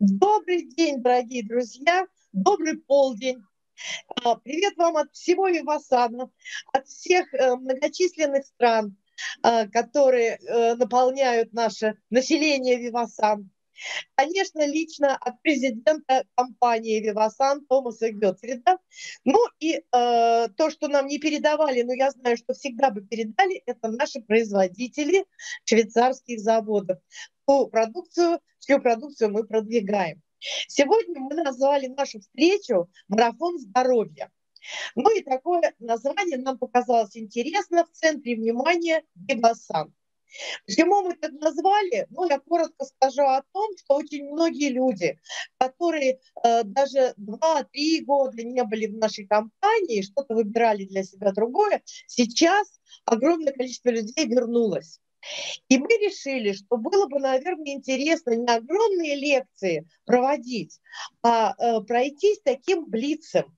Добрый день, дорогие друзья, добрый полдень. А, привет вам от всего Вивасана, от всех э, многочисленных стран, э, которые э, наполняют наше население Вивасан. Конечно, лично от президента компании «Вивасан» Томаса Гетфрида. Ну и э, то, что нам не передавали, но я знаю, что всегда бы передали, это наши производители швейцарских заводов. Ту продукцию, чью продукцию мы продвигаем. Сегодня мы назвали нашу встречу «Марафон здоровья». Ну и такое название нам показалось интересно в центре внимания «Вивасан». Почему мы так назвали? Ну, я коротко скажу о том, что очень многие люди, которые э, даже 2-3 года не были в нашей компании, что-то выбирали для себя другое, сейчас огромное количество людей вернулось. И мы решили, что было бы, наверное, интересно не огромные лекции проводить, а э, пройтись таким блицем.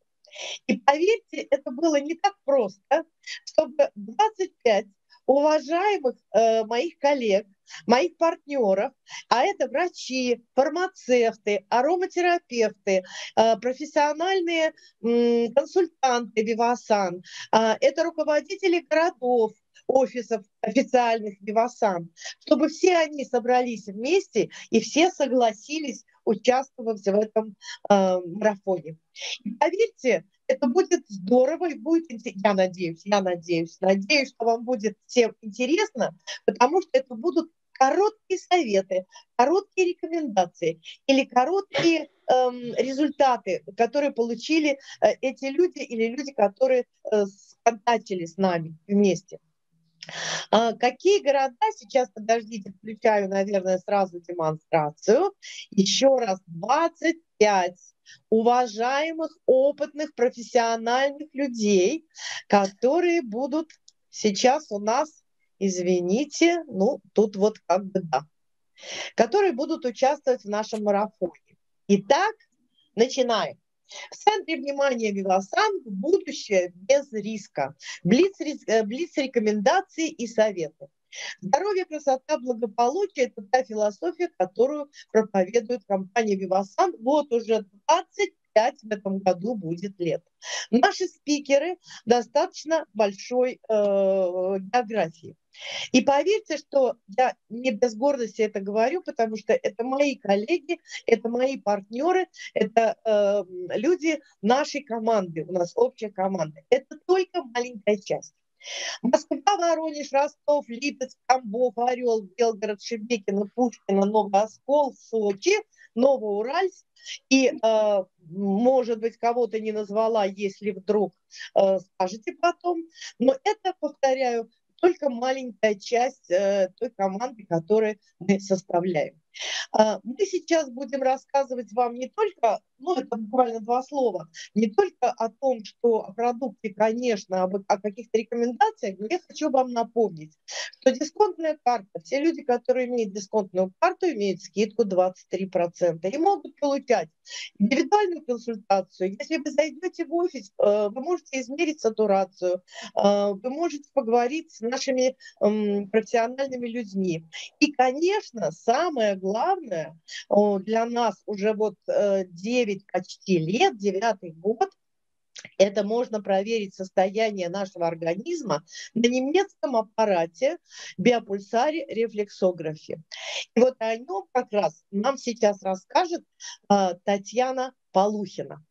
И поверьте, это было не так просто, чтобы 25 уважаемых э, моих коллег, моих партнеров, а это врачи, фармацевты, ароматерапевты, э, профессиональные э, консультанты Вивасан, э, это руководители городов, офисов официальных Вивасан, чтобы все они собрались вместе и все согласились участвовать в этом э, марафоне. И поверьте, это будет здорово и будет, я надеюсь, я надеюсь, надеюсь, что вам будет всем интересно, потому что это будут короткие советы, короткие рекомендации или короткие эм, результаты, которые получили э, эти люди или люди, которые э, контактили с нами вместе. А, какие города, сейчас, подождите, включаю, наверное, сразу демонстрацию. Еще раз, 25 уважаемых, опытных, профессиональных людей, которые будут сейчас у нас, извините, ну, тут вот как бы да, которые будут участвовать в нашем марафоне. Итак, начинаем. В центре внимания Вивасан будущее без риска. Блиц, э, блиц рекомендации и советы. Здоровье, красота, благополучие – это та философия, которую проповедует компания Вивасан вот уже 25 в этом году будет лет. Наши спикеры достаточно большой э, географии. И поверьте, что я не без гордости это говорю, потому что это мои коллеги, это мои партнеры, это э, люди нашей команды, у нас общая команда. Это только маленькая часть. Москва, Воронеж, Ростов, Липецк, Тамбов, Орел, Белгород, Шебекино, Пушкино, Новооскол, Сочи, Новоуральск. И, э, может быть, кого-то не назвала, если вдруг э, скажете потом. Но это, повторяю, только маленькая часть э, той команды, которую мы составляем. Э, мы сейчас будем рассказывать вам не только, ну это буквально два слова, не только о том, что о продукте, конечно, об, о каких-то рекомендациях, я хочу вам напомнить, что дисконтная карта, все люди, которые имеют дисконтную карту, имеют скидку 23% и могут получать индивидуальную консультацию. Если вы зайдете в офис, э, вы можете измерить сатурацию, вы можете поговорить с нашими профессиональными людьми. И, конечно, самое главное для нас уже вот 9 э, почти лет, девятый год, это можно проверить состояние нашего организма на немецком аппарате биопульсаре рефлексографии. И вот о нем как раз нам сейчас расскажет э, Татьяна Полухина.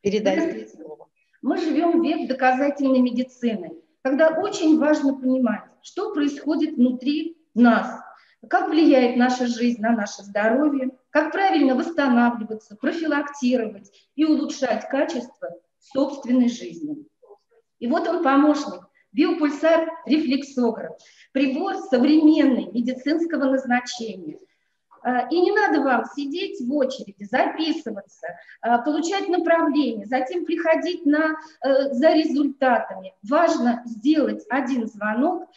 Передайте слово. Мы живем в век доказательной медицины, когда очень важно понимать, что происходит внутри нас, как влияет наша жизнь на наше здоровье, как правильно восстанавливаться, профилактировать и улучшать качество собственной жизни. И вот он помощник, биопульсар рефлексограф, прибор современный медицинского назначения – а, и не надо вам сидеть в очереди, записываться, а, получать направление, затем приходить на, э, за результатами. Важно сделать один звонок,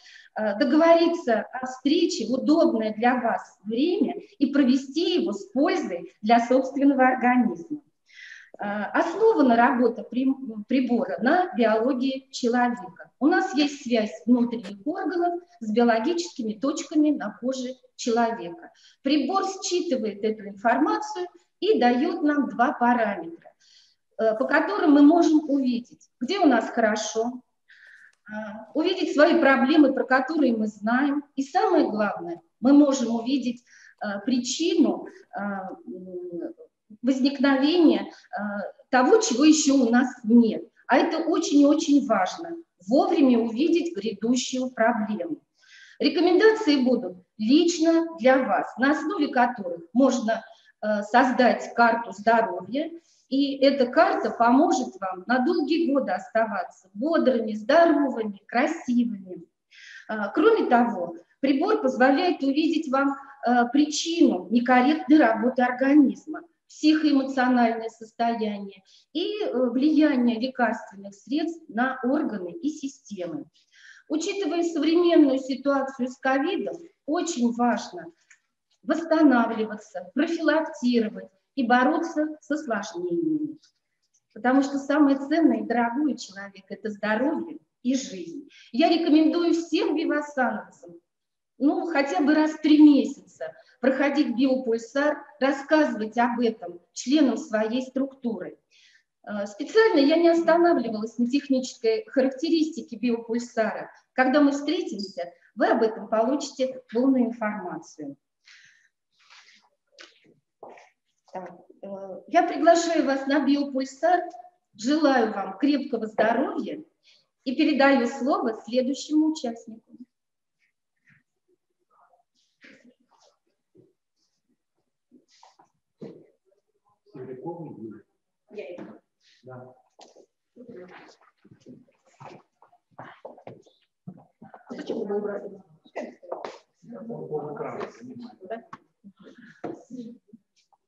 договориться о встрече в удобное для вас время и провести его с пользой для собственного организма. Основана работа прибора на биологии человека. У нас есть связь внутренних органов с биологическими точками на коже человека. Прибор считывает эту информацию и дает нам два параметра, э, по которым мы можем увидеть, где у нас хорошо, э, увидеть свои проблемы, про которые мы знаем. И самое главное, мы можем увидеть э, причину возникновения того, чего еще у нас нет. А это очень и очень важно – вовремя увидеть грядущую проблему. Рекомендации будут лично для вас, на основе которых можно э, создать карту здоровья, и эта карта поможет вам на долгие годы оставаться бодрыми, здоровыми, красивыми. Э, кроме того, прибор позволяет увидеть вам э, причину некорректной работы организма, психоэмоциональное состояние и влияние лекарственных средств на органы и системы. Учитывая современную ситуацию с ковидом, очень важно восстанавливаться, профилактировать и бороться с осложнениями. Потому что самое ценное и дорогое человека – это здоровье и жизнь. Я рекомендую всем вивасановцам, ну, хотя бы раз в три месяца проходить биопульсар, рассказывать об этом членам своей структуры – Э, специально я не останавливалась на технической характеристике биопульсара. Когда мы встретимся, вы об этом получите полную информацию. Так, э, я приглашаю вас на биопульсар, желаю вам крепкого здоровья и передаю слово следующему участнику. Я да. Зачем его убрали? Да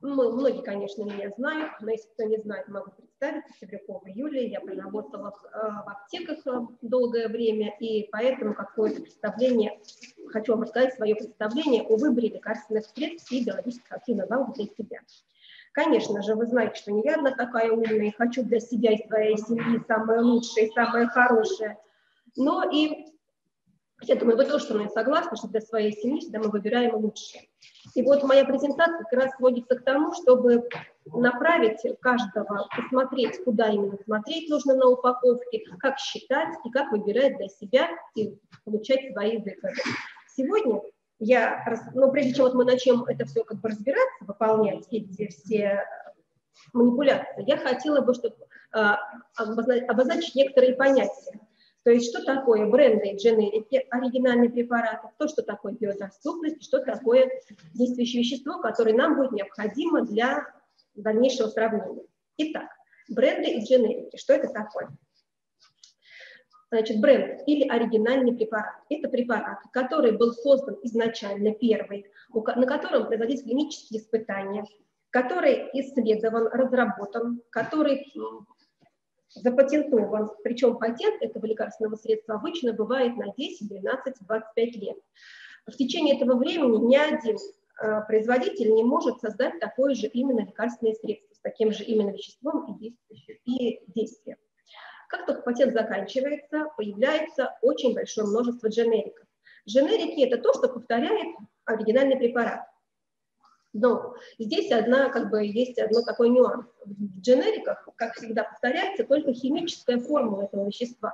Мы, многие, конечно, меня знают, но если кто не знает, могу представиться. Севрякова Юлия, я проработала в, э, в аптеках э, долгое время, и поэтому какое-то представление, хочу вам рассказать свое представление о выборе лекарственных средств и биологических активных валов для себя. Конечно же, вы знаете, что не я одна такая умная, хочу для себя и своей семьи самое лучшее самое хорошее, но и я думаю, вы тоже со мной согласны, что для своей семьи всегда мы выбираем лучшее. И вот моя презентация как раз сводится к тому, чтобы направить каждого, посмотреть, куда именно смотреть нужно на упаковке, как считать и как выбирать для себя и получать свои выходы. Сегодня я, ну, прежде чем вот мы начнем это все как бы разбираться, выполнять эти все манипуляции, я хотела бы, чтобы а, обозначить некоторые понятия. То есть что такое бренды и дженерики оригинальных препаратов, то, что такое биодоступность, что такое действующее вещество, которое нам будет необходимо для дальнейшего сравнения. Итак, бренды и дженерики. Что это такое? Значит, бренд или оригинальный препарат. Это препарат, который был создан изначально первый, на котором производились клинические испытания, который исследован, разработан, который запатентован, причем патент этого лекарственного средства обычно бывает на 10, 12, 25 лет. В течение этого времени ни один э, производитель не может создать такое же именно лекарственное средство с таким же именно веществом и действием. Как только патент заканчивается, появляется очень большое множество дженериков. Дженерики – это то, что повторяет оригинальный препарат. Но здесь одна, как бы, есть одно такой нюанс. В дженериках, как всегда, повторяется только химическая формула этого вещества.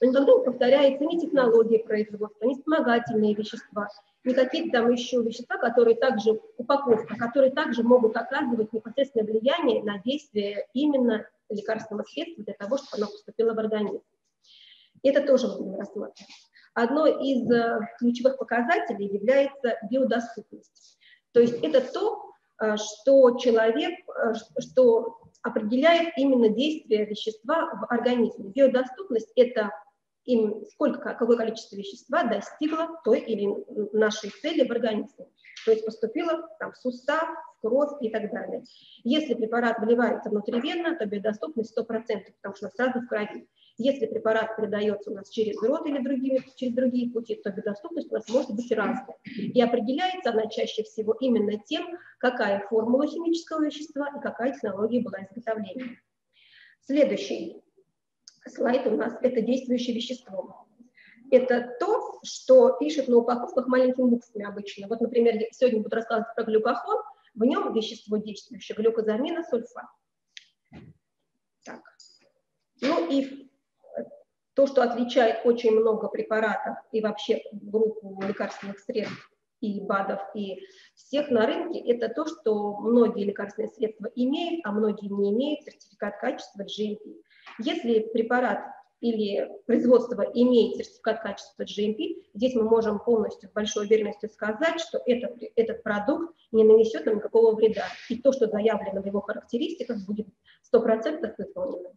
Но никогда не повторяется ни технология производства, ни вспомогательные вещества, ни какие-то там еще вещества, которые также, упаковка, которые также могут оказывать непосредственное влияние на действие именно лекарственного средства для того, чтобы оно поступило в организм. Это тоже мы будем рассматривать. Одно из э, ключевых показателей является биодоступность. То есть это то, э, что человек, э, что определяет именно действие вещества в организме. Биодоступность – это им сколько, какое количество вещества достигло той или нашей цели в организме. То есть поступило там, в сустав, в кровь и так далее. Если препарат вливается внутривенно, то биодоступность 100%, потому что сразу в крови. Если препарат передается у нас через рот или другими, через другие пути, то доступность у нас может быть разная. И определяется она чаще всего именно тем, какая формула химического вещества и какая технология была изготовления. Следующий слайд у нас – это действующее вещество. Это то, что пишет на упаковках маленькими буквами обычно. Вот, например, я сегодня буду рассказывать про глюкохон, в нем вещество действующее, глюкозамина, сульфат. Так. Ну и то, что отличает очень много препаратов и вообще группу лекарственных средств и БАДов, и всех на рынке, это то, что многие лекарственные средства имеют, а многие не имеют сертификат качества GMP. Если препарат или производство имеет сертификат качества GMP, здесь мы можем полностью с большой уверенностью сказать, что это, этот продукт не нанесет нам никакого вреда. И то, что заявлено в его характеристиках, будет 100% выполнено.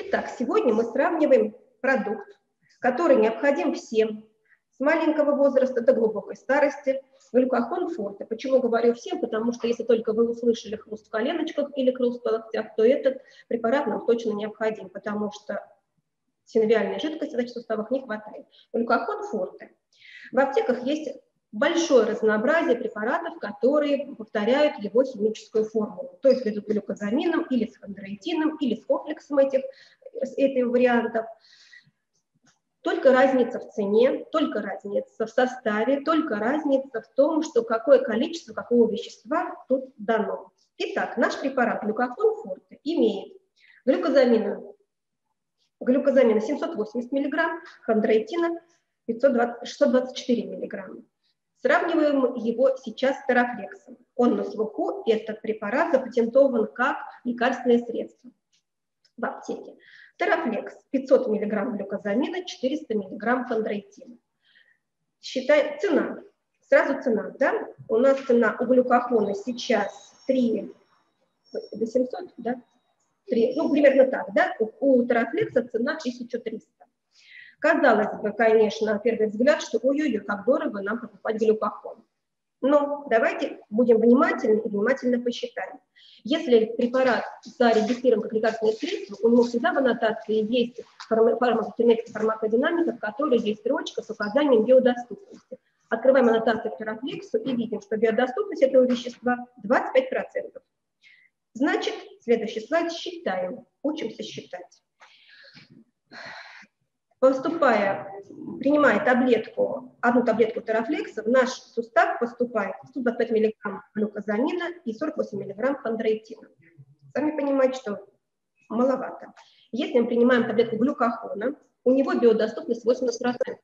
Итак, сегодня мы сравниваем продукт, который необходим всем с маленького возраста до глубокой старости, глюкохон форте. Почему говорю всем? Потому что если только вы услышали хруст в коленочках или хруст в локтях, то этот препарат нам точно необходим, потому что синовиальной жидкости в суставах не хватает. Глюкохон форте. В аптеках есть большое разнообразие препаратов, которые повторяют его химическую формулу, то есть с глюкозамином или с хондроитином или с комплексом этих, этих вариантов. Только разница в цене, только разница в составе, только разница в том, что какое количество какого вещества тут дано. Итак, наш препарат глюкофон форте имеет глюкозамина, глюкозамина 780 мг, хондроитина 520, 624 мг. Сравниваем его сейчас с терафлексом. Он на слуху, этот препарат запатентован как лекарственное средство в аптеке. Терафлекс 500 мг глюкозамина, 400 мг хондроитина. Считай, цена, сразу цена, да? У нас цена у глюкохона сейчас 3 800, да? 3, ну, примерно так, да? У, у терафлекса цена 1300. Казалось бы, конечно, на первый взгляд, что ой-ой-ой, как дорого нам покупать глюкохон. Но давайте будем внимательны и внимательно посчитаем. Если препарат зарегистрирован как лекарственное средство, у него всегда в аннотации есть фармакокинетика, фармакодинамика, в которой есть строчка с указанием биодоступности. Открываем аннотацию к терафлексу и видим, что биодоступность этого вещества 25%. Значит, следующий слайд считаем, учимся считать поступая, принимая таблетку, одну таблетку терафлекса, в наш сустав поступает 125 мг глюкозамина и 48 мг хондроитина. Сами понимаете, что маловато. Если мы принимаем таблетку глюкохона, у него биодоступность 80%.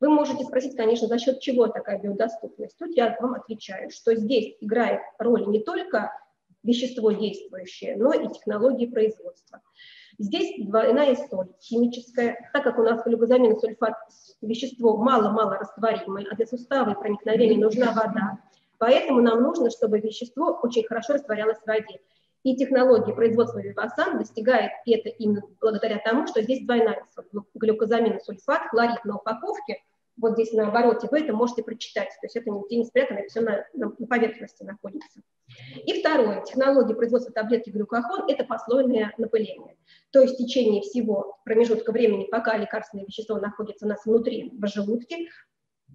Вы можете спросить, конечно, за счет чего такая биодоступность. Тут я вам отвечаю, что здесь играет роль не только вещество действующее, но и технологии производства. Здесь двойная соль химическая, так как у нас глюкозамин сульфат вещество мало-мало растворимое, а для сустава и проникновения нужна вода, поэтому нам нужно, чтобы вещество очень хорошо растворялось в воде. И технология производства вивасан достигает это именно благодаря тому, что здесь двойная соль, глюкозамин сульфат, хлорид на упаковке – вот здесь на обороте, вы это можете прочитать. То есть это нигде не спрятано, это все на, на, поверхности находится. И второе, технология производства таблетки глюкохон – это послойное напыление. То есть в течение всего промежутка времени, пока лекарственное вещество находится у нас внутри в желудке,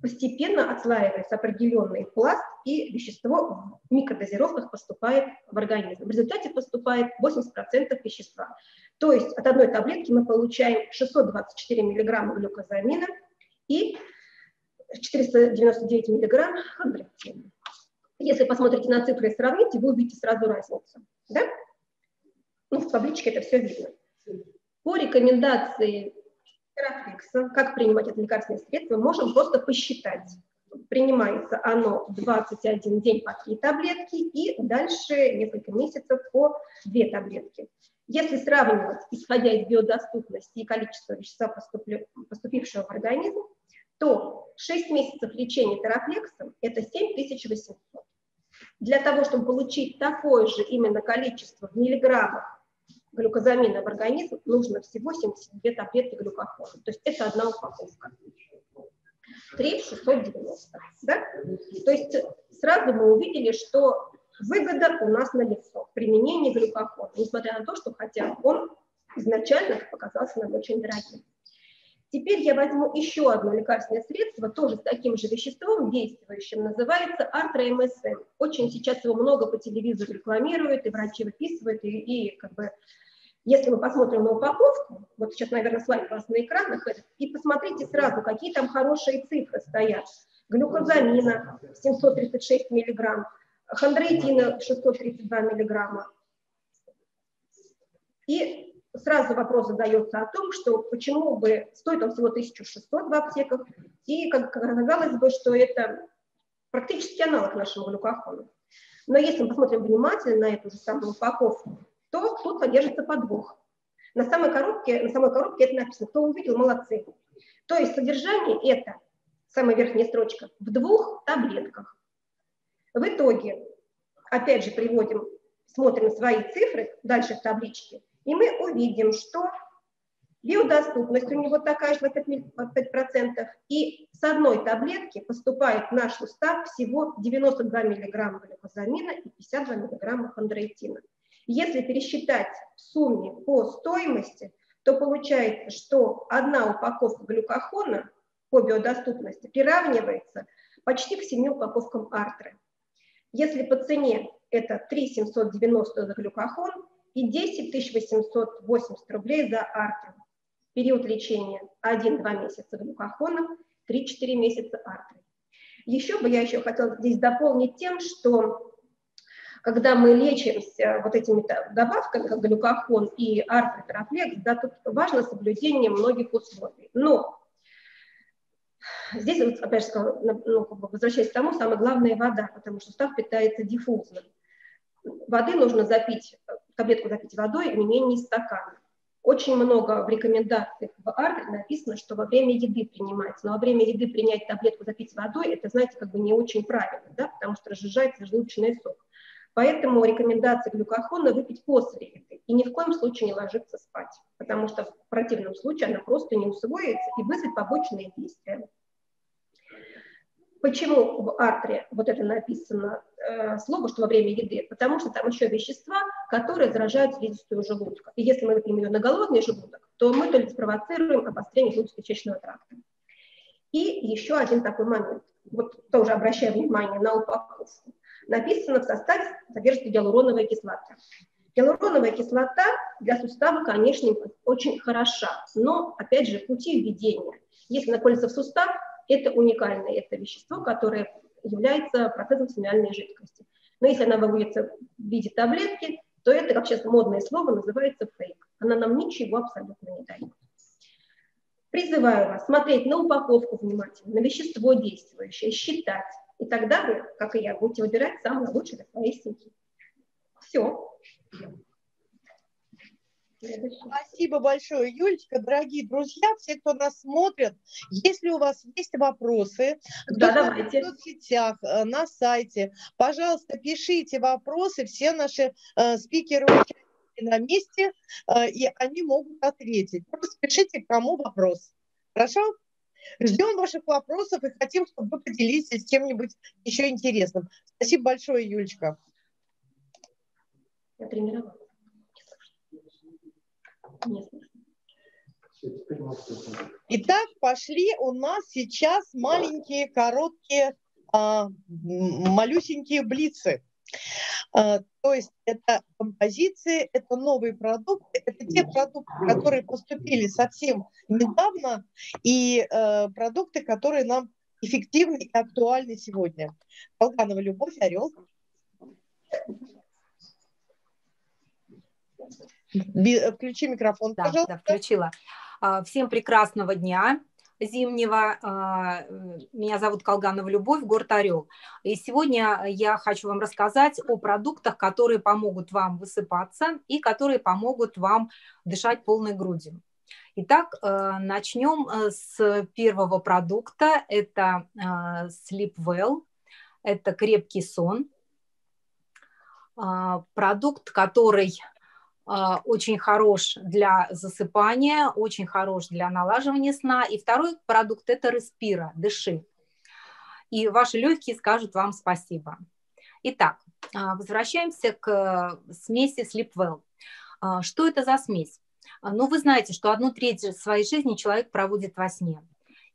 постепенно отслаивается определенный пласт, и вещество в микродозировках поступает в организм. В результате поступает 80% вещества. То есть от одной таблетки мы получаем 624 мг глюкозамина – и 499 миллиграмм. Если посмотрите на цифры и сравните, вы увидите сразу разницу. Да? Ну, в табличке это все видно. По рекомендации терафлекса, как принимать это лекарственное средство, можем просто посчитать. Принимается оно 21 день по 3 таблетки и дальше несколько месяцев по 2 таблетки. Если сравнивать, исходя из биодоступности и количества вещества, поступившего в организм, то 6 месяцев лечения терафлексом – это 7800. Для того, чтобы получить такое же именно количество в миллиграммах глюкозамина в организм, нужно всего 72 таблетки глюкофона. То есть это одна упаковка. 3 690. Да? То есть сразу мы увидели, что выгода у нас на лицо применение глюкофона, несмотря на то, что хотя он изначально показался нам очень дорогим. Теперь я возьму еще одно лекарственное средство, тоже с таким же веществом действующим, называется артро-МСМ. Очень сейчас его много по телевизору рекламируют, и врачи выписывают, и, и как бы если мы посмотрим на упаковку, вот сейчас, наверное, слайд у вас на экранах, и посмотрите сразу, какие там хорошие цифры стоят. Глюкозамина 736 миллиграмм, хондроитина 632 миллиграмма. И сразу вопрос задается о том, что почему бы, стоит он всего 1600 в аптеках, и как оказалось бы, что это практически аналог нашего глюкохона. Но если мы посмотрим внимательно на эту же самую упаковку, то тут содержится подвох. На самой коробке, на самой коробке это написано. Кто увидел, молодцы. То есть содержание это, самая верхняя строчка, в двух таблетках. В итоге, опять же, приводим, смотрим свои цифры дальше в табличке, и мы увидим, что биодоступность у него такая же 25%, и с одной таблетки поступает в наш сустав всего 92 мг глюкозамина и 52 мг хондроитина. Если пересчитать в сумме по стоимости, то получается, что одна упаковка глюкохона по биодоступности приравнивается почти к 7 упаковкам артры. Если по цене это 3 790 за глюкохон и 10 880 рублей за артру. Период лечения 1-2 месяца глюкохона, 3-4 месяца артры. Еще бы я еще хотела здесь дополнить тем, что когда мы лечимся вот этими добавками, как глюкохон и артротераплекс, да, тут важно соблюдение многих условий. Но здесь, вот, опять же, ну, возвращаясь к тому, самое главное – вода, потому что сустав питается диффузно. Воды нужно запить, таблетку запить водой не менее стакана. Очень много в рекомендациях в артре написано, что во время еды принимается. Но во время еды принять таблетку запить водой, это, знаете, как бы не очень правильно, да, потому что разжижается желудочный сок. Поэтому рекомендация глюкохона выпить после еды и ни в коем случае не ложиться спать, потому что в противном случае она просто не усвоится и вызовет побочные действия. Почему в артре вот это написано э, слово, что во время еды? Потому что там еще вещества, которые заражают слизистую желудка. И если мы выпьем ее на голодный желудок, то мы только спровоцируем обострение желудочно-кишечного тракта. И еще один такой момент. Вот тоже обращаю внимание на упаковку написано в составе содержится гиалуроновая кислота. Гиалуроновая кислота для сустава, конечно, очень хороша, но, опять же, пути введения. Если находится в сустав, это уникальное это вещество, которое является процессом семиальной жидкости. Но если она выводится в виде таблетки, то это, как сейчас модное слово, называется фейк. Она нам ничего абсолютно не дает. Призываю вас смотреть на упаковку внимательно, на вещество действующее, считать, и тогда вы, как и я, будете выбирать самое лучшее для своей семьи. Все. Спасибо большое, Юлечка. Дорогие друзья, все, кто нас смотрит, если у вас есть вопросы да, давайте. в соцсетях, э, на сайте, пожалуйста, пишите вопросы. Все наши э, спикеры на месте, э, и они могут ответить. Просто пишите, кому вопрос. Хорошо? Ждем ваших вопросов и хотим, чтобы вы поделились с чем-нибудь еще интересным. Спасибо большое, Юлечка. Я тренировалась. Итак, пошли у нас сейчас маленькие, короткие, а, малюсенькие блицы. А, то есть это композиции, это новые продукты, это те продукты, которые поступили совсем недавно, и э, продукты, которые нам эффективны и актуальны сегодня. Колганова Любовь, Орел. Включи микрофон, да, пожалуйста. Да, включила. А, всем прекрасного дня зимнего. А, меня зовут Колганова Любовь, город Орел. И сегодня я хочу вам рассказать о продуктах, которые помогут вам высыпаться и которые помогут вам дышать полной грудью. Итак, э, начнем э, с первого продукта. Это э, Sleep Well. Это крепкий сон. А, продукт, который очень хорош для засыпания, очень хорош для налаживания сна. И второй продукт – это респира, дыши. И ваши легкие скажут вам спасибо. Итак, а, возвращаемся к смеси Sleepwell. А, что это за смесь? Но вы знаете, что одну треть своей жизни человек проводит во сне.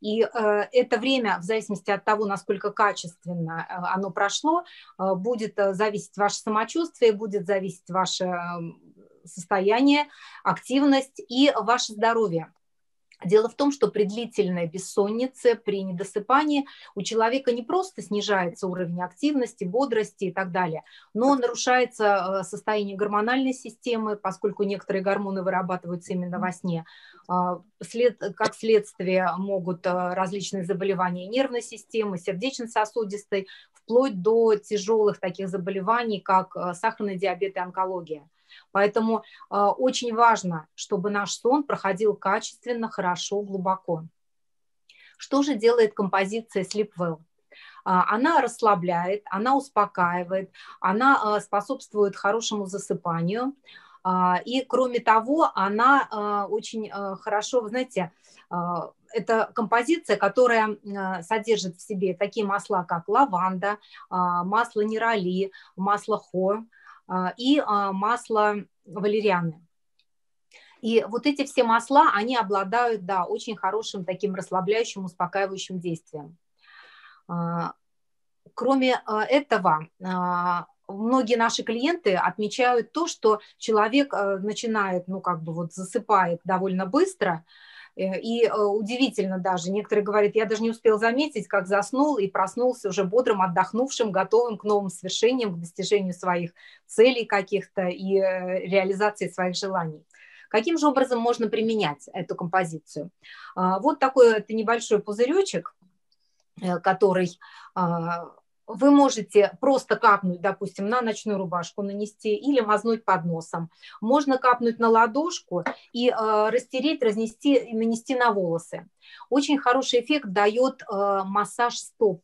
И это время, в зависимости от того, насколько качественно оно прошло, будет зависеть ваше самочувствие, будет зависеть ваше состояние, активность и ваше здоровье. Дело в том, что при длительной бессоннице, при недосыпании у человека не просто снижается уровень активности, бодрости и так далее, но нарушается э, состояние гормональной системы, поскольку некоторые гормоны вырабатываются именно во сне. А, след, как следствие могут э, различные заболевания нервной системы, сердечно-сосудистой, вплоть до тяжелых таких заболеваний, как э, сахарный диабет и онкология. Поэтому э, очень важно, чтобы наш сон проходил качественно, хорошо, глубоко. Что же делает композиция Sleepwell? А, она расслабляет, она успокаивает, она способствует хорошему засыпанию. А, и кроме того, она очень хорошо, вы знаете, это композиция, которая содержит в себе такие масла, как лаванда, масло нерали, масло хо, а, и а, масло валерианы. И вот эти все масла, они обладают, да, очень хорошим таким расслабляющим, успокаивающим действием. А, кроме этого, многие наши клиенты отмечают то, что человек начинает, ну, как бы вот засыпает довольно быстро, и э, удивительно даже, некоторые говорят, я даже не успел заметить, как заснул и проснулся уже бодрым, отдохнувшим, готовым к новым свершениям, к достижению своих целей каких-то и э, реализации своих желаний. Каким же образом можно применять эту композицию? А, вот такой это небольшой пузыречек, который а, вы можете просто капнуть, допустим, на ночную рубашку нанести или мазнуть под носом. Можно капнуть на ладошку и э, растереть, разнести и нанести на волосы. Очень хороший эффект дает э, массаж стоп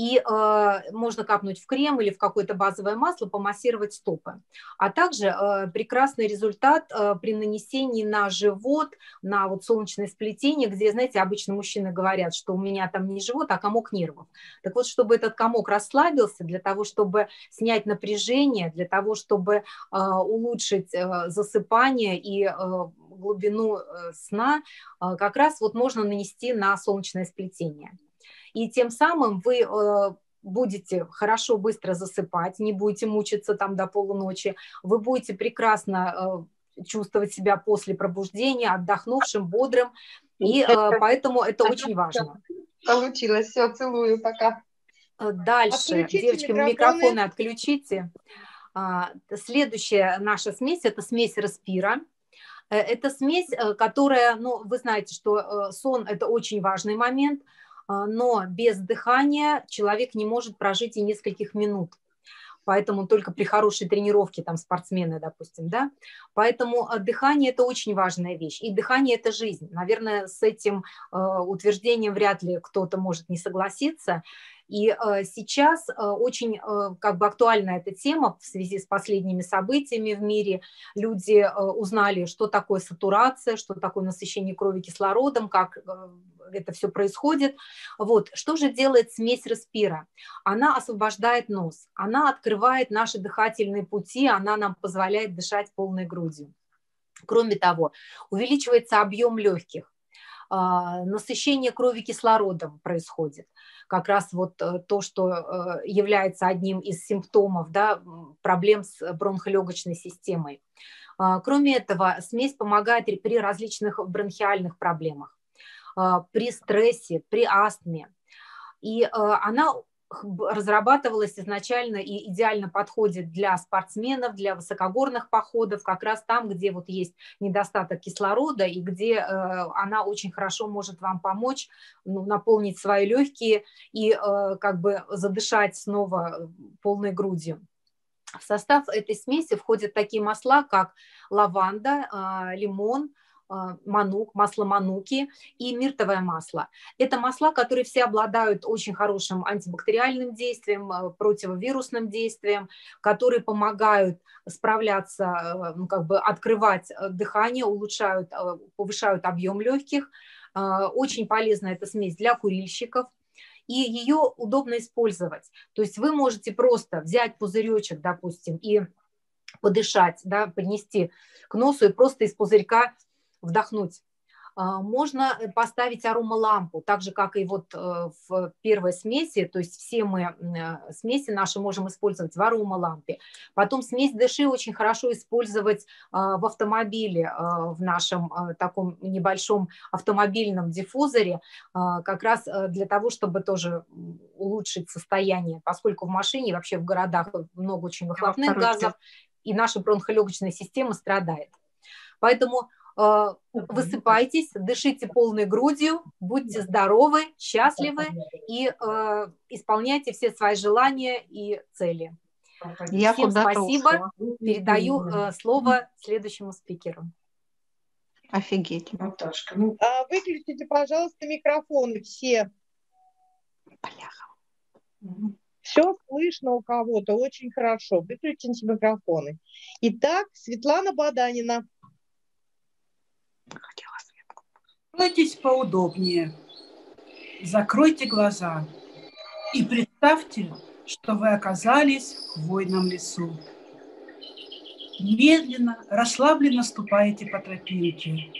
и э, можно капнуть в крем или в какое-то базовое масло, помассировать стопы. А также э, прекрасный результат э, при нанесении на живот, на вот солнечное сплетение, где, знаете, обычно мужчины говорят, что у меня там не живот, а комок нервов. Так вот, чтобы этот комок расслабился, для того, чтобы снять напряжение, для того, чтобы э, улучшить э, засыпание и э, глубину сна, как раз вот можно нанести на солнечное сплетение и тем самым вы э, будете хорошо быстро засыпать, не будете мучиться там до полуночи, вы будете прекрасно э, чувствовать себя после пробуждения, отдохнувшим, бодрым, и э, поэтому это очень важно. Получилось, все, целую, пока. Дальше, отключите девочки, микрофоны. микрофоны отключите. А, следующая наша смесь – это смесь Респира. Это смесь, которая, ну, вы знаете, что сон – это очень важный момент – но без дыхания человек не может прожить и нескольких минут. Поэтому только при хорошей тренировке, там, спортсмены, допустим, да. Поэтому а, дыхание – это очень важная вещь. И дыхание – это жизнь. Наверное, с этим э, утверждением вряд ли кто-то может не согласиться. И э, сейчас э, очень э, как бы актуальна эта тема в связи с последними событиями в мире. Люди узнали, что такое сатурация, что такое насыщение крови кислородом, как это все происходит. Вот. Что же делает смесь респира? Она освобождает нос, она открывает наши дыхательные пути, она нам позволяет дышать полной грудью. Кроме того, увеличивается объем легких, насыщение крови кислородом происходит. Как раз вот э, то, что э, является одним из симптомов да, проблем с бронхолегочной системой. А, кроме этого, смесь помогает при различных бронхиальных проблемах, а, при стрессе, при астме. И она разрабатывалась изначально и идеально подходит для спортсменов, для высокогорных походов, как раз там, где вот есть недостаток кислорода и где э, она очень хорошо может вам помочь ну, наполнить свои легкие и э, как бы задышать снова полной грудью. В состав этой смеси входят такие масла, как лаванда, э, лимон, а, манук, масло мануки и миртовое масло. Это масла, которые все обладают очень хорошим антибактериальным действием, а, противовирусным действием, которые помогают справляться, а, ну, как бы открывать дыхание, улучшают, повышают объем легких. Очень полезна эта смесь для курильщиков, и ее удобно использовать. То есть вы можете просто взять пузыречек, допустим, и подышать, да, поднести к носу и просто из пузырька вдохнуть. А, можно поставить аромалампу, так же, как и вот э, в первой смеси, то есть все мы э, смеси наши можем использовать в аромалампе. Потом смесь дыши очень хорошо использовать а, в автомобиле, а, в нашем таком небольшом автомобильном диффузоре, как раз э, для того, чтобы тоже улучшить состояние, поскольку в машине, вообще в городах много очень выхлопных газов, и наша бронхолегочная система страдает. Поэтому Э, высыпайтесь, дышите полной грудью, будьте здоровы, счастливы и э, исполняйте все свои желания и цели. Я Всем спасибо. Ушла. Передаю э, слово следующему спикеру. Офигеть. Наташка. Ну... А, выключите, пожалуйста, микрофоны все. Все слышно у кого-то, очень хорошо. Выключите микрофоны. Итак, Светлана Баданина. Хотела Светку. Устройтесь поудобнее, закройте глаза и представьте, что вы оказались в хвойном лесу. Медленно, расслабленно ступаете по тропинке.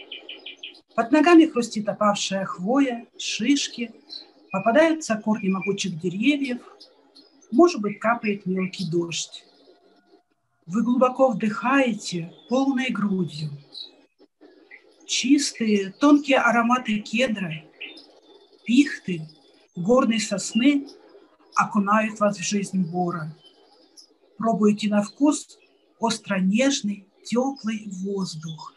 Под ногами хрустит опавшая хвоя, шишки, попадаются корни могучих деревьев, может быть, капает мелкий дождь. Вы глубоко вдыхаете полной грудью – чистые, тонкие ароматы кедра, пихты, горной сосны окунают вас в жизнь бора. Пробуйте на вкус остро-нежный, теплый воздух.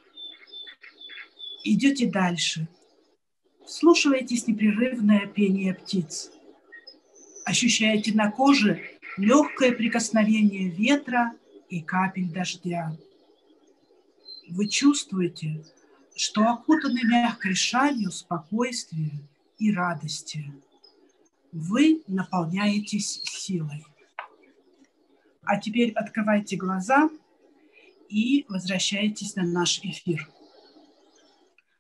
Идете дальше. Слушаетесь непрерывное пение птиц. Ощущаете на коже легкое прикосновение ветра и капель дождя. Вы чувствуете, что окутаны мягкой шалью спокойствия и радости. Вы наполняетесь силой. А теперь открывайте глаза и возвращайтесь на наш эфир.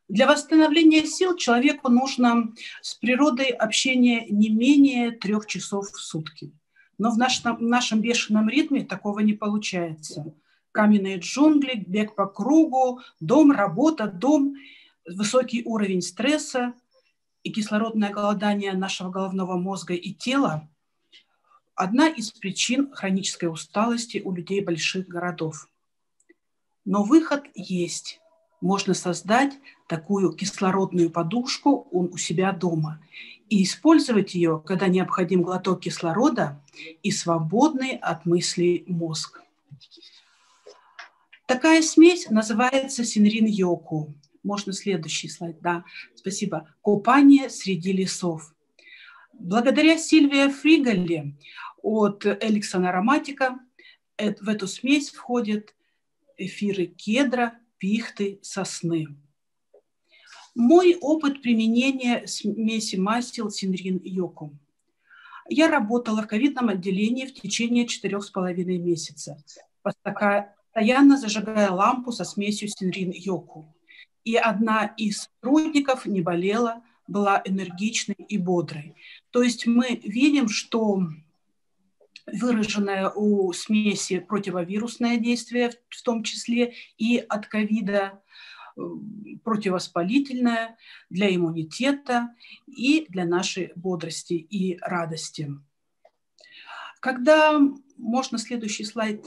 Для восстановления сил человеку нужно с природой общение не менее трех часов в сутки. Но в нашем, в нашем бешеном ритме такого не получается каменные джунгли, бег по кругу, дом, работа, дом, высокий уровень стресса и кислородное голодание нашего головного мозга и тела – одна из причин хронической усталости у людей больших городов. Но выход есть. Можно создать такую кислородную подушку у себя дома и использовать ее, когда необходим глоток кислорода и свободный от мыслей мозг. Такая смесь называется синрин-йоку. Можно следующий слайд, да, спасибо. Купание среди лесов. Благодаря Сильвия Фригалли от Эликсона Ароматика в эту смесь входят эфиры кедра, пихты, сосны. Мой опыт применения смеси масел Синрин Йоку. Я работала в ковидном отделении в течение четырех с половиной месяца постоянно зажигая лампу со смесью синрин-йоку. И одна из сотрудников не болела, была энергичной и бодрой. То есть мы видим, что выраженное у смеси противовирусное действие, в том числе и от ковида, э, противовоспалительное для иммунитета и для нашей бодрости и радости. Когда, можно следующий слайд,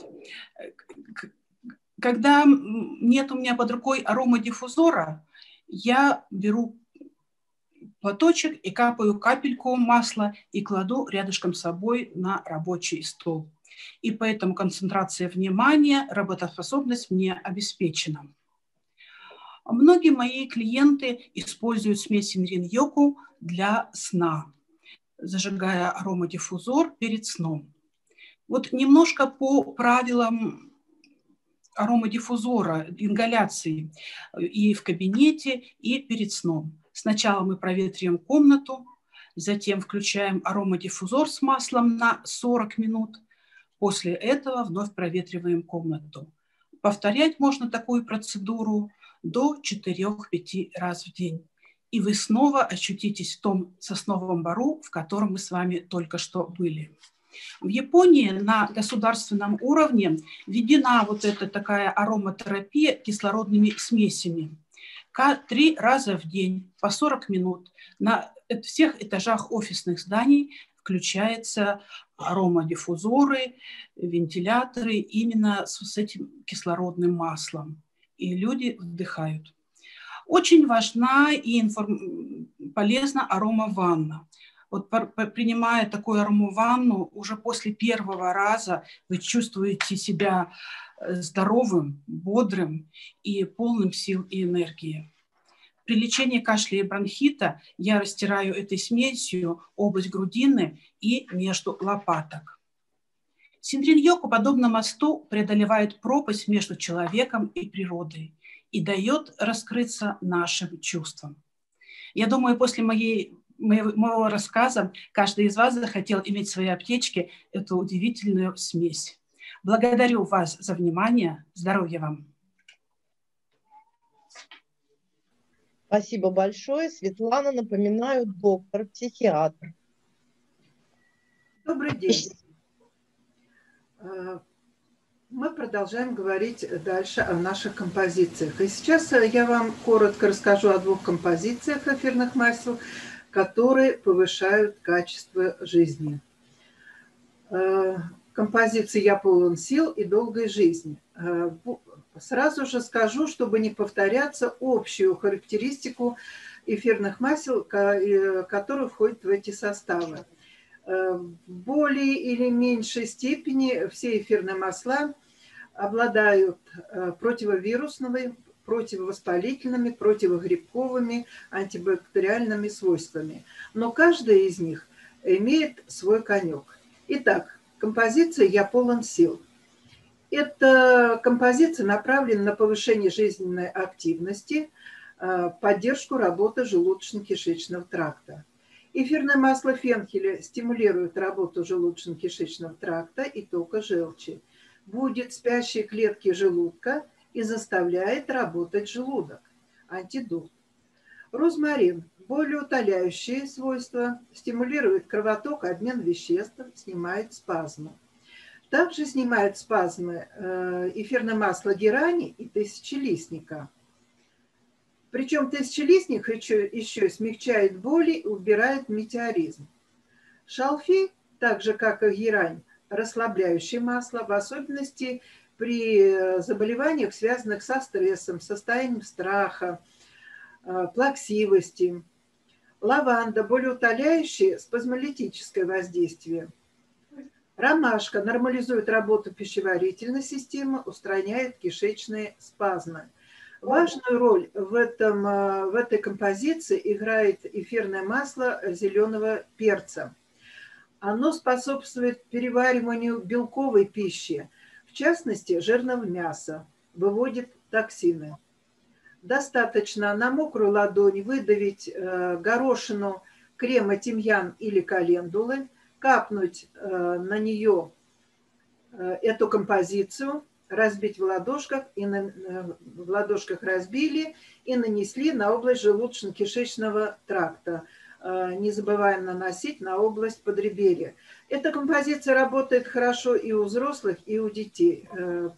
когда нет у меня под рукой аромадиффузора, я беру платочек и капаю капельку масла и кладу рядышком с собой на рабочий стол. И поэтому концентрация внимания, работоспособность мне обеспечена. Многие мои клиенты используют смесь инрин-йоку для сна, зажигая аромадиффузор перед сном. Вот немножко по правилам аромадиффузора, ингаляции и в кабинете, и перед сном. Сначала мы проветриваем комнату, затем включаем аромадиффузор с маслом на 40 минут. После этого вновь проветриваем комнату. Повторять можно такую процедуру до 4-5 раз в день. И вы снова ощутитесь в том сосновом бару, в котором мы с вами только что были. В Японии на государственном уровне введена вот эта такая ароматерапия кислородными смесями. Три раза в день по 40 минут на всех этажах офисных зданий включаются аромадиффузоры, вентиляторы именно с, с этим кислородным маслом. И люди вдыхают. Очень важна и информ... полезна аромаванна. Вот принимая такую аромаванну, уже после первого раза вы чувствуете себя э, здоровым, бодрым и полным сил и энергии. При лечении кашля и бронхита я растираю этой смесью область грудины и между лопаток. Синдрин-йоку, подобно мосту, преодолевает пропасть между человеком и природой и дает раскрыться нашим чувствам. Я думаю, после моей, моего, моего рассказа каждый из вас захотел иметь в своей аптечке эту удивительную смесь. Благодарю вас за внимание. Здоровья вам! Спасибо большое. Светлана, напоминаю, доктор, психиатр. Добрый день. Э, мы продолжаем говорить дальше о наших композициях. И сейчас я вам коротко расскажу о двух композициях эфирных масел, которые повышают качество жизни. Э, композиции «Я полон сил» и «Долгой жизни». Э, Сразу же скажу, чтобы не повторяться, общую характеристику эфирных масел, которые входят в эти составы. Э, в более или меньшей степени все эфирные масла обладают противовирусными, противовоспалительными, противогрибковыми, антибактериальными свойствами. Но каждая из них имеет свой конек. Итак, композиция «Я полон сил». Эта композиция направлена на повышение жизненной активности, э, поддержку работы желудочно-кишечного тракта. Эфирное масло фенхеля стимулирует работу желудочно-кишечного тракта и тока желчи, будет спящие клетки желудка и заставляет работать желудок. Антидот. Розмарин – более утоляющие свойства, стимулирует кровоток, обмен веществ, снимает спазмы. Также снимают спазмы э, эфирное масло герани и тысячелистника. Причем тысячелистник еще, еще смягчает боли и убирает метеоризм. Шалфей, так же как и герань, расслабляющее масло, в особенности при э, заболеваниях, связанных со стрессом, состоянием страха, э, плаксивости. Лаванда, более утоляющее спазмолитическое воздействие – Ромашка нормализует работу пищеварительной системы, устраняет кишечные спазмы. Важную роль в, этом, э, в этой композиции играет эфирное масло зеленого перца. Оно способствует перевариванию белковой пищи, частности жирного мяса, выводит токсины. Достаточно на мокрую ладонь выдавить э, горошину крема тимьян или календулы – капнуть э, на нее э, эту композицию, разбить в ладошках, и на, в ладошках разбили и нанесли на область желудочно-кишечного тракта. Не забываем наносить на область подреберья. Эта композиция работает хорошо и у взрослых, и у детей.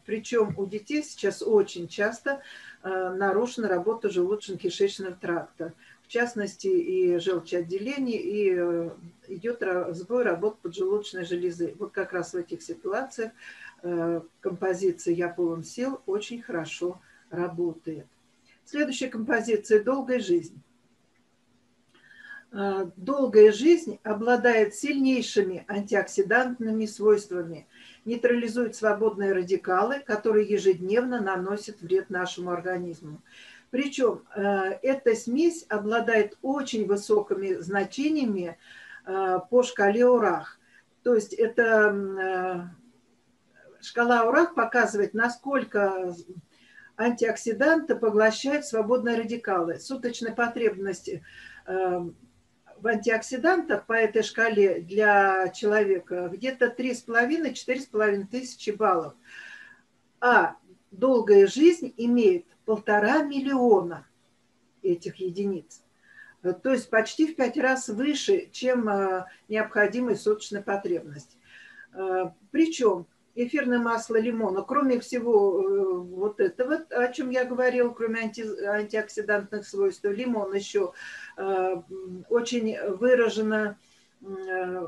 Причем у детей сейчас очень часто нарушена работа желудочно-кишечного тракта в частности и желчеотделение, и э, идет сбой работ поджелудочной железы. Вот как раз в этих ситуациях э, композиция «Я полон сил» очень хорошо работает. Следующая композиция «Долгая жизнь». Э, долгая жизнь обладает сильнейшими антиоксидантными свойствами, нейтрализует свободные радикалы, которые ежедневно наносят вред нашему организму. Причем э, эта смесь обладает очень высокими значениями э, по шкале УРАХ. То есть это э, шкала УРАХ показывает, насколько антиоксиданты поглощают свободные радикалы. Суточная потребность в антиоксидантах по этой шкале для человека где-то 3,5-4,5 тысячи баллов. А долгая жизнь имеет полтора миллиона этих единиц. Э, то есть почти в пять раз выше, чем э, необходимая суточная потребность. Причем эфирное масло лимона, кроме всего э, вот этого, о чем я говорила, кроме анти, антиоксидантных свойств, лимон еще э, очень выраженно э,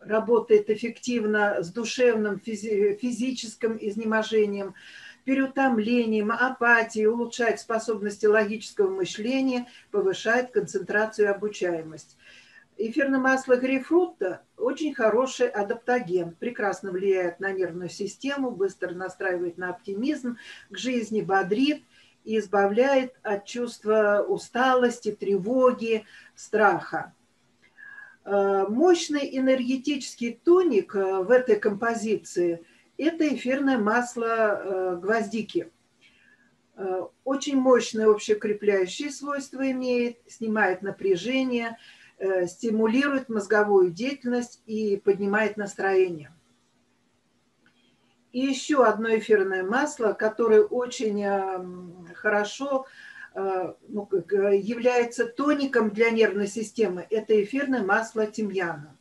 работает эффективно с душевным, физи, физическим изнеможением, переутомлением, апатией, улучшает способности логического мышления, повышает концентрацию и обучаемость. Эфирное масло грейпфрута очень хороший адаптоген, прекрасно влияет на нервную систему, быстро настраивает на оптимизм, к жизни бодрит и избавляет от чувства усталости, тревоги, страха. Э, мощный энергетический тоник э, в этой композиции – это эфирное масло э, гвоздики. Очень мощное общекрепляющее свойство имеет, снимает напряжение – стимулирует мозговую деятельность и поднимает настроение. И еще одно эфирное масло, которое очень э, хорошо э, ну, является тоником для нервной системы, это эфирное масло тимьяна.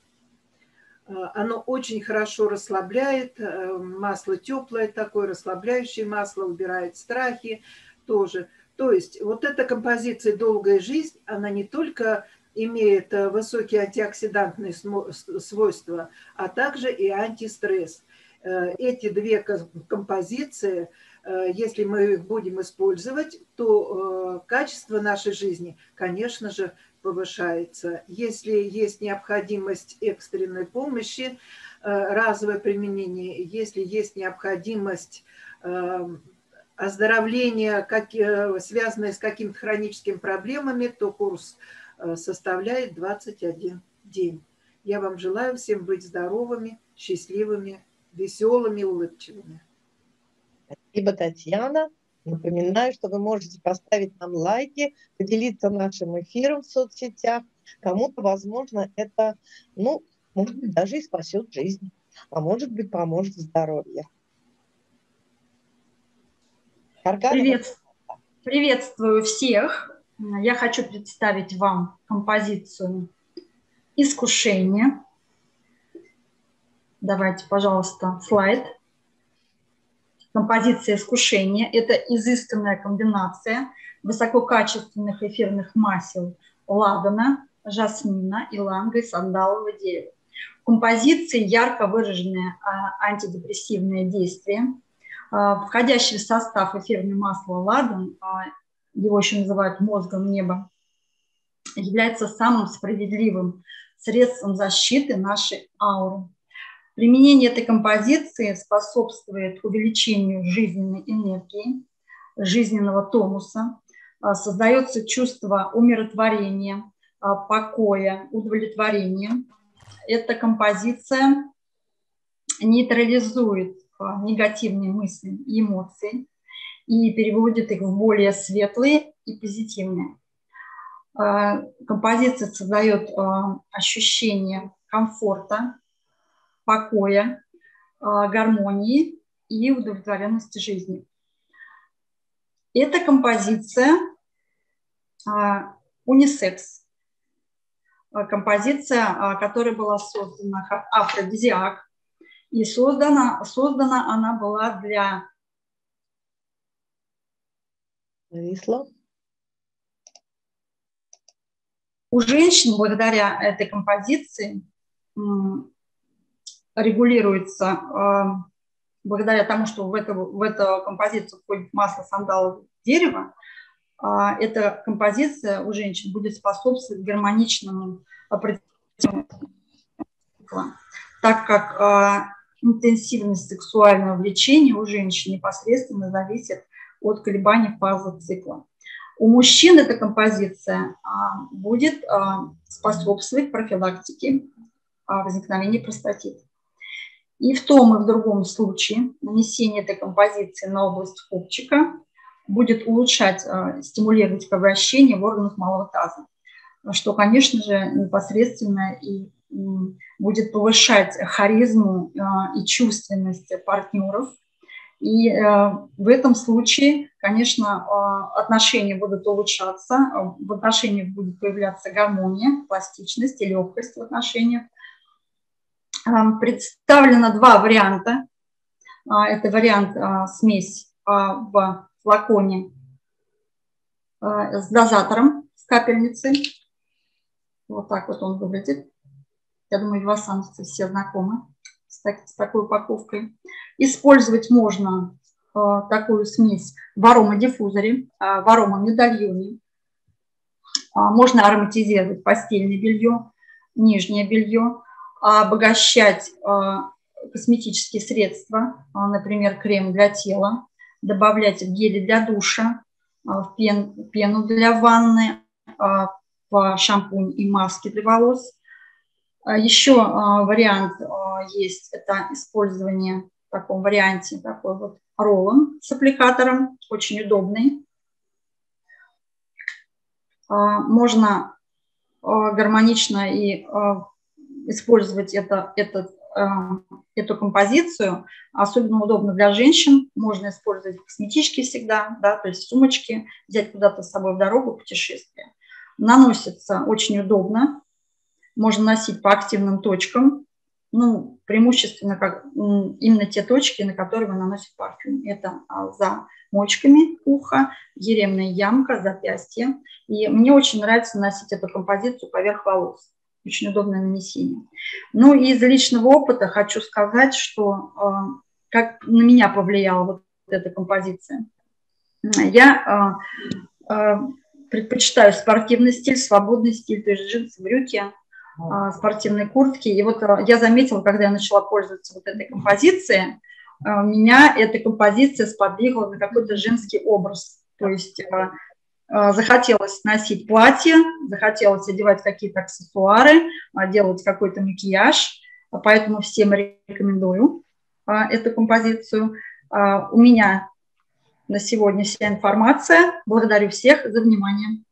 Оно очень хорошо расслабляет, масло теплое такое, расслабляющее масло, убирает страхи тоже. То есть вот эта композиция «Долгая жизнь», она не только имеет э, высокие антиоксидантные свойства, а также и антистресс. Э, эти две композиции, э, если мы их будем использовать, то качество нашей жизни, конечно же, повышается. Если есть необходимость экстренной помощи, разовое применение, если есть необходимость оздоровления, как, связанное с какими-то хроническими проблемами, то курс составляет 21 день. Я вам желаю всем быть здоровыми, счастливыми, веселыми, улыбчивыми. Спасибо, Татьяна. Напоминаю, что вы можете поставить нам лайки, поделиться нашим эфиром в соцсетях. Кому-то, возможно, это, ну, может быть, даже и спасет жизнь, а может быть, поможет в здоровье. Привет. Приветствую всех. Я хочу представить вам композицию «Искушение». Давайте, пожалуйста, слайд. Композиция «Искушение» – это изысканная комбинация высококачественных эфирных масел ладана, жасмина, иланга и сандалового дерева. В композиции ярко выраженное а, антидепрессивное действие. А, входящий в состав эфирное масло ладан а, его еще называют мозгом неба, является самым справедливым средством защиты нашей ауры. Применение этой композиции способствует увеличению жизненной энергии, жизненного тонуса, а, создается чувство умиротворения, а, покоя, удовлетворения. Эта композиция нейтрализует а, негативные мысли и эмоции, и переводит их в более светлые и позитивные. А, композиция создает а, ощущение комфорта, покоя, а, гармонии и удовлетворенности жизни. Эта композиция унисекс. Композиция, которая была создана как афродизиак. И создана, создана она была для Зависла. У женщин благодаря этой композиции регулируется, а, благодаря тому, что в эту, в эту композицию входит масло сандалового дерева, эта композиция у женщин будет способствовать гармоничному так как а, интенсивность сексуального влечения у женщин непосредственно зависит от колебаний фазы цикла. У мужчин эта композиция а, будет а, способствовать профилактике а, возникновения простатита. И в том и в другом случае нанесение этой композиции на область копчика будет улучшать, стимулировать кровообращение в органах малого таза, что, конечно же, непосредственно и будет повышать харизму и чувственность партнеров – и э, в этом случае, конечно, э, отношения будут улучшаться, в отношениях будет появляться гармония, пластичность и легкость в отношениях. представлено два варианта. Это вариант смесь в флаконе с дозатором, с капельницей. Вот так вот он выглядит. Я думаю, вивасанцы все знакомы с, так, с такой упаковкой. Использовать можно э, такую смесь в аромадиффузоре, э, в аромамедальоне. Э, можно ароматизировать постельное белье, нижнее белье, обогащать э, косметические средства, э, например, крем для тела, добавлять в гели для душа, э, в пен, пену для ванны, э, в шампунь и маски для волос – а Еще а, вариант а, есть, это использование в таком варианте, такой вот роллон с аппликатором, очень удобный. Можно гармонично и использовать это, этот, эту композицию. Особенно удобно для женщин. Можно использовать в косметичке всегда, да, то есть сумочки, взять куда-то с собой в дорогу, путешествие. Наносится очень удобно, можно носить по активным точкам, ну, преимущественно как, именно те точки, на которые вы наносите парфюм. Это а, за мочками уха, еремная ямка, запястье. И мне очень нравится носить эту композицию поверх волос. Очень удобное нанесение. Ну, и из личного опыта хочу сказать, что а, как на меня повлияла вот эта композиция. Я а, предпочитаю спортивный стиль, свободный стиль, то есть джинсы, брюки, спортивной куртки. И вот а, я заметила, когда я начала пользоваться вот этой композицией, а, меня эта композиция сподвигла на какой-то женский образ. То есть захотелось носить платье, захотелось одевать какие-то аксессуары, делать какой-то макияж. Поэтому всем рекомендую эту композицию. У меня на сегодня вся информация. Благодарю всех за внимание.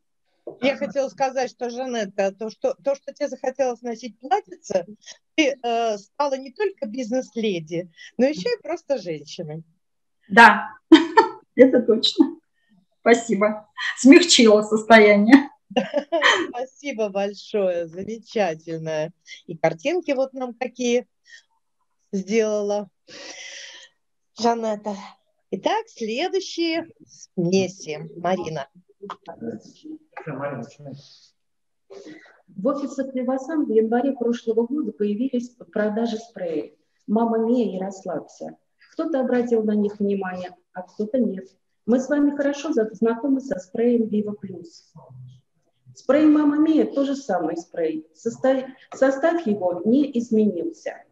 Я хотела сказать, что, Жанетта, то, что, то, что тебе захотелось носить платьице, ты э, стала не только бизнес-леди, но еще и просто женщиной. Да, это точно. Спасибо. Смягчила состояние. Спасибо большое, замечательно. И картинки вот нам какие сделала Жанетта. Итак, следующие смеси. Марина. В офисах Вивасан в январе прошлого года появились продажи спреев «Мама Мия» и «Расслабься». Кто-то обратил на них внимание, а кто-то нет. Мы с вами хорошо знакомы со спреем Viva Plus. Спрей «Мама Мия» – тоже самый спрей. Состав, состав его не изменился.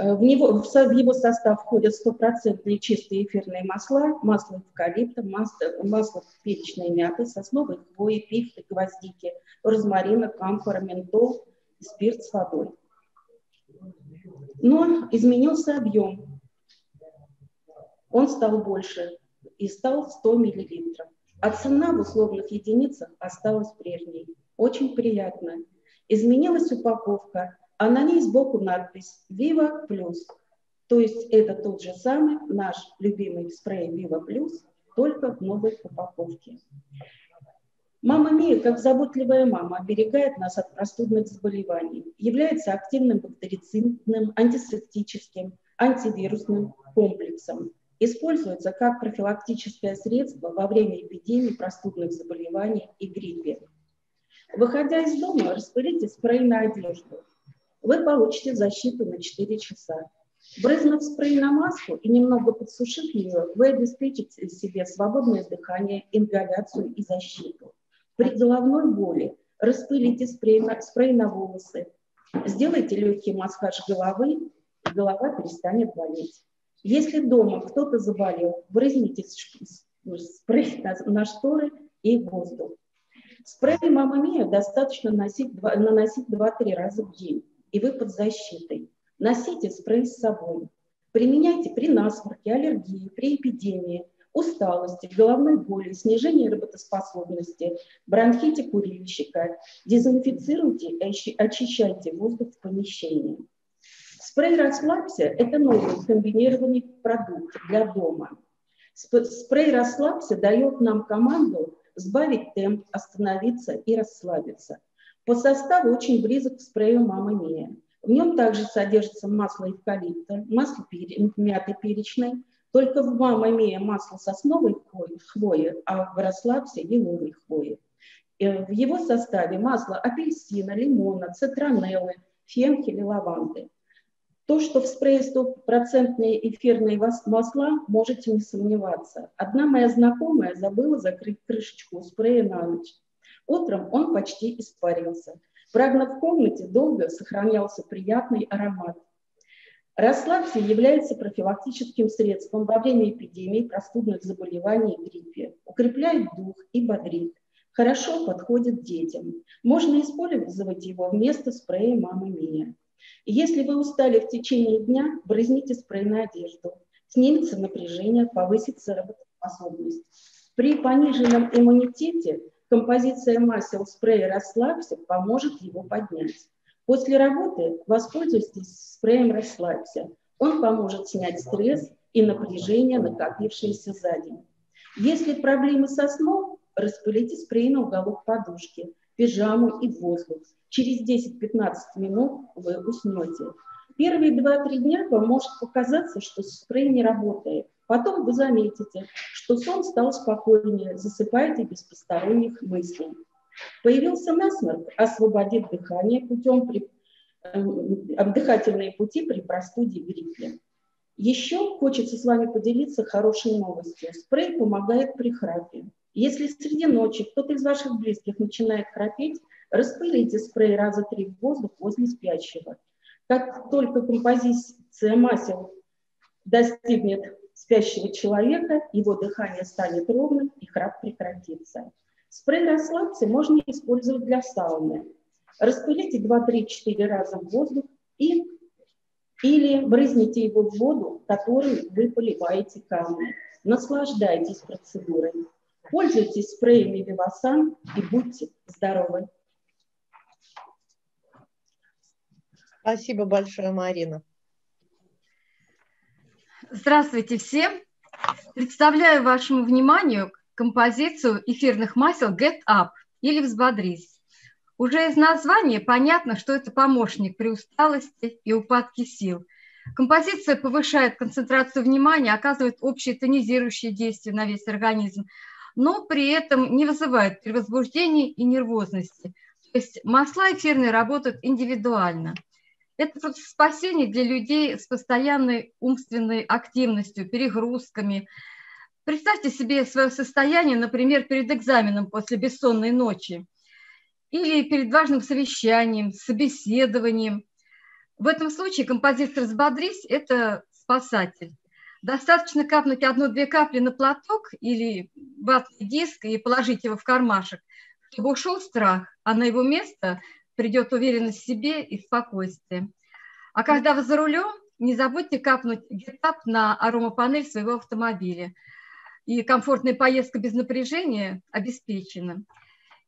Э, в, него, в его состав входят стопроцентные чистые эфирные масла, масло эвкалипта, масло, масло перечной мяты, сосновой хвои, пихты, гвоздики, розмарина, камфора, ментол, спирт с водой. Но изменился объем. Он стал больше и стал 100 миллилитров. А цена в условных единицах осталась прежней. Очень приятно. Изменилась упаковка, а на ней сбоку надпись Viva Plus. То есть это тот же самый наш любимый спрей Viva Plus, только в новой упаковке. Мама Мия, как заботливая мама, оберегает нас от простудных заболеваний, является активным бактерицидным, антисептическим, антивирусным комплексом. Используется как профилактическое средство во время эпидемии простудных заболеваний и гриппа. Выходя из дома, распылите спрей на одежду вы получите защиту на 4 часа. Брызнув спрей на маску и немного подсушив ее, вы обеспечите себе свободное дыхание, ингаляцию и защиту. При головной боли распылите спрей на, спрей на волосы, сделайте легкий массаж головы, и голова перестанет болеть. Если дома кто-то заболел, брызните спрей на, на шторы и воздух. Спрей «Мама Мия» достаточно носить, наносить 2-3 раза в день и вы под защитой. Носите спрей с собой. Применяйте при насморке, аллергии, при эпидемии, усталости, головной боли, снижении работоспособности, бронхите курильщика. Дезинфицируйте и очищайте воздух в помещении. Спрей «Расслабься» – это новый комбинированный продукт для дома. Спрей «Расслабься» дает нам команду сбавить темп, остановиться и расслабиться – по составу очень близок к спрею «Мама Мия». В нем также содержится масло эвкалипта, масло мяты перечной, только в мамаме масло сосновой хвои, а в расслабсе еловой хвои. Э, в его составе масло апельсина, лимона, цитронеллы, фенхеля, лаванды. То, что в спрее стопроцентные эфирные масла, можете не сомневаться. Одна моя знакомая забыла закрыть крышечку спрея на ночь. Утром он почти испарился. Правда, в комнате долго сохранялся приятный аромат. Расслабься является профилактическим средством во время эпидемии простудных заболеваний и гриппе. Укрепляет дух и бодрит. Хорошо подходит детям. Можно использовать его вместо спрея «Мама Мия». Если вы устали в течение дня, брызните спрей на одежду. Снимется напряжение, повысится работоспособность. При пониженном иммунитете композиция масел спрея «Расслабься» поможет его поднять. После работы воспользуйтесь спреем «Расслабься». Он поможет снять стресс и напряжение, накопившееся за день. Если проблемы со сном, распылите спрей на уголок подушки, пижаму и воздух. Через 10-15 минут вы уснете. Первые 2-3 дня вам может показаться, что спрей не работает. Потом вы заметите, что сон стал спокойнее, засыпаете без посторонних мыслей. Появился насморк, освободит дыхание путем при, э, дыхательные пути при простуде гриппе. Еще хочется с вами поделиться хорошей новостью. Спрей помогает при храпе. Если среди ночи кто-то из ваших близких начинает храпеть, распылите спрей раза три в воздух возле спящего. Как только композиция масел достигнет спящего человека, его дыхание станет ровным и храп прекратится. Спрей расслабься можно использовать для сауны. Распылите 2-3-4 раза в воздух и, или брызните его в воду, которой вы поливаете камни. Наслаждайтесь процедурой. Пользуйтесь спреями Вивасан и будьте здоровы. Спасибо большое, Марина. Здравствуйте всем. Представляю вашему вниманию композицию эфирных масел Get Up или Взбодрись. Уже из названия понятно, что это помощник при усталости и упадке сил. Композиция повышает концентрацию внимания, оказывает общее тонизирующее действие на весь организм, но при этом не вызывает перевозбуждения и нервозности. То есть масла эфирные работают индивидуально. Это спасение для людей с постоянной умственной активностью, перегрузками. Представьте себе свое состояние, например, перед экзаменом после бессонной ночи или перед важным совещанием, собеседованием. В этом случае композитор «Взбодрись» – это спасатель. Достаточно капнуть одну-две капли на платок или ватный диск и положить его в кармашек, чтобы ушел страх, а на его место придет уверенность в себе и спокойствие. А когда вы за рулем, не забудьте капнуть гетап на аромапанель своего автомобиля. И комфортная поездка без напряжения обеспечена.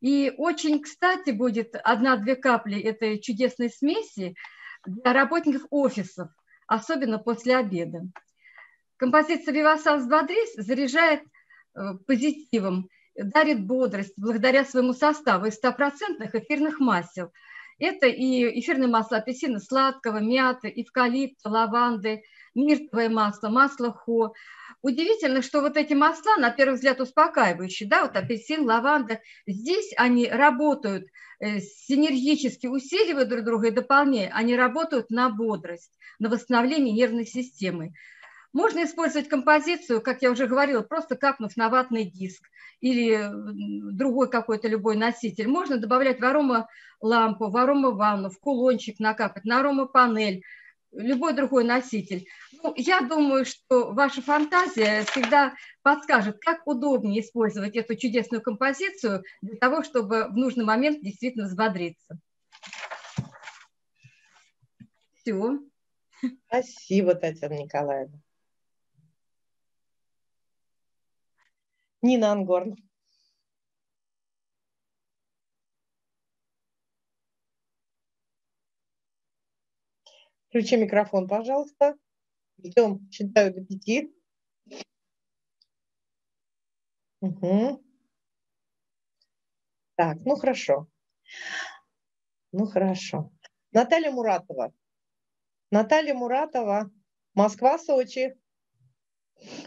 И очень кстати будет одна-две капли этой чудесной смеси для работников офисов, особенно после обеда. Композиция «Вивасан взбодрись» заряжает э, позитивом, дарит бодрость благодаря своему составу из стопроцентных эфирных масел. Это и эфирные масла апельсина сладкого, мяты, эвкалипта, лаванды, миртовое масло, масло хо. Удивительно, что вот эти масла, на первый взгляд, успокаивающие, да, вот апельсин, лаванда, здесь они работают, э, синергически усиливают друг друга и дополняют, они работают на бодрость, на восстановление нервной системы. Можно использовать композицию, как я уже говорила, просто капнув на ватный диск или другой какой-то любой носитель. Можно добавлять в аромалампу, в аромаванну, в кулончик накапать, на аромапанель, любой другой носитель. Ну, я думаю, что ваша фантазия всегда подскажет, как удобнее использовать эту чудесную композицию для того, чтобы в нужный момент действительно взбодриться. Все. Спасибо, Татьяна Николаевна. Нина Ангорн. Включи микрофон, пожалуйста. Ждем, считаю до пяти. Угу. Так, ну хорошо. Ну хорошо. Наталья Муратова. Наталья Муратова, Москва, Сочи.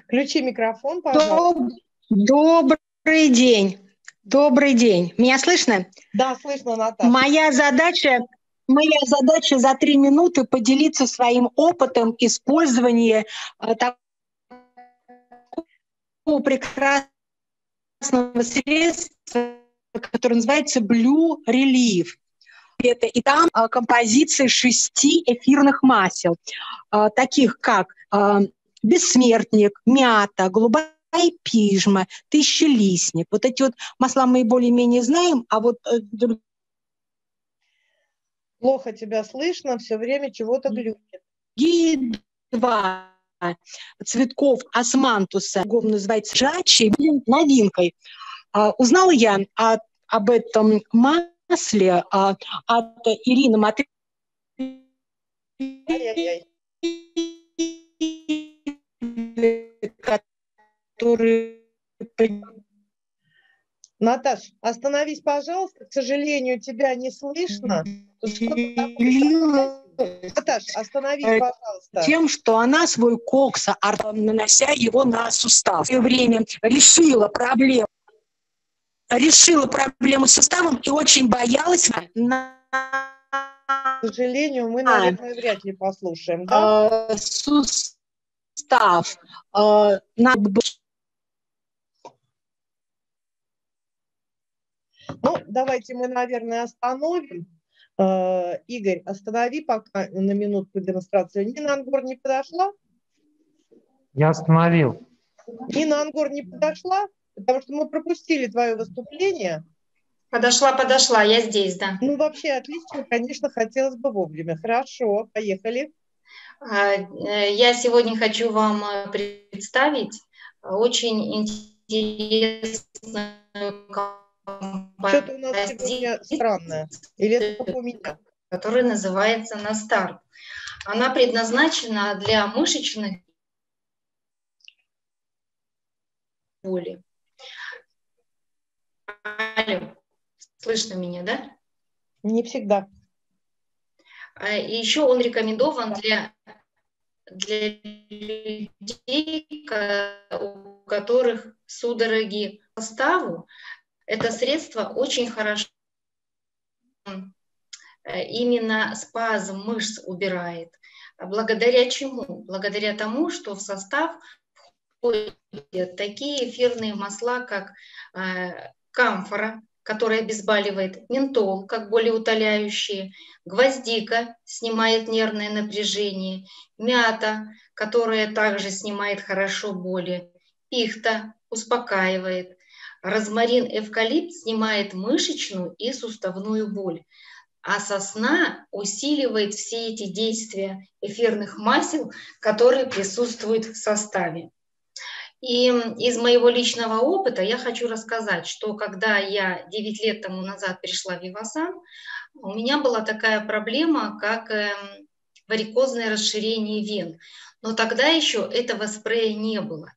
Включи микрофон, пожалуйста. Добрый день. Добрый день. Меня слышно? Да, слышно, Наталья. Моя задача, моя задача за три минуты поделиться своим опытом использования э, такого прекрасного средства, которое называется Blue Relief. Это, и там а, композиции шести эфирных масел, а, таких как а, бессмертник, мята, голубая пижма, тысячелистник. Вот эти вот масла мы более-менее знаем, а вот э, Плохо тебя слышно, все время чего-то глюкит. Другие два цветков османтуса, называется жачи, новинкой. А, узнала я о, об этом масле а, от Ирины Матвеевой, который... Наташ, остановись, пожалуйста. К сожалению, тебя не слышно. Наташ, остановись, э, пожалуйста. Тем, что она свой кокс, нанося его на сустав, в время решила проблему решила проблему с суставом и очень боялась к сожалению, мы, наверное, вряд ли послушаем. Да? Э, сустав. Э, ну, давайте мы, наверное, остановим. Э, Игорь, останови пока на минутку демонстрацию. Нина Ангор не подошла? Я остановил. Нина Ангор не подошла? Потому что мы пропустили твое выступление. Подошла, подошла, я здесь, да. Ну, вообще отлично, конечно, хотелось бы вовремя. Хорошо, поехали. А, э, я сегодня хочу вам э, представить очень интересную Что-то у нас сегодня странное. Или это у меня? Которая называется «На старт». Она предназначена для мышечных боли. Алло. Слышно меня, да? Не всегда. А, и еще он рекомендован для, для людей, у которых судороги по ставу. Это средство очень хорошо именно спазм мышц убирает. Благодаря чему? Благодаря тому, что в состав входят такие эфирные масла, как э, камфора, которая обезболивает, ментол, как болеутоляющие, гвоздика снимает нервное напряжение, мята, которая также снимает хорошо боли, пихта успокаивает, розмарин эвкалипт снимает мышечную и суставную боль, а сосна усиливает все эти действия эфирных масел, которые присутствуют в составе. И из моего личного опыта я хочу рассказать, что когда я 9 лет тому назад пришла в Вивасан, у меня была такая проблема, как эм, варикозное расширение вен. Но тогда еще этого спрея не было.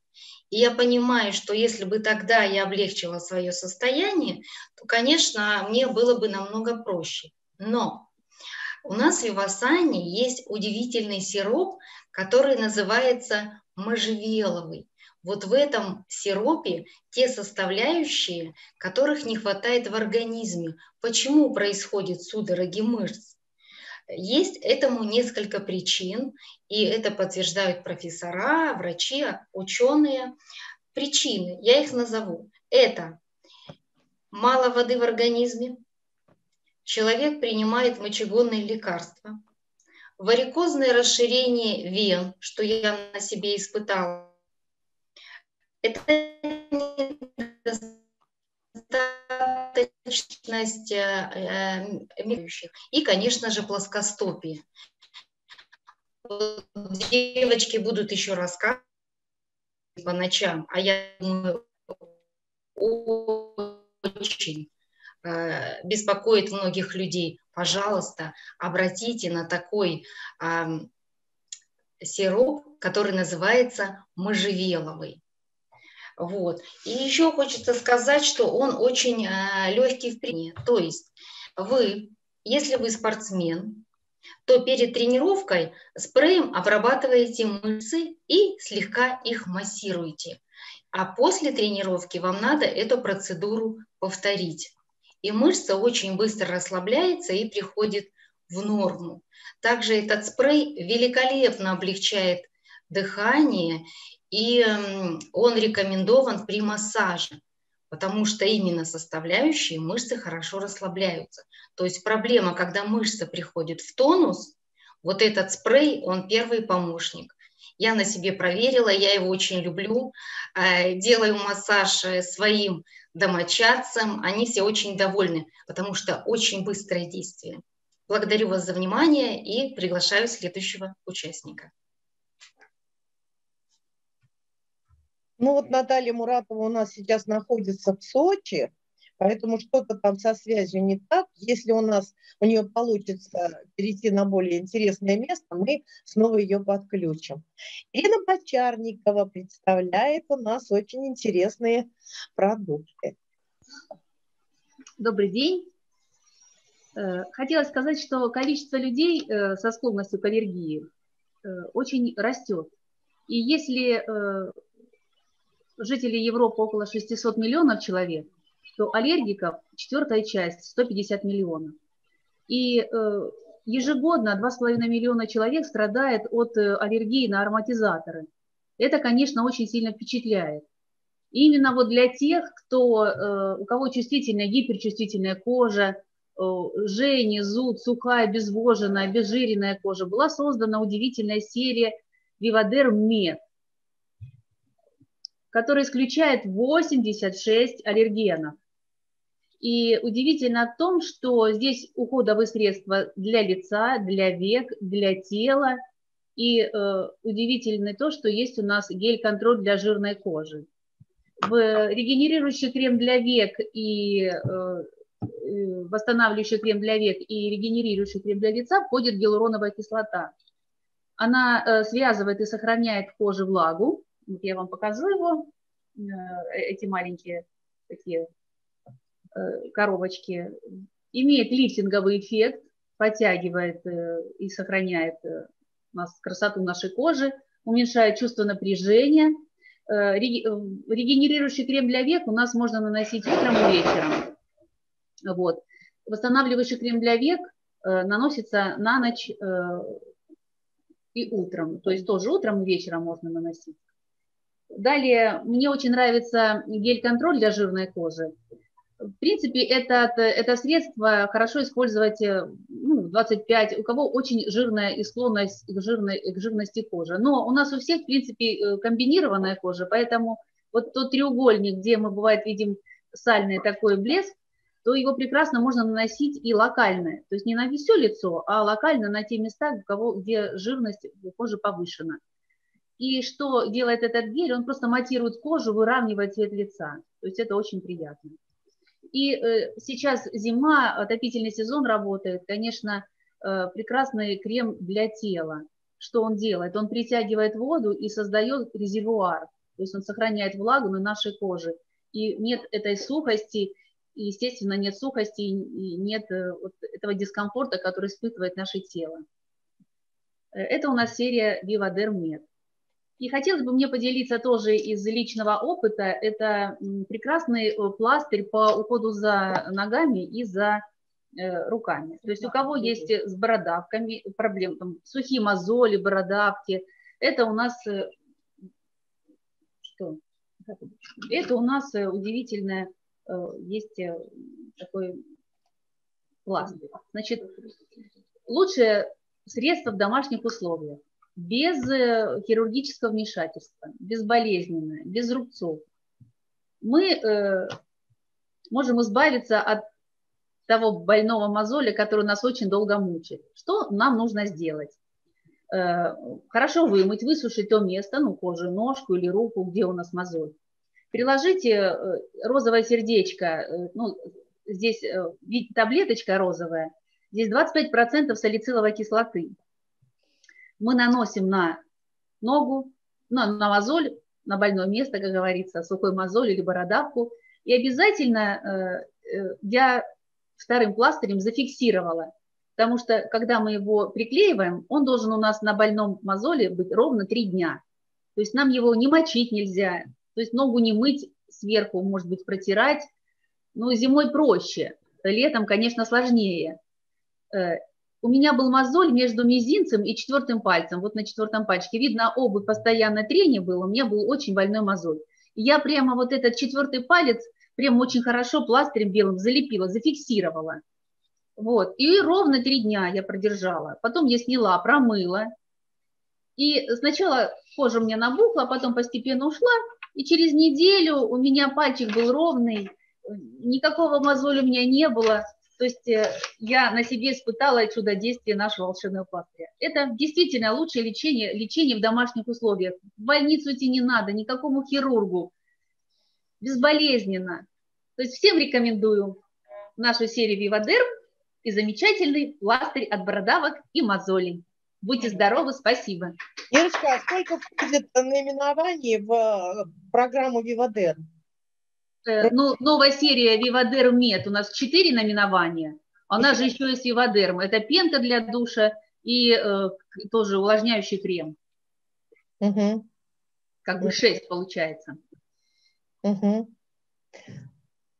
И я понимаю, что если бы тогда я облегчила свое состояние, то, конечно, мне было бы намного проще. Но у нас в Вивасане есть удивительный сироп, который называется можжевеловый. Вот в этом сиропе те составляющие, которых не хватает в организме. Почему происходят судороги мышц? Есть этому несколько причин, и это подтверждают профессора, врачи, ученые. Причины, я их назову. Это мало воды в организме, человек принимает мочегонные лекарства, варикозное расширение вен, что я на себе испытала, это недостаточность э, и, конечно же, плоскостопие. Девочки будут еще рассказывать по ночам, а я думаю, очень э, беспокоит многих людей. Пожалуйста, обратите на такой э, сироп, который называется можжевеловый. Вот. И еще хочется сказать, что он очень э, легкий в принятии. То есть вы, если вы спортсмен, то перед тренировкой спреем обрабатываете мышцы и слегка их массируете. А после тренировки вам надо эту процедуру повторить. И мышца очень быстро расслабляется и приходит в норму. Также этот спрей великолепно облегчает дыхание, и он рекомендован при массаже, потому что именно составляющие мышцы хорошо расслабляются. То есть проблема, когда мышца приходит в тонус, вот этот спрей, он первый помощник. Я на себе проверила, я его очень люблю. Э, делаю массаж э, своим домочадцам, они все очень довольны, потому что очень быстрое действие. Благодарю вас за внимание и приглашаю следующего участника. Ну вот Наталья Муратова у нас сейчас находится в Сочи, поэтому что-то там со связью не так. Если у нас у нее получится перейти на более интересное место, мы снова ее подключим. Ирина Бочарникова представляет у нас очень интересные продукты. Добрый день. Э, хотела сказать, что количество людей э, со склонностью к аллергии э, очень растет. И если жителей Европы около 600 миллионов человек, то аллергиков четвертая часть, 150 миллионов. И ежегодно 2,5 миллиона человек страдает от аллергии на ароматизаторы. Это, конечно, очень сильно впечатляет. И именно вот для тех, кто, у кого чувствительная, гиперчувствительная кожа, жжение, зуд, сухая, обезвоженная, обезжиренная кожа, была создана удивительная серия Vivadер Med, которая исключает 86 аллергенов. И удивительно в том, что здесь уходовые средства для лица, для век, для тела. И э, удивительно то, что есть у нас гель-контроль для жирной кожи. В регенерирующий крем для век и э, Э, восстанавливающий крем для век и регенерирующий крем для лица входит гиалуроновая кислота. Она э, связывает и сохраняет в коже влагу. Вот я вам покажу его, э, эти маленькие такие коробочки. Имеет лифтинговый эффект, подтягивает и сохраняет нас красоту нашей кожи, уменьшает чувство напряжения. Регенерирующий крем для век у нас можно наносить утром и вечером. Вот. Восстанавливающий крем для век э, наносится на ночь э, и утром, то есть тоже утром и вечером можно наносить. Далее, мне очень нравится гель-контроль для жирной кожи. В принципе, это, это средство хорошо использовать э, ну, 25, у кого очень жирная и склонность к, жирной, к жирности кожи. Но у нас у всех, в принципе, комбинированная кожа, поэтому вот тот треугольник, где мы, бывает, видим сальный такой блеск, то его прекрасно можно наносить и локально. То есть не на все лицо, а локально на те места, у кого, где жирность кожи повышена. И что делает этот гель? Он просто матирует кожу, выравнивает цвет лица. То есть это очень приятно. И э, сейчас зима, отопительный сезон работает. Конечно, э, прекрасный крем для тела. Что он делает? Он притягивает воду и создает резервуар. То есть он сохраняет влагу на нашей коже. И нет этой сухости и, естественно, нет сухости, и нет э, вот этого дискомфорта, который испытывает наше тело. Э, это у нас серия Vivader Med. И хотелось бы мне поделиться тоже из личного опыта. Это прекрасный э, пластырь по уходу за ногами и за руками. То есть у кого есть с бородавками проблем, там, сухие мозоли, бородавки, это у нас что? Это у нас удивительная Э, есть э, такой пластырь. Значит, лучшее средство в домашних условиях, без э, хирургического вмешательства, безболезненное, без рубцов. Мы можем избавиться от того больного мозоля, который нас очень долго мучает. Что нам нужно сделать? Хорошо вымыть, высушить то место, ну, кожу, ножку или руку, где у нас мозоль. Приложите э, розовое сердечко, э, ну, здесь э, таблеточка розовая, здесь 25% салициловой кислоты. Мы наносим на ногу, ну, на мозоль, на больное место, как говорится, сухой мозоль или бородавку. И обязательно я вторым пластырем зафиксировала потому что когда мы его приклеиваем, он должен у нас на больном мозоле быть ровно три дня. То есть нам его не мочить нельзя, то есть ногу не мыть сверху, может быть, протирать. Ну, зимой проще, летом, конечно, сложнее. У меня был мозоль между мизинцем и четвертым пальцем, вот на четвертом пальчике. Видно, обувь постоянно трение было, у меня был очень больной мозоль. И я прямо вот этот четвертый палец прям очень хорошо пластырем белым залепила, зафиксировала. Вот, и ровно три дня я продержала. Потом я сняла, промыла. И сначала кожа у меня набухла, а потом постепенно ушла. И через неделю у меня пальчик был ровный, никакого мозоля у меня не было. То есть э, я на себе испытала чудодействие нашего волшебного пластыря. Это действительно лучшее лечение, лечение в домашних условиях. В больницу идти не надо, никакому хирургу. Безболезненно. То есть всем рекомендую нашу серию Вивадерм и замечательный пластырь от бородавок и мозолей. Будьте здоровы, спасибо. Ирочка, а сколько входит наименований в э, программу Вивадерм? Э, ну, новая серия Вивадерм нет. У нас четыре номинования. А у нас же еще есть Вивадерм. Это пенка для душа и э, тоже увлажняющий крем. Угу. Как бы шесть получается. Угу.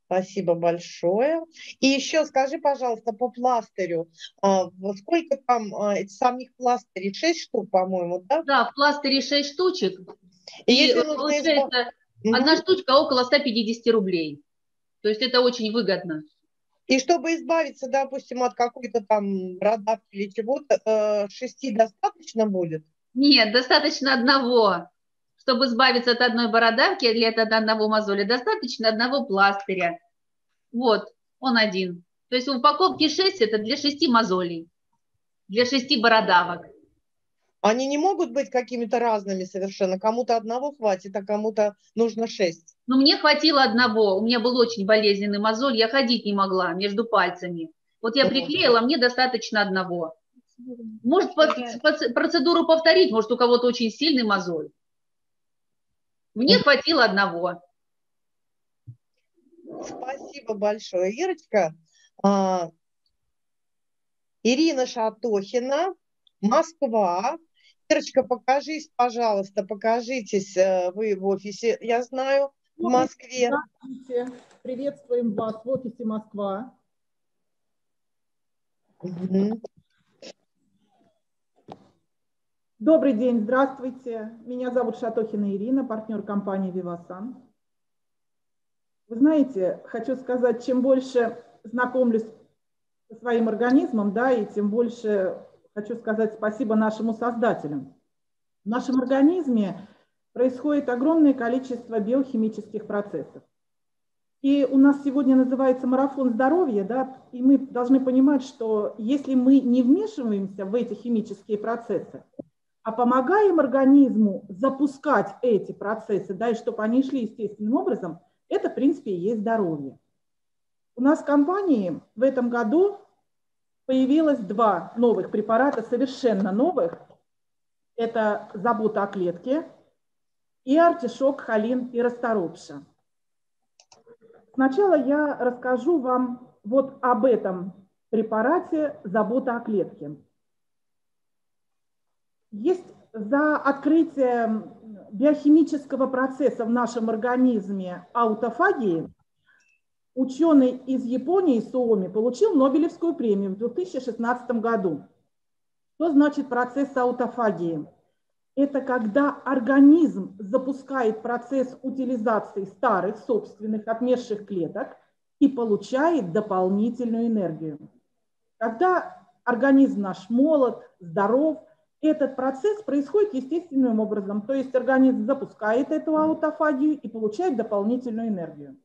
Спасибо большое. И еще скажи, пожалуйста, по пластырю, а, сколько там а, самих пластырей? Шесть штук, по-моему, да? Да, в пластыре шесть штучек. И, и если получается, избав... одна угу. штучка около 150 рублей. То есть это очень выгодно. И чтобы избавиться, допустим, от какой-то там бородавки или чего-то, э, шести достаточно будет? Нет, достаточно одного. Чтобы избавиться от одной бородавки или от одного мозоля, достаточно одного пластыря. Вот, он один. То есть в упаковке 6 это для 6 мозолей, для 6 бородавок. Они не могут быть какими-то разными совершенно. Кому-то одного хватит, а кому-то нужно шесть. Ну, мне хватило одного. У меня был очень болезненный мозоль, я ходить не могла между пальцами. Вот я приклеила, мне достаточно одного. Может, процедуру повторить, может, у кого-то очень сильный мозоль. Мне хватило одного. Спасибо большое, Ирочка. А, Ирина Шатохина, Москва. Ирочка, покажись, пожалуйста, покажитесь э, вы в офисе, я знаю, в Москве. Здравствуйте, приветствуем вас в офисе Москва. Угу. Добрый день, здравствуйте. Меня зовут Шатохина Ирина, партнер компании «Вивасан». Вы знаете, хочу сказать, чем больше знакомлюсь со своим организмом, да, и тем больше хочу сказать спасибо нашему создателям. В нашем организме происходит огромное количество биохимических процессов. И у нас сегодня называется марафон здоровья, да, и мы должны понимать, что если мы не вмешиваемся в эти химические процессы, а помогаем организму запускать эти процессы, да, и чтобы они шли естественным образом, это, в принципе, и есть здоровье. У нас в компании в этом году появилось два новых препарата, совершенно новых. Это забота о клетке и артишок, холин и расторопша. Сначала я расскажу вам вот об этом препарате забота о клетке. Есть за открытие биохимического процесса в нашем организме аутофагии ученый из Японии Суоми получил Нобелевскую премию в 2016 году. Что значит процесс аутофагии? Это когда организм запускает процесс утилизации старых собственных отмерших клеток и получает дополнительную энергию. Когда организм наш молод, здоров, этот процесс происходит естественным образом, то есть организм запускает эту аутофагию и получает дополнительную энергию.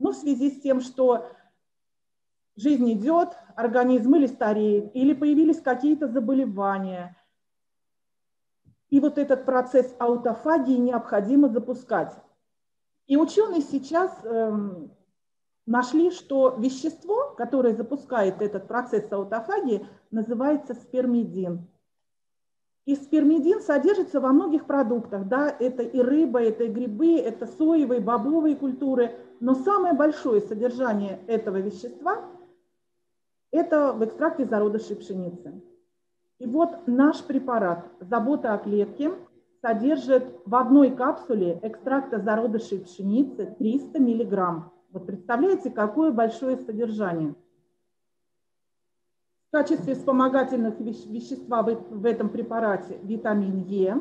Но в связи с тем, что жизнь идет, организм или стареет, или появились какие-то заболевания, и вот этот процесс аутофагии необходимо запускать. И ученые сейчас эм, нашли, что вещество, которое запускает этот процесс аутофагии, называется спермидин. И спермидин содержится во многих продуктах, да, это и рыба, это и грибы, это соевые, бобовые культуры, но самое большое содержание этого вещества Это в экстракте зародышей пшеницы. И вот наш препарат «Забота о клетке» содержит в одной капсуле экстракта зародышей пшеницы 300 миллиграмм. Вот представляете, какое большое содержание. В качестве вспомогательных вещества в этом препарате витамин Е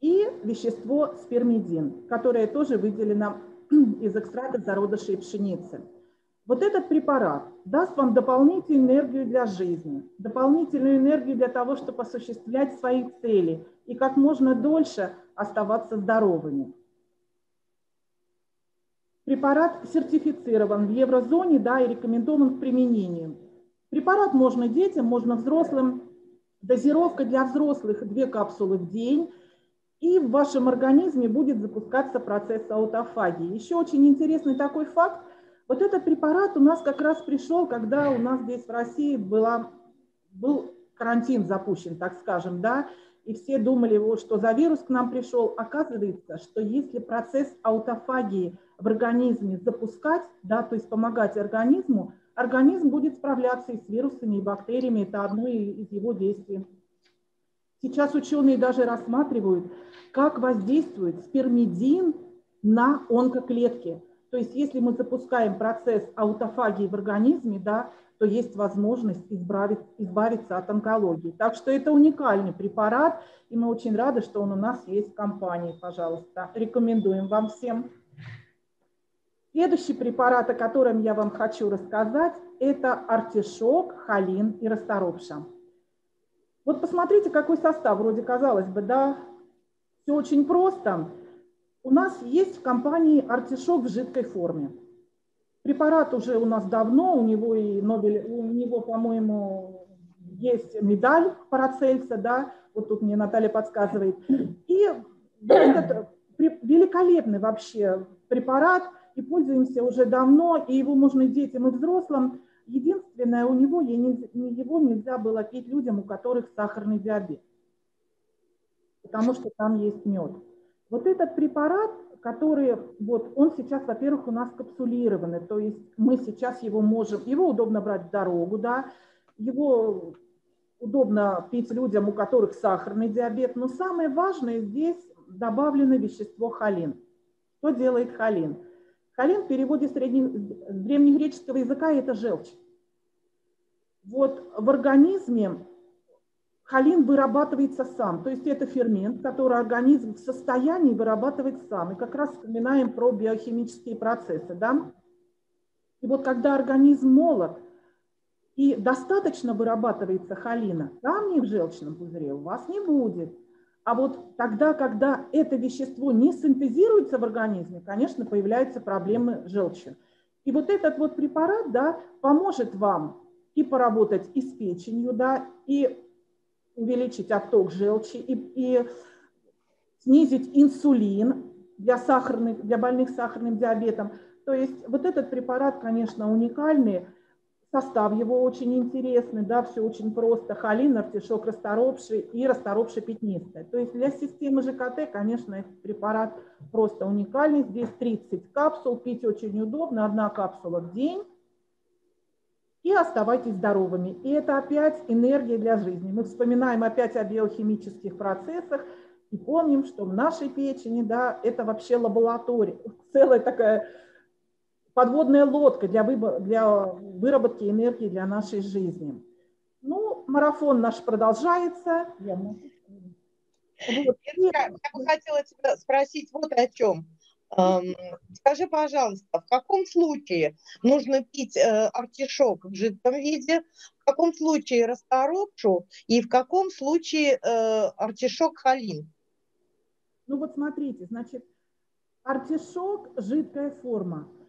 и вещество спермидин, которое тоже выделено из экстракта зародышей пшеницы. Вот этот препарат даст вам дополнительную энергию для жизни, дополнительную энергию для того, чтобы осуществлять свои цели и как можно дольше оставаться здоровыми. Препарат сертифицирован в еврозоне да, и рекомендован к применению. Препарат можно детям, можно взрослым. Дозировка для взрослых – две капсулы в день. И в вашем организме будет запускаться процесс аутофагии. Еще очень интересный такой факт. Вот этот препарат у нас как раз пришел, когда у нас здесь в России была, был карантин запущен, так скажем, да, и все думали, что за вирус к нам пришел. Оказывается, что если процесс аутофагии в организме запускать, да, то есть помогать организму, организм будет справляться и с вирусами, и бактериями. Это одно из его действий. Сейчас ученые даже рассматривают, как воздействует спермидин на онкоклетки. То есть если мы запускаем процесс аутофагии в организме, да, то есть возможность избавить, избавиться от онкологии. Так что это уникальный препарат, и мы очень рады, что он у нас есть в компании. Пожалуйста, рекомендуем вам всем. Следующий препарат, о котором я вам хочу рассказать, это артишок, холин и расторопша. Вот посмотрите, какой состав, вроде казалось бы, да, все очень просто. У нас есть в компании артишок в жидкой форме. Препарат уже у нас давно, у него и Нобель, у него, по-моему, есть медаль Парацельса, да, вот тут мне Наталья подсказывает. И этот великолепный вообще препарат – и пользуемся уже давно, и его можно и детям, и взрослым. Единственное, у него его нельзя было пить людям, у которых сахарный диабет, потому что там есть мед. Вот этот препарат, который, вот он сейчас, во-первых, у нас капсулированный, то есть мы сейчас его можем, его удобно брать в дорогу, да, его удобно пить людям, у которых сахарный диабет, но самое важное здесь добавлено вещество холин. Что делает холин? Холин в переводе с, древнегреческого языка это желчь. Вот в организме холин вырабатывается сам, то есть это фермент, который организм в состоянии вырабатывать сам. И как раз вспоминаем про биохимические процессы. Да? И вот когда организм молод и достаточно вырабатывается холина, камней в желчном пузыре у вас не будет. А вот тогда, когда это вещество не синтезируется в организме, конечно, появляются проблемы с желчью. И вот этот вот препарат, да, поможет вам и поработать и с печенью, да, и увеличить отток желчи, и, и снизить инсулин для, сахарных, для больных сахарным диабетом. То есть вот этот препарат, конечно, уникальный, Состав его очень интересный, да, все очень просто. Холин, артишок расторопший и расторопший пятнистый. То есть для системы ЖКТ, конечно, этот препарат просто уникальный. Здесь 30 капсул, пить очень удобно, одна капсула в день. И оставайтесь здоровыми. И это опять энергия для жизни. Мы вспоминаем опять о биохимических процессах и помним, что в нашей печени, да, это вообще лаборатория, целая такая подводная лодка для, выбор, для выработки энергии для нашей жизни. Ну, марафон наш продолжается. Вот. Я бы хотела тебя спросить вот о чем. Эм, скажи, пожалуйста, в каком случае нужно пить э, артишок в жидком виде, в каком случае расторопшу и в каком случае э, артишок халин? Ну вот смотрите, значит, артишок – жидкая форма –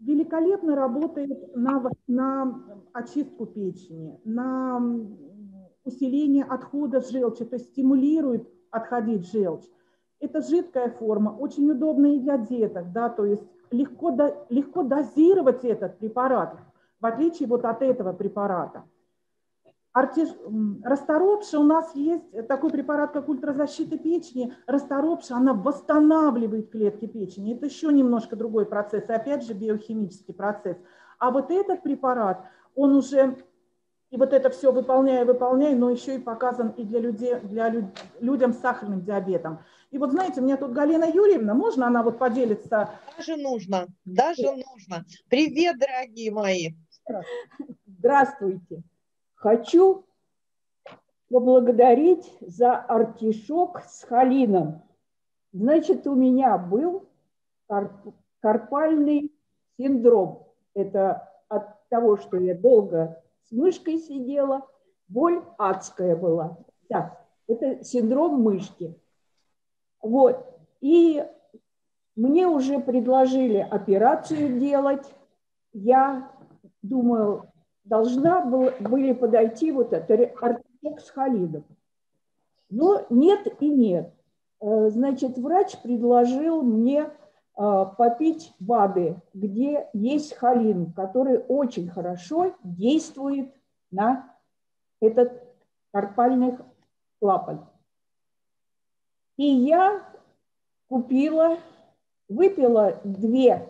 великолепно работает на, на очистку печени, на усиление отхода желчи, то есть стимулирует отходить желчь. Это жидкая форма, очень удобная и для деток, да, то есть легко, легко дозировать этот препарат, в отличие вот от этого препарата. Артиш... Расторопша у нас есть такой препарат, как ультразащита печени. Расторопша, она восстанавливает клетки печени. Это еще немножко другой процесс, и опять же биохимический процесс. А вот этот препарат, он уже и вот это все выполняя, выполняя, но еще и показан и для, людей, для люд, людям с сахарным диабетом. И вот знаете, у меня тут Галина Юрьевна, можно она вот поделится? Даже нужно, даже нужно. Привет, дорогие мои. Здравствуйте. Хочу поблагодарить за артишок с халином. Значит, у меня был карпальный синдром. Это от того, что я долго с мышкой сидела, боль адская была. Так, это синдром мышки. Вот. И мне уже предложили операцию делать. Я думаю, должна был, были подойти вот это артек с. Но нет и нет. Э, значит, врач предложил мне э, попить БАДы, где есть холин, который очень хорошо действует на этот карпальный клапан. И я купила, выпила две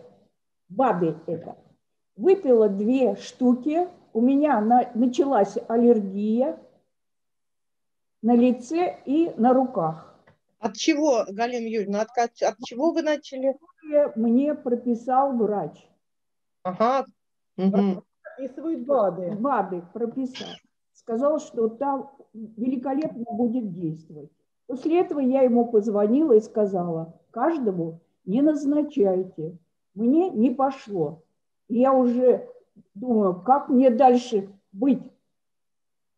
БАДы это, выпила две штуки, у меня на, началась аллергия на лице и на руках. От чего, Галина Юрьевна, от, от чего вы начали? Мне прописал врач. Ага. Угу. Прописывают БАДы. БАДы прописал. Сказал, что там великолепно будет действовать. После этого я ему позвонила и сказала, каждому не назначайте. Мне не пошло. Я уже думаю, как мне дальше быть?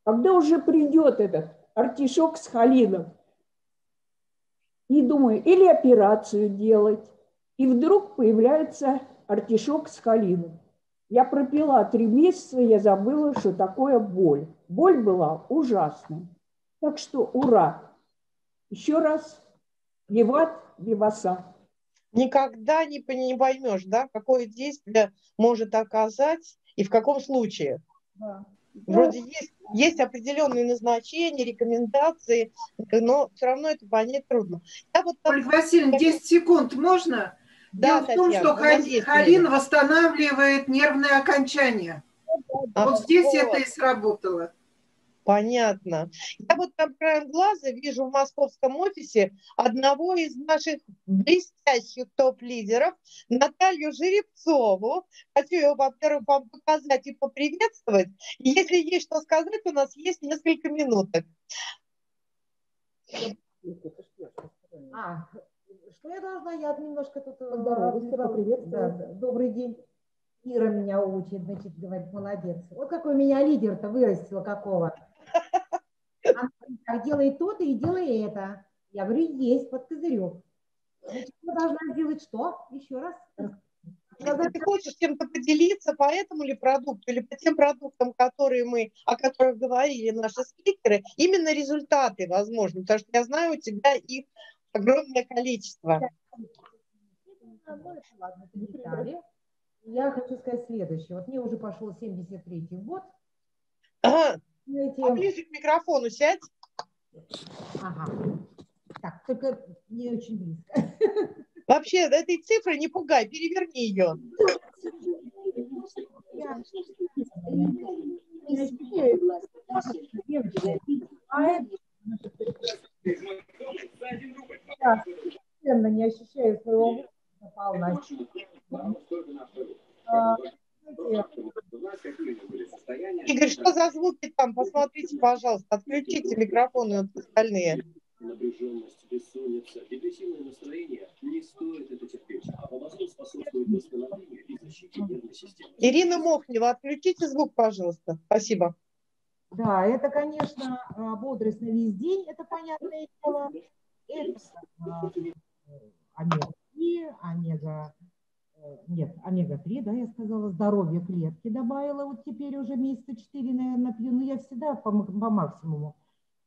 Когда уже придет этот артишок с халином? И думаю, или операцию делать. И вдруг появляется артишок с халином. Я пропила три месяца, я забыла, что такое боль. Боль была ужасная. Так что ура! Еще раз, Виват, Виваса. Никогда не поймешь, да, какое действие может оказать и в каком случае. Да. Вроде есть, есть определенные назначения, рекомендации, но все равно это понять трудно. Я вот там... Ольга Васильевна, 10 секунд можно? Да, Дело в том, что холин восстанавливает нервные окончания. А, вот здесь вот. это и сработало. Понятно. Я вот там краем глаза вижу в московском офисе одного из наших блестящих топ-лидеров, Наталью Жеребцову. Хочу ее, во-первых, вам показать и поприветствовать. И если есть что сказать, у нас есть несколько минуток. А, что я должна? Я немножко тут... Э, да. Добрый день. Ира меня учит, значит, говорит, молодец. Вот какой меня лидер-то вырастила какого. Так, делай то-то и делай это. Я говорю, есть, под козырек. Значит, я должна сделать что? Еще раз. Когда ты хочешь чем-то поделиться по этому ли продукту или по тем продуктам, которые мы, о которых говорили наши спикеры, именно результаты, возможно, потому что я знаю, у тебя их огромное количество. Я хочу сказать следующее. Вот мне уже пошел 73-й год. Ага. Эти... А ближе к микрофону сядь. Ага. Так, только не очень близко. Вообще, этой цифры не пугай, переверни ее. Я не ощущаю своего полностью. Игорь, что за звуки там? Посмотрите, пожалуйста, отключите микрофоны остальные. Напряженность, бессонница, депрессивное настроение не стоит это терпеть, а полностью способствует восстановлению и защите нервной системы. Ирина Мохнева, отключите звук, пожалуйста. Спасибо. Да, это, конечно, а, бодрость на весь день, это понятное дело. Это а, омега-3, омега нет, омега-3, да, я сказала, здоровье клетки добавила, вот теперь уже месяца 4, наверное, пью, но я всегда по, по максимуму,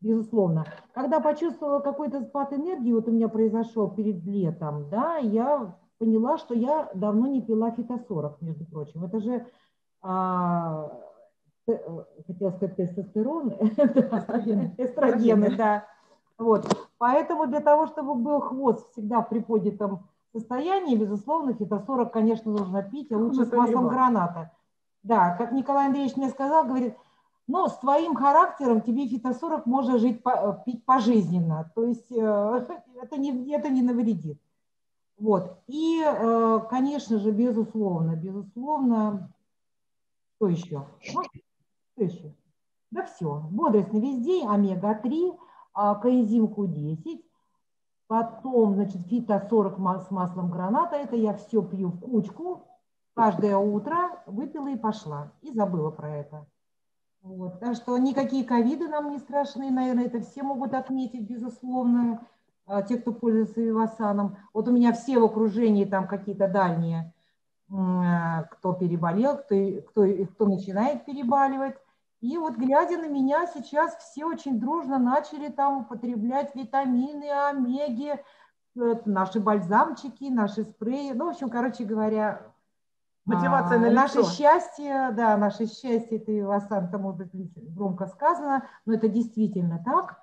безусловно. Когда почувствовала какой-то спад энергии, вот у меня произошел перед летом, да, я поняла, что я давно не пила фитосорок, между прочим. Это же, а, хотела сказать, тестостерон, эстрогены, да. Вот. Поэтому для того, чтобы был хвост всегда в приподнятом состоянии, безусловно, фитосорок, конечно, нужно пить, а лучше с маслом граната. Да, как Николай Андреевич мне сказал, говорит, но с твоим характером тебе фитосорок можно жить, пить пожизненно. То есть это не, это не навредит. Вот. И, конечно же, безусловно, безусловно, что еще? Ну, что еще? Да все. Бодрость на весь день, омега-3, а, коэнзим Q10, потом, значит, фито-40 с маслом граната. Это я все пью в кучку. Каждое утро выпила и пошла. И забыла про это. Вот. Так что никакие ковиды нам не страшны, наверное, это все могут отметить, безусловно, а, те, кто пользуется вивасаном. Вот у меня все в окружении там какие-то дальние, а, кто переболел, кто, кто, кто начинает перебаливать. И вот глядя на меня, сейчас все очень дружно начали там употреблять витамины, омеги, наши бальзамчики, наши спреи. Ну, в общем, короче говоря, Мотивация на а, Наше счастье, да, наше счастье, это Васан, это может быть громко сказано, но это действительно так.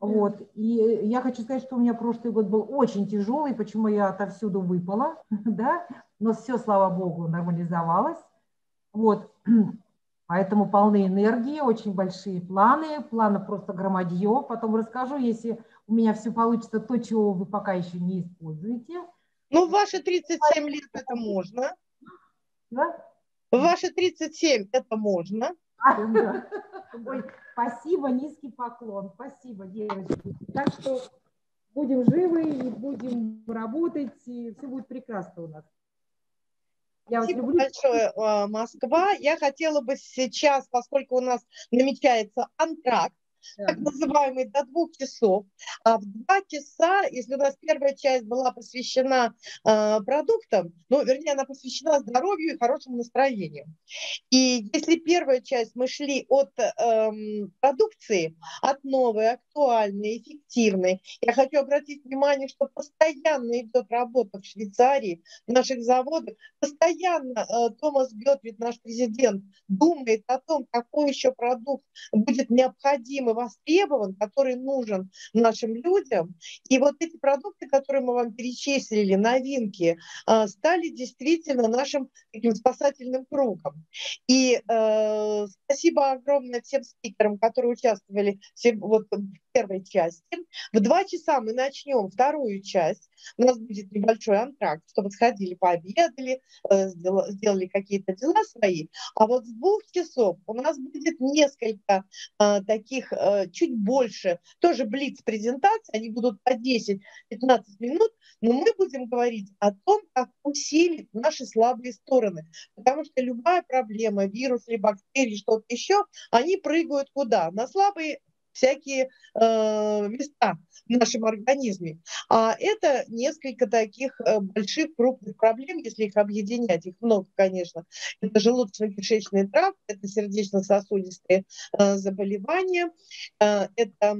Вот. И я хочу сказать, что у меня прошлый год был очень тяжелый, почему я отовсюду выпала, да, но все, слава богу, нормализовалось. Вот. Поэтому полны энергии, очень большие планы, планы просто громадье. Потом расскажу, если у меня все получится, то, чего вы пока еще не используете. Ну, ваши 37 лет это можно. Да? Ваши 37 это можно. Ой, спасибо, низкий поклон. Спасибо, девочки. Так что будем живы и будем работать, и все будет прекрасно у нас. Я Спасибо люблю. большое, а, Москва. Я хотела бы сейчас, поскольку у нас намечается антракт, так называемый, до двух часов. А в два часа, если у нас первая часть была посвящена э, продуктам, ну, вернее, она посвящена здоровью и хорошему настроению. И если первая часть мы шли от э, продукции, от новой, актуальной, эффективной, я хочу обратить внимание, что постоянно идет работа в Швейцарии, в наших заводах, постоянно э, Томас Гетвит, наш президент, думает о том, какой еще продукт будет необходим и востребован, который нужен нашим людям. И вот эти продукты, которые мы вам перечислили, новинки, а, стали действительно нашим таким спасательным кругом. И э, спасибо огромное всем спикерам, которые участвовали вот в первой части. В два часа мы начнем вторую часть. У нас будет небольшой антракт, чтобы сходили, пообедали, э, сделали какие-то дела свои. А вот с двух часов у нас будет несколько э, таких Э, чуть больше, тоже блиц-презентации, они будут по 10-15 минут, но мы будем говорить о том, как усилить наши слабые стороны, потому что любая проблема, вирус или бактерии, что-то еще, они прыгают куда? На слабые всякие э, места в нашем организме. А это несколько таких э, больших крупных проблем, если их объединять, их много, конечно. Это желудочно-кишечный тракт, это сердечно-сосудистые э, заболевания, э, это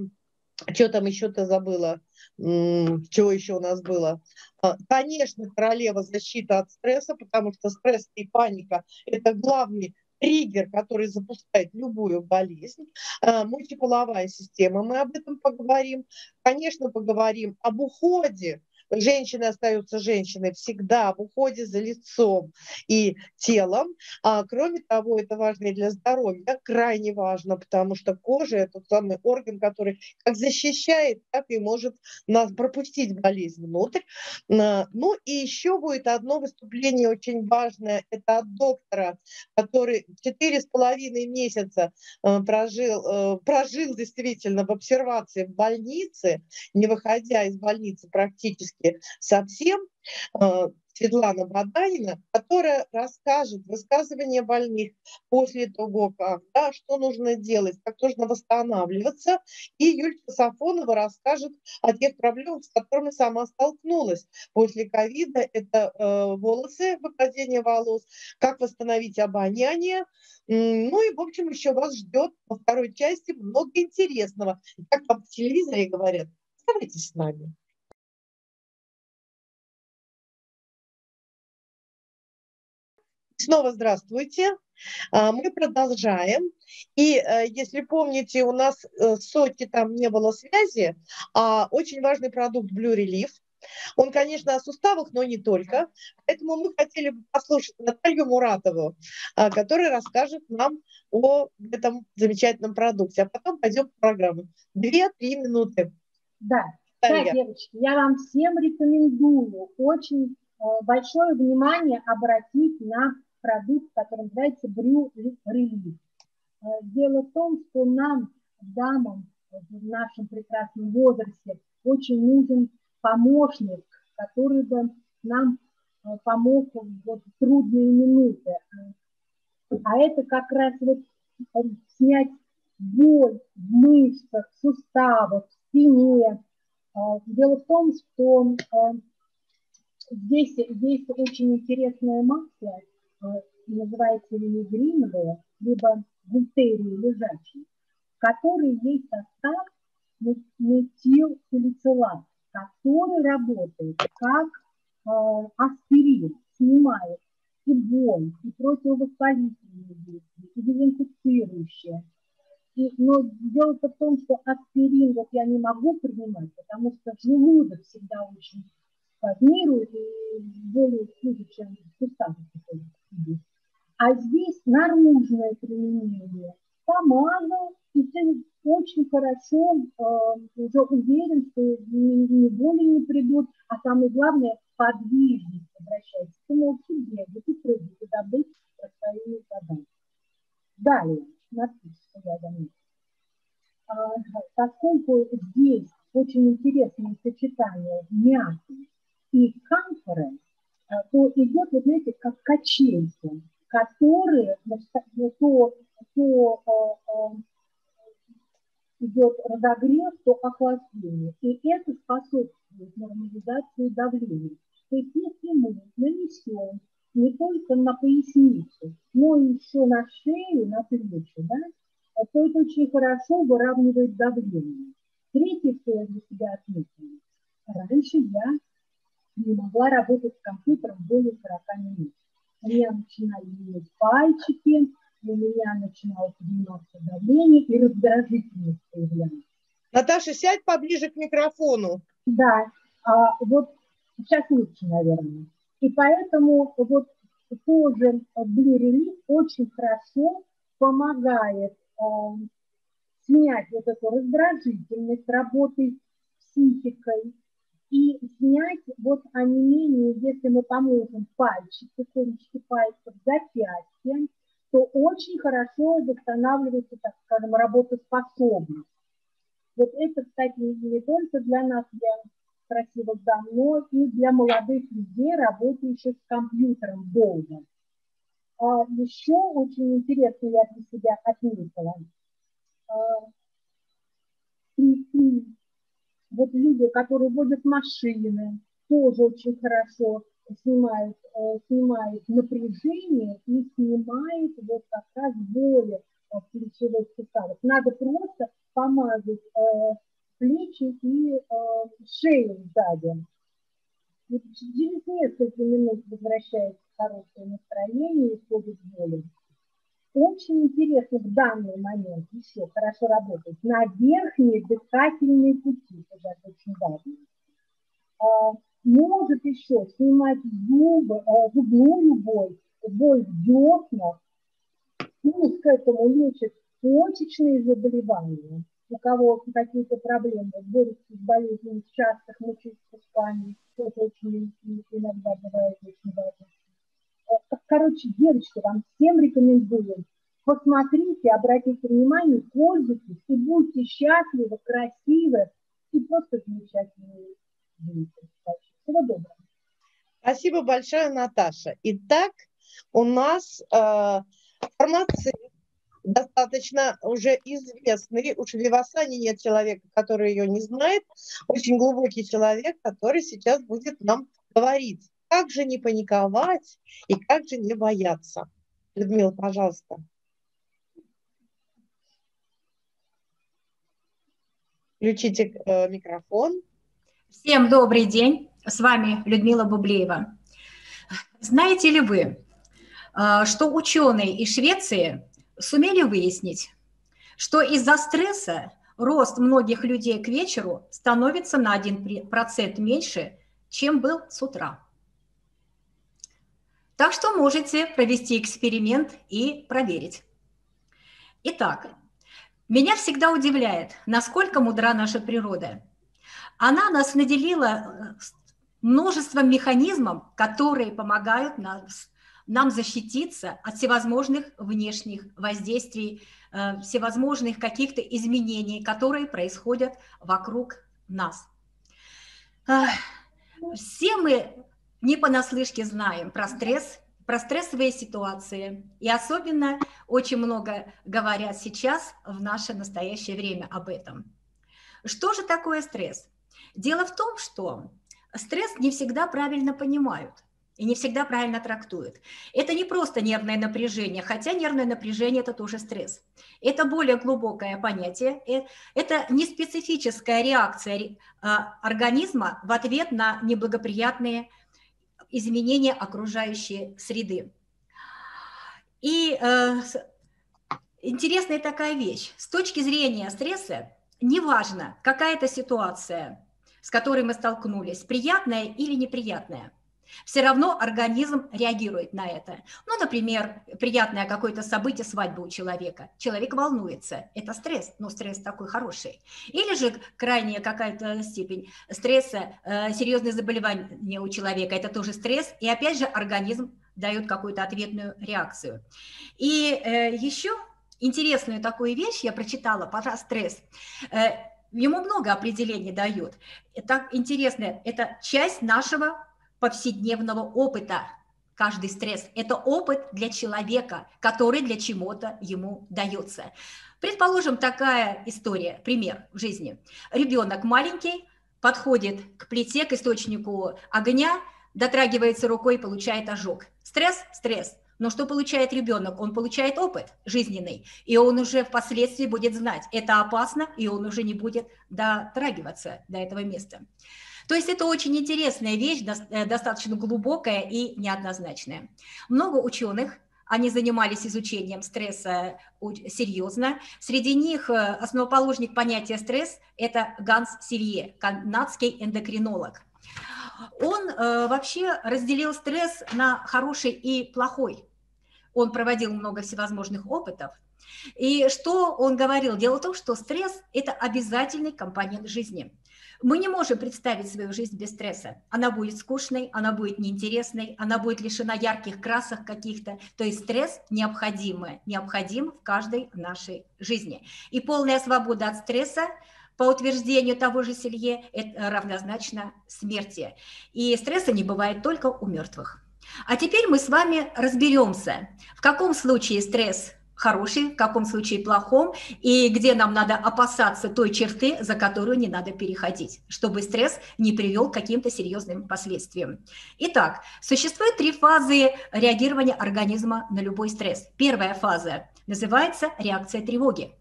что там еще-то забыла? Чего еще у нас было? А, конечно, королева защита от стресса, потому что стресс и паника – это главный триггер, который запускает любую болезнь, э, мультиполовая система, мы об этом поговорим. Конечно, поговорим об уходе женщины остаются женщиной всегда в уходе за лицом и телом. А, кроме того, это важно и для здоровья, крайне важно, потому что кожа – это тот самый орган, который как защищает, так и может нас пропустить болезнь внутрь. А, ну и еще будет одно выступление очень важное, это от доктора, который четыре с половиной месяца э, прожил, э, прожил действительно в обсервации в больнице, не выходя из больницы практически практически совсем, э, Светлана Баданина, которая расскажет высказывания больных после того, как, да, что нужно делать, как нужно восстанавливаться. И Юлька Сафонова расскажет о тех проблемах, с которыми сама столкнулась после ковида. Это э, волосы, выпадение волос, как восстановить обоняние. Ну и, в общем, еще вас ждет во второй части много интересного. Как там в телевизоре говорят, оставайтесь с нами. Снова здравствуйте. А, мы продолжаем. И э, если помните, у нас э, с Соти там не было связи, а очень важный продукт Blue Relief – Он, конечно, о суставах, но не только. Поэтому мы хотели бы послушать Наталью Муратову, а, которая расскажет нам о этом замечательном продукте. А потом пойдем в программу. Две-три минуты. Да, да, девочки, я вам всем рекомендую очень э, большое внимание обратить на продукт, который называется Брю Релиз. Э, дело в том, что нам, дамам, в нашем прекрасном возрасте, очень нужен помощник, который бы нам э, помог в вот трудные минуты. А это как раз вот э, снять боль в мышцах, в суставах, в спине. Дело в том, что здесь, здесь очень интересное масло, называется винегриновое, либо гультерии лежачий, который есть состав метилсалицилат, который работает как э, аспирин, снимает и боль, и противовоспалительные действия, и дезинфицирующие. И, но дело в том, что аспирин вот я не могу принимать, потому что желудок всегда очень спазмирует и более хуже, чем суставы. А здесь наружное применение. Помазал, и ты очень хорошо э, уже уверен, что ни, ни боли не придут, а самое главное, подвижность обращается. Ты можешь и бегать, и прыгать, и добыть своими задачи. Далее, смотрите, что я заметила. А, поскольку здесь очень интересное сочетание мяты и э, то идет, вот знаете, как качелька которые то, то э, э, идет разогрев, то охлаждение. И это способствует нормализации давления. То есть если мы нанесем не только на поясницу, но еще на шею, на плечи, да, то это очень хорошо выравнивает давление. Третье, что я для себя отметила. Раньше я не могла работать с компьютером более 40 минут у меня начинали менять пальчики, у меня начинало подниматься давление и раздражительность появлялась. Наташа, сядь поближе к микрофону. Да, а, вот сейчас лучше, наверное. И поэтому вот тоже Блирелиз очень хорошо помогает э, снять вот эту раздражительность работы с психикой, и снять вот онемение, если мы поможем пальчики, кончики пальцев, запястья, то очень хорошо восстанавливается, так скажем, работоспособность. Вот это, кстати, не только для нас, для красивых дам, но и для молодых людей, работающих с компьютером долго. А еще очень интересно я для себя отметила. Вот люди, которые водят машины, тоже очень хорошо снимают, э, снимают напряжение и снимает вот как раз боли в плечевых суставах. Надо просто помазать э, плечи и э, шею сзади. И через несколько минут возвращается хорошее настроение и ходит боли. Очень интересно в данный момент еще хорошо работать на верхние дыхательные пути, это очень важно. А, может еще снимать зубы, а, зубную боль, боль в деснах, плюс к этому лечит почечные заболевания, у кого какие-то проблемы, борются с болезнями частых мочеиспусканий, это очень иногда бывает очень важно. Короче, девочки, вам всем рекомендую. Посмотрите, обратите внимание, пользуйтесь и будьте счастливы, красивы и просто замечательные Всего доброго. Спасибо большое, Наташа. Итак, у нас э, фармацевт, достаточно уже известный, уж в Вивасане нет человека, который ее не знает, очень глубокий человек, который сейчас будет нам говорить как же не паниковать и как же не бояться? Людмила, пожалуйста. Включите э, микрофон. Всем добрый день. С вами Людмила Бублеева. Знаете ли вы, э, что ученые из Швеции сумели выяснить, что из-за стресса рост многих людей к вечеру становится на 1% меньше, чем был с утра. Так что можете провести эксперимент и проверить. Итак, меня всегда удивляет, насколько мудра наша природа. Она нас наделила э, множеством механизмов, которые помогают нас, нам защититься от всевозможных внешних воздействий, э, всевозможных каких-то изменений, которые происходят вокруг нас. Все мы не понаслышке знаем про стресс, про стрессовые ситуации. И особенно очень много говорят сейчас в наше настоящее время об этом. Что же такое стресс? Дело в том, что стресс не всегда правильно понимают и не всегда правильно трактуют. Это не просто нервное напряжение, хотя нервное напряжение – это тоже стресс. Это более глубокое понятие, э, это не специфическая реакция а, организма в ответ на неблагоприятные изменения окружающей среды. И э, интересная такая вещь. С точки зрения стресса, неважно, какая это ситуация, с которой мы столкнулись, приятная или неприятная – все равно организм реагирует на это. Ну, например, приятное какое-то событие, свадьбы у человека. Человек волнуется. Это стресс, но стресс такой хороший. Или же крайняя какая-то степень стресса, э, серьезное заболевание у человека. Это тоже стресс. И опять же организм дает какую-то ответную реакцию. И э, еще интересную такую вещь я прочитала про стресс. Э, ему много определений дают. Это интересно, это часть нашего повседневного опыта. Каждый стресс – это опыт для человека, который для чего-то ему дается. Предположим, такая история, пример в жизни. Ребенок маленький подходит к плите, к источнику огня, дотрагивается рукой получает ожог. Стресс? Стресс. Но что получает ребенок? Он получает опыт жизненный, и он уже впоследствии будет знать, это опасно, и он уже не будет дотрагиваться до этого места. То есть это очень интересная вещь, э, достаточно глубокая и неоднозначная. Много ученых они занимались изучением стресса серьезно. Среди них э, основоположник понятия стресс – это Ганс Силье, канадский эндокринолог. Он э, вообще разделил стресс на хороший и плохой. Он проводил много всевозможных опытов. И что он говорил? Дело в том, что стресс – это обязательный компонент жизни. Мы не можем представить свою жизнь без стресса. Она будет скучной, она будет неинтересной, она будет лишена ярких красок каких-то. То есть стресс необходимый, необходим в каждой нашей жизни. И полная свобода от стресса по утверждению того же Селье, это равнозначно смерти. И стресса не бывает только у мертвых. А теперь мы с вами разберемся, в каком случае стресс хороший, в каком случае плохом, и где нам надо опасаться той черты, за которую не надо переходить, чтобы стресс не привел к каким-то серьезным последствиям. Итак, существует три фазы реагирования организма на любой стресс. Первая фаза называется реакция тревоги.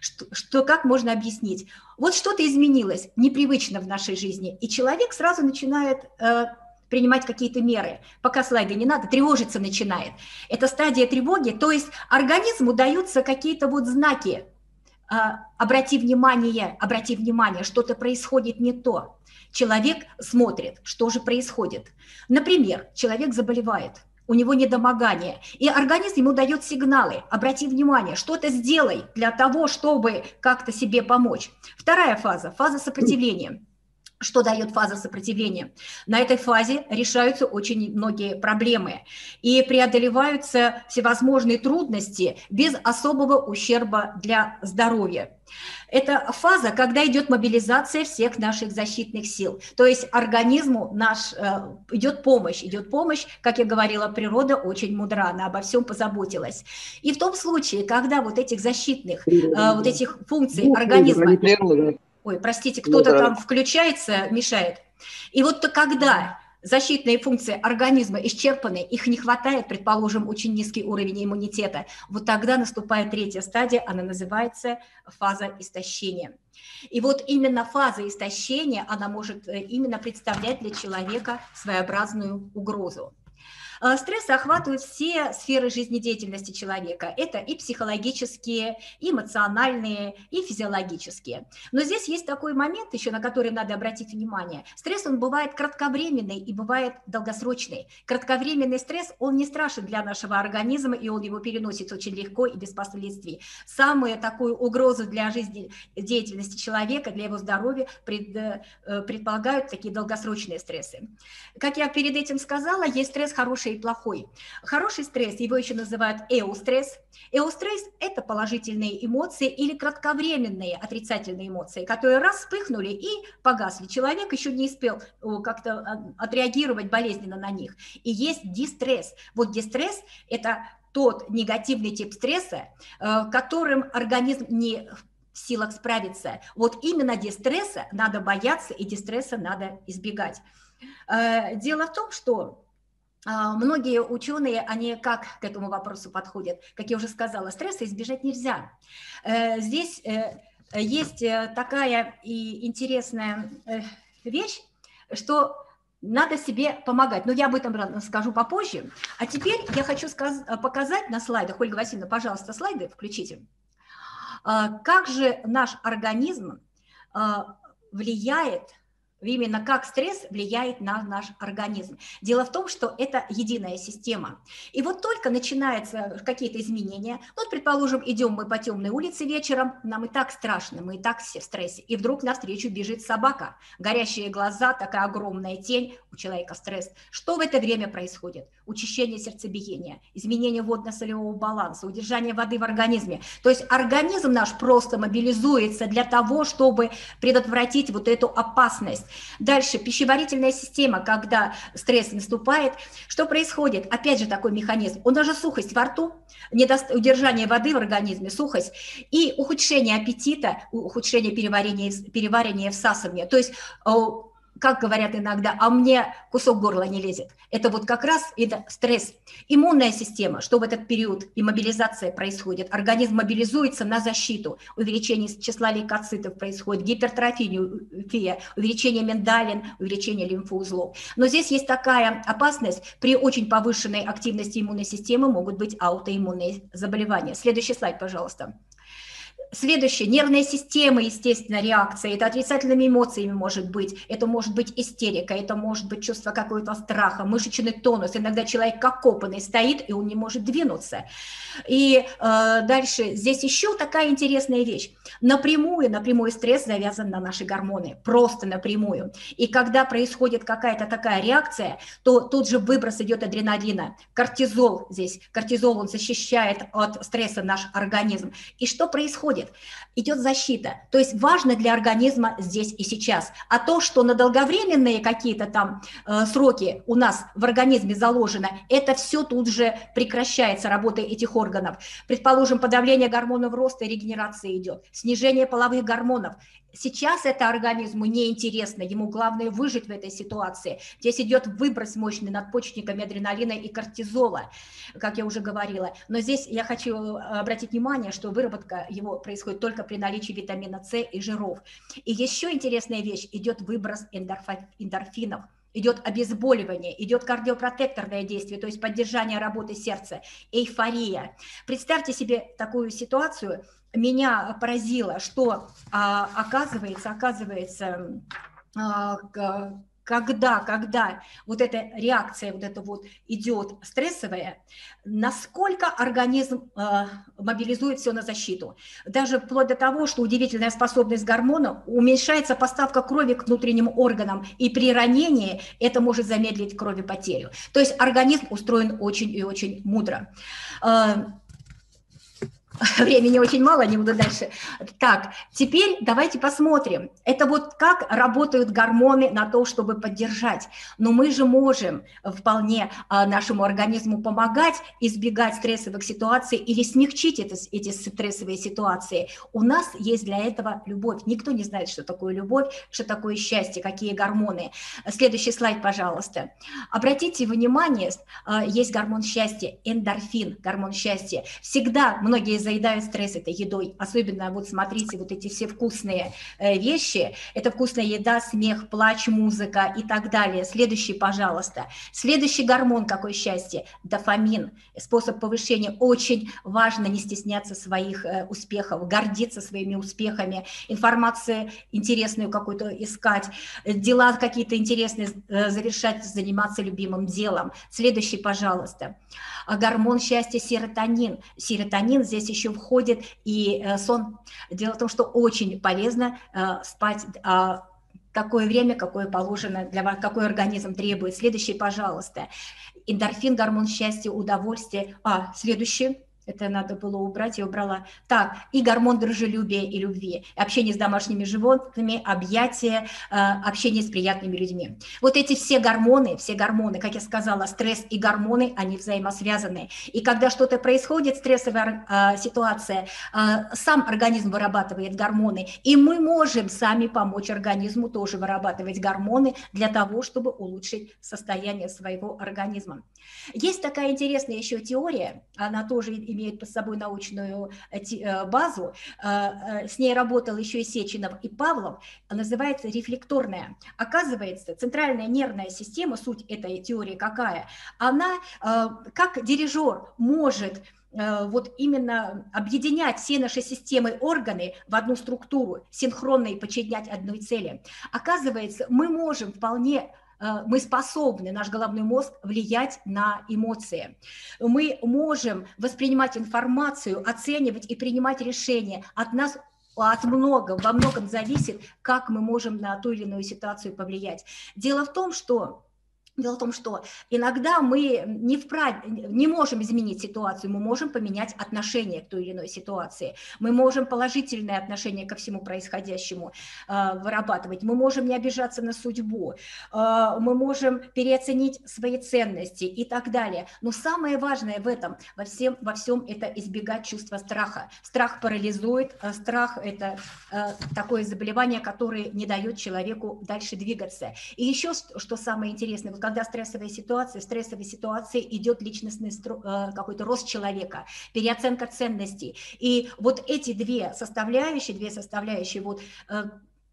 Что, что как можно объяснить? Вот что-то изменилось, непривычно в нашей жизни, и человек сразу начинает э, принимать какие-то меры. Пока слайды не надо, тревожиться начинает. Это стадия тревоги, то есть организму даются какие-то вот знаки. А, обрати внимание, обрати внимание, что-то происходит не то. Человек смотрит, что же происходит. Например, человек заболевает, у него недомогание, и организм ему дает сигналы, обрати внимание, что-то сделай для того, чтобы как-то себе помочь. Вторая фаза, фаза сопротивления – что дает фаза сопротивления? На этой фазе решаются очень многие проблемы и преодолеваются всевозможные трудности без особого ущерба для здоровья. Это фаза, когда идет мобилизация всех наших защитных сил. То есть организму наш э, идет помощь, идет помощь, как я говорила, природа очень мудра, она обо всем позаботилась. И в том случае, когда вот этих защитных, э, вот этих функций организма... Ой, простите, ну кто-то ну, да. там включается, мешает. И вот когда защитные функции организма исчерпаны, их не хватает, предположим, очень низкий уровень иммунитета, вот тогда наступает третья стадия, она называется фаза истощения. И вот именно фаза истощения, она может э, именно представлять для человека своеобразную угрозу. А, стресс охватывает все сферы жизнедеятельности человека. Это и психологические, и эмоциональные, и физиологические. Но здесь есть такой момент еще, на который надо обратить внимание. Стресс, он бывает кратковременный и бывает долгосрочный. Кратковременный стресс, он не страшен для нашего организма, и он его переносит очень легко и без последствий. Самую такую угрозу для жизнедеятельности человека, для его здоровья пред, э, предполагают такие долгосрочные стрессы. Как я перед этим сказала, есть стресс хороший и плохой. Хороший стресс, его еще называют эустресс. Эустресс – это положительные эмоции или кратковременные отрицательные эмоции, которые раз вспыхнули и погасли. Человек еще не успел как-то а, отреагировать болезненно на них. И есть дистресс. Вот дистресс – это тот негативный тип стресса, э, которым организм не в силах справиться. Вот именно дистресса надо бояться и дистресса надо избегать. Э, дело в том, что Многие ученые, они как к этому вопросу подходят? Как я уже сказала, стресса избежать нельзя. Э, здесь э, есть такая и интересная вещь, что надо себе помогать. Но я об этом скажу попозже. А теперь я хочу показать на слайдах. Ольга Васильевна, пожалуйста, слайды включите. А, как же наш организм а, влияет именно как стресс влияет на наш организм. Дело в том, что это единая система. И вот только начинаются какие-то изменения, вот, предположим, идем мы по темной улице вечером, нам и так страшно, мы и так все в стрессе, и вдруг навстречу бежит собака, горящие глаза, такая огромная тень, у человека стресс. Что в это время происходит? Учащение сердцебиения, изменение водно-солевого баланса, удержание воды в организме. То есть организм наш просто мобилизуется для того, чтобы предотвратить вот эту опасность. Дальше, пищеварительная система, когда стресс наступает, что происходит? Опять же такой механизм. У нас же сухость во рту, недост... удержание воды в организме, сухость и ухудшение аппетита, ухудшение переварения, переваривания, всасывания. То есть как говорят иногда, а мне кусок горла не лезет. Это вот как раз это стресс. Иммунная система, что в этот период и мобилизация происходит. Организм мобилизуется на защиту. Увеличение числа лейкоцитов происходит, гипертрофия, увеличение миндалин, увеличение лимфоузлов. Но здесь есть такая опасность, при очень повышенной активности иммунной системы могут быть аутоиммунные заболевания. Следующий слайд, пожалуйста. Следующее, нервная система, естественно, реакция, это отрицательными эмоциями может быть, это может быть истерика, это может быть чувство какого-то страха, мышечный тонус, иногда человек как копанный стоит, и он не может двинуться. И э, дальше, здесь еще такая интересная вещь, напрямую, напрямую стресс завязан на наши гормоны, просто напрямую. И когда происходит какая-то такая реакция, то тут же выброс идет адреналина, кортизол здесь, кортизол, он защищает от стресса наш организм. И что происходит? Происходит? Идет защита. То есть важно для организма здесь и сейчас. А то, что на долговременные какие-то там э, сроки у нас в организме заложено, это все тут же прекращается, работа этих органов. Предположим, подавление гормонов роста и регенерации идет, снижение половых гормонов. Сейчас это организму неинтересно, ему главное выжить в этой ситуации. Здесь идет выброс мощный надпочечниками адреналина и кортизола, как я уже говорила. Но здесь я хочу обратить внимание, что выработка его происходит только при наличии витамина С и жиров. И еще интересная вещь, идет выброс эндорфинов идет обезболивание, идет кардиопротекторное действие, то есть поддержание работы сердца, эйфория. Представьте себе такую ситуацию, меня поразило, что а, оказывается, оказывается, а, когда, когда вот эта реакция, вот это вот идет стрессовая, насколько организм э, мобилизует все на защиту. Даже вплоть до того, что удивительная способность гормона уменьшается поставка крови к внутренним органам, и при ранении это может замедлить кровопотерю. То есть организм устроен очень и очень мудро. Времени очень мало, не буду дальше. Так, теперь давайте посмотрим. Это вот как работают гормоны на то, чтобы поддержать. Но мы же можем вполне а, нашему организму помогать избегать стрессовых ситуаций или смягчить это, эти стрессовые ситуации. У нас есть для этого любовь. Никто не знает, что такое любовь, что такое счастье, какие гормоны. Следующий слайд, пожалуйста. Обратите внимание, а, есть гормон счастья, эндорфин, гормон счастья. Всегда многие из заедают стресс этой едой. Особенно вот смотрите, вот эти все вкусные э, вещи. Это вкусная еда, смех, плач, музыка и так далее. Следующий, пожалуйста. Следующий гормон, какое счастье, дофамин. Способ повышения. Очень важно не стесняться своих э, успехов, гордиться своими успехами, информацию интересную какую-то искать, дела какие-то интересные э, завершать, заниматься любимым делом. Следующий, пожалуйста. Гормон счастья серотонин. Серотонин здесь еще входит и э, сон. Дело в том, что очень полезно э, спать а, такое время, какое положено для вас, какой организм требует. Следующий, пожалуйста. Эндорфин, гормон счастья, удовольствия. А, следующий это надо было убрать, я убрала. Так, и гормон дружелюбия и любви, общение с домашними животными, объятия, э, общение с приятными людьми. Вот эти все гормоны, все гормоны, как я сказала, стресс и гормоны, они взаимосвязаны. И когда что-то происходит, стрессовая э, ситуация, э, сам организм вырабатывает гормоны, и мы можем сами помочь организму тоже вырабатывать гормоны для того, чтобы улучшить состояние своего организма. Есть такая интересная еще теория, она тоже имеет под собой научную э, э, базу, э, с ней работал еще и Сеченов, и Павлов, называется рефлекторная. Оказывается, центральная нервная система, суть этой теории какая, она как дирижер может вот именно объединять все наши системы органы в одну структуру, синхронно и подчинять одной цели. Оказывается, мы можем вполне мы способны, наш головной мозг, влиять на эмоции. Мы можем воспринимать информацию, оценивать и принимать решения. От нас от многого, во многом зависит, как мы можем на ту или иную ситуацию повлиять. Дело в том, что Дело в том, что иногда мы не, вправе, не можем изменить ситуацию, мы можем поменять отношение к той или иной ситуации, мы можем положительное отношение ко всему происходящему э, вырабатывать, мы можем не обижаться на судьбу, э, мы можем переоценить свои ценности и так далее. Но самое важное в этом, во всем, во всем это избегать чувства страха. Страх парализует, э, страх – это э, такое заболевание, которое не дает человеку дальше двигаться. И еще что самое интересное, когда стрессовая ситуация, в стрессовой ситуации идет личностный э, какой-то рост человека, переоценка ценностей. И вот эти две составляющие, две составляющие, вот э,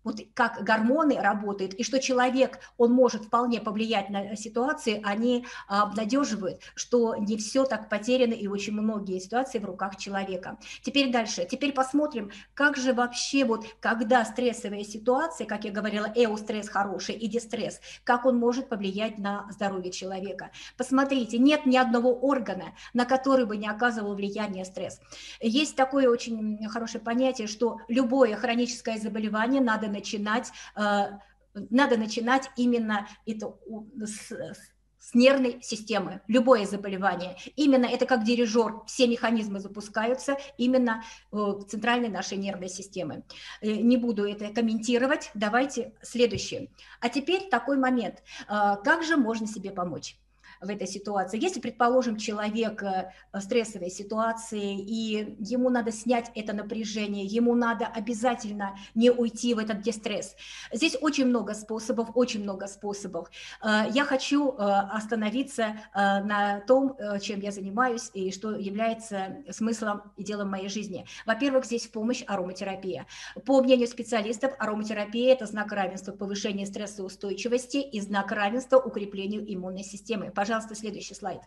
вот как гормоны работают, и что человек, он может вполне повлиять на ситуации, они обнадеживают, что не все так потеряно, и очень многие ситуации в руках человека. Теперь дальше, теперь посмотрим, как же вообще вот, когда стрессовая ситуация, как я говорила, эустресс хороший и дистресс, как он может повлиять на здоровье человека. Посмотрите, нет ни одного органа, на который бы не оказывал влияние стресс. Есть такое очень хорошее понятие, что любое хроническое заболевание надо начинать, э, надо начинать именно это с, с нервной системы, любое заболевание. Именно это как дирижер, все механизмы запускаются именно э, в центральной нашей нервной системы. Э, не буду это комментировать, давайте следующее. А теперь такой момент, как же можно себе помочь? В этой ситуации. Если, предположим, человек э, в стрессовой ситуации, и ему надо снять это напряжение, ему надо обязательно не уйти в этот дистресс. Здесь очень много способов, очень много способов. Э, я хочу э, остановиться на том, чем я занимаюсь и что является смыслом и делом моей жизни. Во-первых, здесь помощь ароматерапия. По мнению специалистов, ароматерапия – это знак равенства повышения стрессоустойчивости и знак равенства укреплению иммунной системы. Пожалуйста, Пожалуйста, следующий слайд.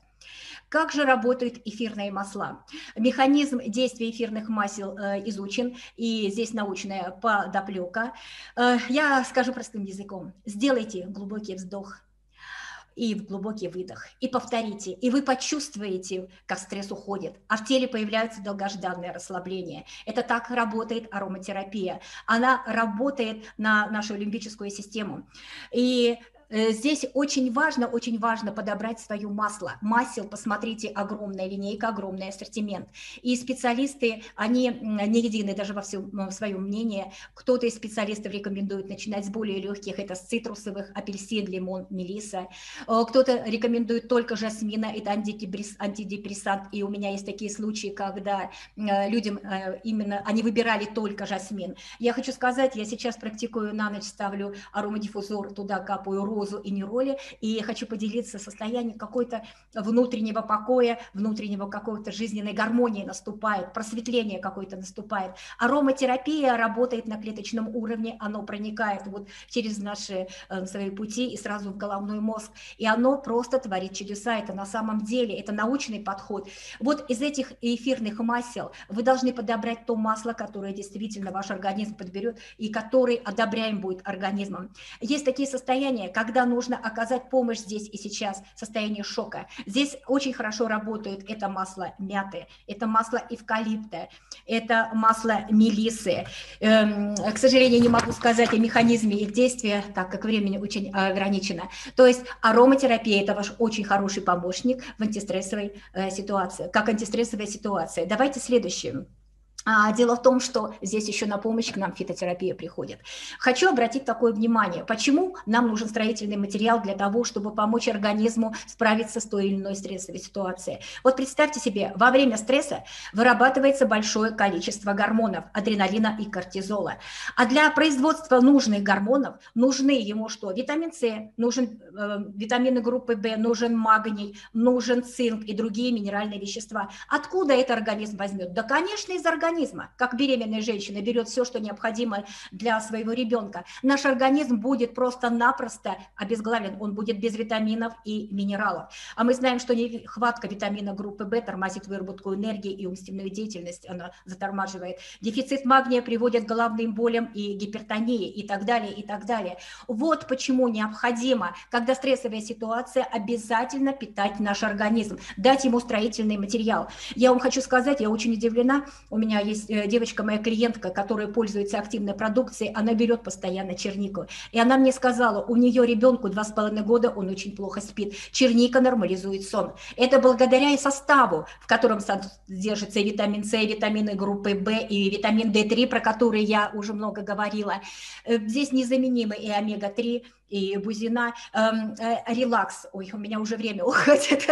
Как же работают эфирные масла? Механизм действия эфирных масел э, изучен, и здесь научная подоплека. Э, я скажу простым языком. Сделайте глубокий вздох и в глубокий выдох, и повторите, и вы почувствуете, как стресс уходит, а в теле появляется долгожданное расслабление. Это так работает ароматерапия. Она работает на нашу лимбическую систему. И здесь очень важно, очень важно подобрать свое масло. Масел, посмотрите, огромная линейка, огромный ассортимент. И специалисты, они не едины даже во всем в своем мнении. Кто-то из специалистов рекомендует начинать с более легких, это с цитрусовых, апельсин, лимон, мелиса. Э, кто-то рекомендует только жасмина, это антидепрессант. И у меня есть такие случаи, когда э, людям именно, они выбирали только жасмин. Я хочу сказать, я сейчас практикую на ночь, ставлю аромадиффузор, туда капаю розу, позу и нероли, и хочу поделиться состоянием какой-то внутреннего покоя, внутреннего какой-то жизненной гармонии наступает, просветление какое-то наступает. Ароматерапия работает на клеточном уровне, оно проникает вот через наши э, свои пути и сразу в головной мозг, и оно просто творит чудеса, это на самом деле, это научный подход. Вот из этих эфирных масел вы должны подобрать то масло, которое действительно ваш организм подберет и который одобряем будет организмом. Есть такие состояния, когда нужно оказать помощь здесь и сейчас, состояние шока. Здесь очень хорошо работает это масло мяты, это масло эвкалипта, это масло мелисы. Эм, к сожалению, не могу сказать о механизме их действия, так как времени очень ограничено. То есть ароматерапия – это ваш очень хороший помощник в антистрессовой э, ситуации, как антистрессовая ситуация. Давайте следующее. А, дело в том, что здесь еще на помощь к нам фитотерапия приходит. Хочу обратить такое внимание, почему нам нужен строительный материал для того, чтобы помочь организму справиться с той или иной стрессовой ситуацией. Вот представьте себе, во время стресса вырабатывается большое количество гормонов, адреналина и кортизола. А для производства нужных гормонов нужны ему что? Витамин С, нужен э, витамины группы В, нужен магний, нужен цинк и другие минеральные вещества. Откуда это организм возьмет? Да, конечно, из организма организма, как беременная женщина берет все, что необходимо для своего ребенка, наш организм будет просто-напросто обезглавлен, он будет без витаминов и минералов. А мы знаем, что нехватка витамина группы В тормозит выработку энергии и умственную деятельность, она затормаживает. Дефицит магния приводит к головным болям и гипертонии и так далее, и так далее. Вот почему необходимо, когда стрессовая ситуация, обязательно питать наш организм, дать ему строительный материал. Я вам хочу сказать, я очень удивлена, у меня есть э, девочка, моя клиентка, которая пользуется активной продукцией, она берет постоянно чернику. И она мне сказала, у нее ребенку два с половиной года, он очень плохо спит. Черника нормализует сон. Это благодаря и составу, в котором содержится и витамин С, и витамины группы В, и витамин D3, про который я уже много говорила. Э, здесь незаменимы и омега-3, и Бузина. Эм, э, релакс, ой, у меня уже время уходит.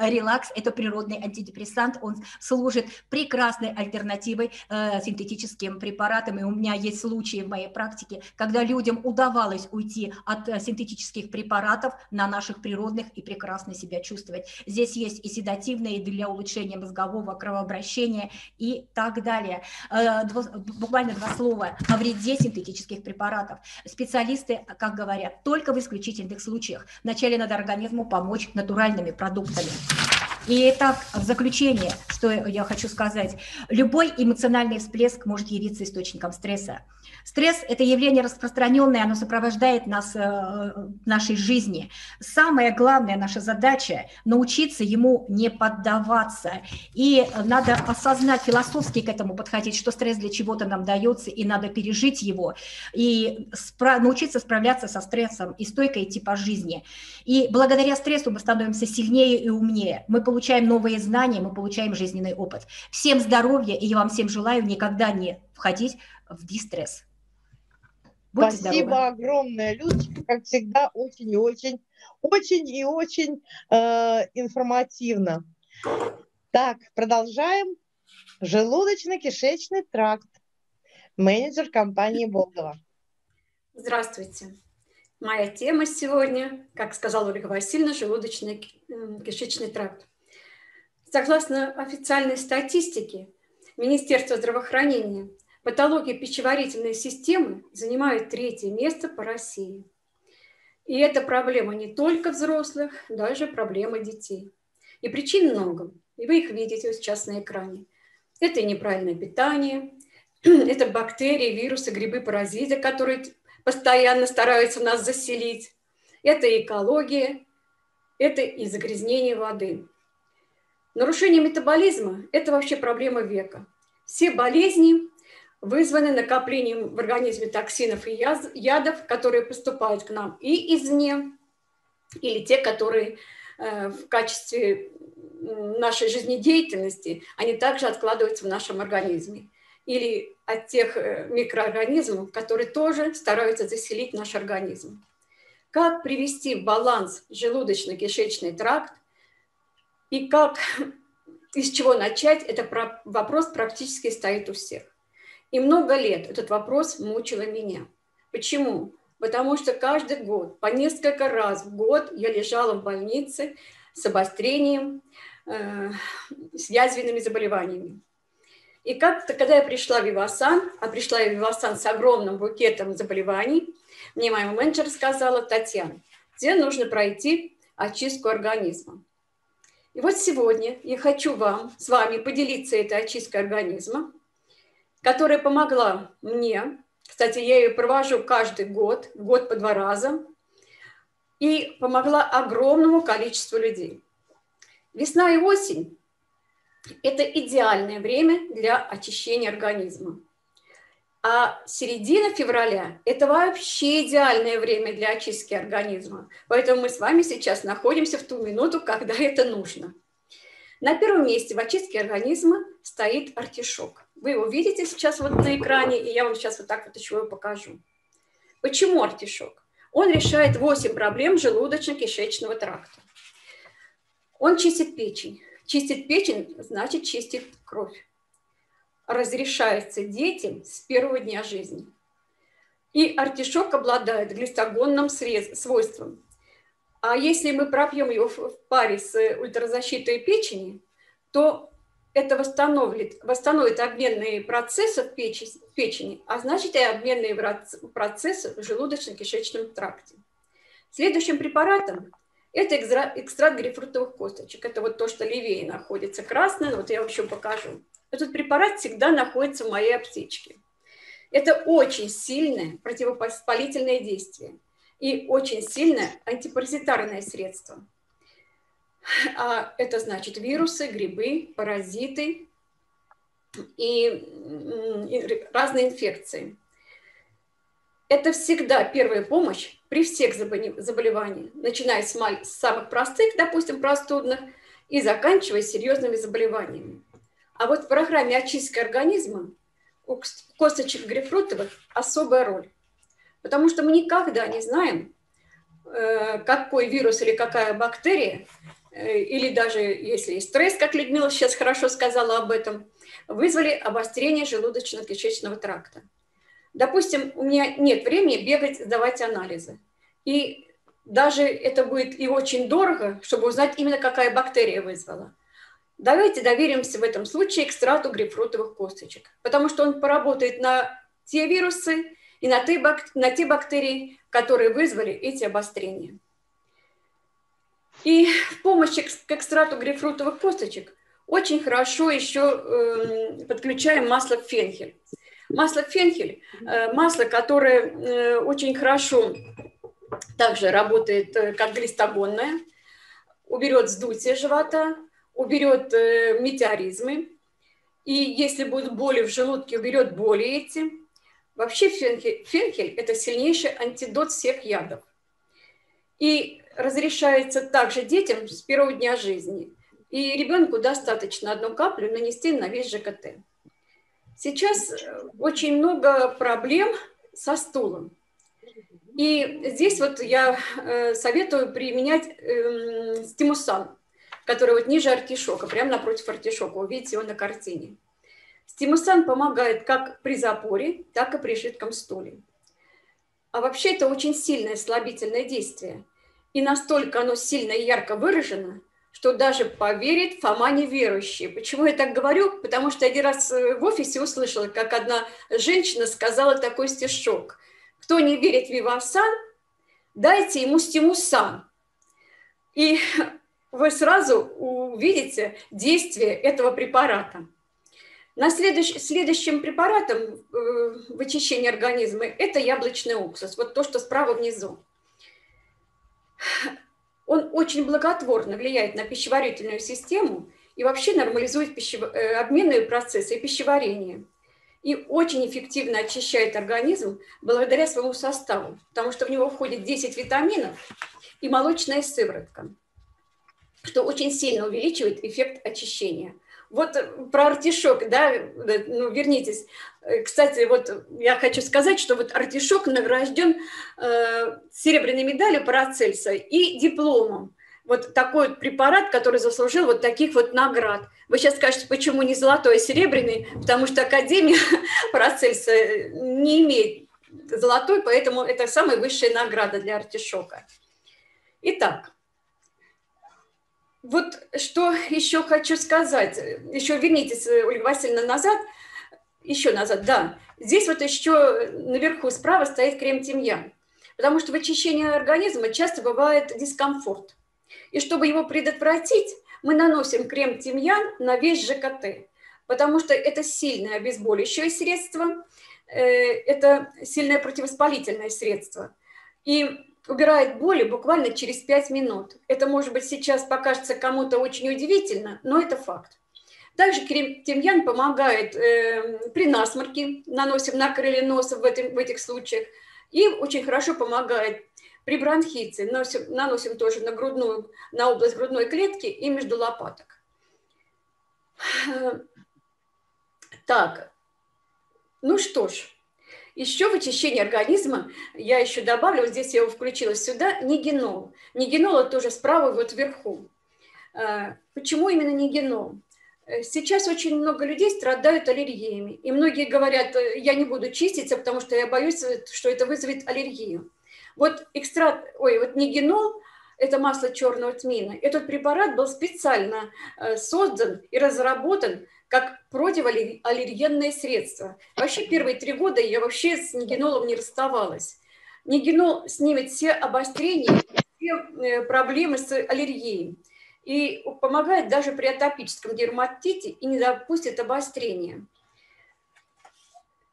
Релакс – это природный антидепрессант, он служит прекрасной альтернативой э, синтетическим препаратам. И у меня есть случаи в моей практике, когда людям удавалось уйти от э, синтетических препаратов на наших природных и прекрасно себя чувствовать. Здесь есть и седативные для улучшения мозгового кровообращения и так далее. Буквально два слова о вреде синтетических препаратов. Специалисты, как говорят, говорят, только в исключительных случаях. Вначале надо организму помочь натуральными продуктами. И так, в заключение, что я хочу сказать, любой эмоциональный всплеск может явиться источником стресса. Стресс – это явление распространенное, оно сопровождает нас э, в нашей жизни. Самая главная наша задача – научиться ему не поддаваться. И надо осознать, философски к этому подходить, что стресс для чего-то нам дается, и надо пережить его, и спра- научиться справляться со стрессом, и стойко идти по жизни. И благодаря стрессу мы становимся сильнее и умнее. Мы получаем новые знания, мы получаем жизненный опыт. Всем здоровья, и я вам всем желаю никогда не входить в дистресс. Будьте Спасибо здоровы. огромное, Людочка, как всегда, очень и очень, очень и очень э, информативно. Так, продолжаем. Желудочно-кишечный тракт. Менеджер компании Болдова. Здравствуйте. Моя тема сегодня, как сказала Ольга Васильевна, желудочно-кишечный тракт. Согласно официальной статистике Министерства здравоохранения, Патология пищеварительной системы занимает третье место по России. И это проблема не только взрослых, даже проблема детей. И причин много, и вы их видите сейчас на экране. Это неправильное питание, это бактерии, вирусы, грибы, паразиты, которые постоянно стараются нас заселить. Это экология, это и загрязнение воды. Нарушение метаболизма – это вообще проблема века. Все болезни вызваны накоплением в организме токсинов и ядов, которые поступают к нам и извне, или те, которые э, в качестве нашей жизнедеятельности, они также откладываются в нашем организме. Или от тех э, микроорганизмов, которые тоже стараются заселить наш организм. Как привести в баланс желудочно-кишечный тракт и как, из чего начать, это вопрос практически стоит у всех. И много лет этот вопрос мучила меня. Почему? потому что каждый год, по несколько раз в год я лежала в больнице с обострением, э, с язвенными заболеваниями. И как-то, когда я пришла в Вивасан, а пришла я в Вивасан с огромным букетом заболеваний, мне моя менеджер сказала, Татьяна, тебе нужно пройти очистку организма. И вот сегодня я хочу вам, с вами поделиться этой очисткой организма, которая помогла мне кстати, я ее провожу каждый год, год по два раза, и помогла огромному количеству людей. Весна и осень – это идеальное время для очищения организма. А середина февраля – это вообще идеальное время для очистки организма. Поэтому мы с вами сейчас находимся в ту минуту, когда это нужно. На первом месте в очистке организма стоит артишок. Вы его видите сейчас вот на экране, и я вам сейчас вот так вот еще его покажу. Почему артишок? Он решает 8 проблем желудочно-кишечного тракта. Он чистит печень. Чистит печень, значит чистит кровь. Разрешается детям с первого дня жизни. И артишок обладает глистогонным свойством. А если мы пропьем его в паре с ультразащитой печени, то это восстановит, восстановит обменные процессы в печени, в печени, а значит и обменные процессы в желудочно-кишечном тракте. Следующим препаратом это экстракт грейпфрутовых косточек. Это вот то, что левее находится красное, вот я вам еще покажу. Этот препарат всегда находится в моей аптечке. Это очень сильное противовоспалительное действие и очень сильное антипаразитарное средство – а это значит вирусы, грибы, паразиты и, разные инфекции. Это всегда первая помощь при всех заболеваниях, начиная с, самых простых, допустим, простудных, и заканчивая серьезными заболеваниями. А вот в программе очистки организма у косточек грейпфрутовых особая роль. Потому что мы никогда не знаем, э, какой вирус или какая бактерия или даже если и стресс, как Людмила сейчас хорошо сказала об этом, вызвали обострение желудочно-кишечного тракта. Допустим, у меня нет времени бегать, сдавать анализы. И даже это будет и очень дорого, чтобы узнать именно, какая бактерия вызвала. Давайте доверимся в этом случае экстрату грейпфрутовых косточек, потому что он поработает на те вирусы и на те бактерии, которые вызвали эти обострения. И в помощь к экстрату грейпфрутовых косточек очень хорошо еще э, подключаем масло фенхель. Масло фенхель, э, масло, которое э, очень хорошо также работает э, как глистогонное, уберет вздутие живота, уберет э, метеоризмы. И если будут боли в желудке, уберет боли эти. Вообще фенхель, фенхель – это сильнейший антидот всех ядов. И разрешается также детям с первого дня жизни. И ребенку достаточно одну каплю нанести на весь ЖКТ. Сейчас э, очень много проблем со стулом. И здесь вот я э, советую применять э, стимусан, который вот ниже артишока, прямо напротив артишока. Видите его на картине. Стимусан помогает как при запоре, так и при жидком стуле. А вообще это очень сильное слабительное действие – и настолько оно сильно и ярко выражено, что даже поверит Фома неверующий. Почему я так говорю? Потому что один раз э, в офисе услышала, как одна женщина сказала такой стишок. Кто не верит в Вивасан, дайте ему стимусан. И вы сразу увидите действие этого препарата. На следующ, следующим препаратом э, в очищении организма это яблочный уксус, вот то, что справа внизу он очень благотворно влияет на пищеварительную систему и вообще нормализует пищев... Э, обменные процессы и пищеварение. И очень эффективно очищает организм благодаря своему составу, потому что в него входит 10 витаминов и молочная сыворотка, что очень сильно увеличивает эффект очищения – вот про артишок, да, э, ну, вернитесь. Э, кстати, вот я хочу сказать, что вот артишок награжден э, серебряной медалью Парацельса и дипломом. Вот такой вот препарат, который заслужил вот таких вот наград. Вы сейчас скажете, почему не золотой, а серебряный? Потому что Академия Парацельса не имеет золотой, поэтому это самая высшая награда для артишока. Итак, вот что еще хочу сказать. Еще вернитесь, Ольга Васильевна, назад. Еще назад, да. Здесь вот еще наверху справа стоит крем-тимьян. Потому что в очищении организма часто бывает дискомфорт. И чтобы его предотвратить, мы наносим крем-тимьян на весь ЖКТ. Потому что это сильное обезболивающее средство, э, это сильное противовоспалительное средство. И убирает боли буквально через 5 минут. Это, может быть, сейчас покажется кому-то очень удивительно, но это факт. Также тимьян помогает э, при насморке, наносим на крылья носа в, этом, в этих случаях, и очень хорошо помогает при бронхите, наносим, наносим тоже на, грудную, на область грудной клетки и между лопаток. Так, ну что ж, еще в очищении организма, я еще добавлю, вот здесь я его включила сюда, нигенол. Нигенол тоже справа вот вверху. А, почему именно нигенол? Э, сейчас очень много людей страдают аллергиями. И многие говорят, «Э, я не буду чиститься, потому что я боюсь, что это вызовет аллергию. Вот экстракт, ой, вот нигенол, это масло черного тмина, этот препарат был специально э, создан и разработан как противоаллергенное средство. Вообще первые три года я вообще с нигенолом не расставалась. Нигенол снимет все обострения, все э, проблемы с аллергией и помогает даже при атопическом дерматите и не допустит обострения.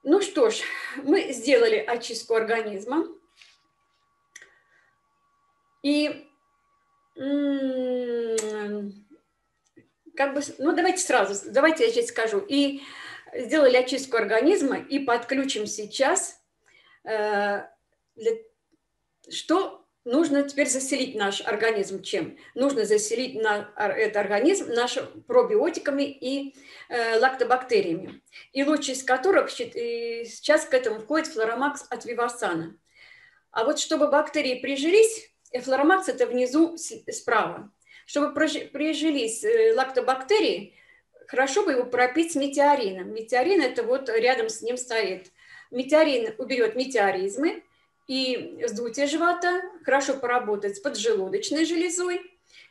Ну что ж, мы сделали очистку организма. И как бы, ну давайте сразу, давайте я сейчас скажу. И сделали очистку организма и подключим сейчас, э, для, что нужно теперь заселить наш организм чем? Нужно заселить на этот организм наш пробиотиками и э, лактобактериями. И лучший из которых сейчас к этому входит флоромакс от вивасана. А вот чтобы бактерии прижились, флоромакс это внизу справа. Чтобы прижились э, лактобактерии, хорошо бы его пропить с метеорином. Метеорин это вот рядом с ним стоит. Метеорин уберет метеоризмы и сдутие живота, хорошо поработать с поджелудочной железой.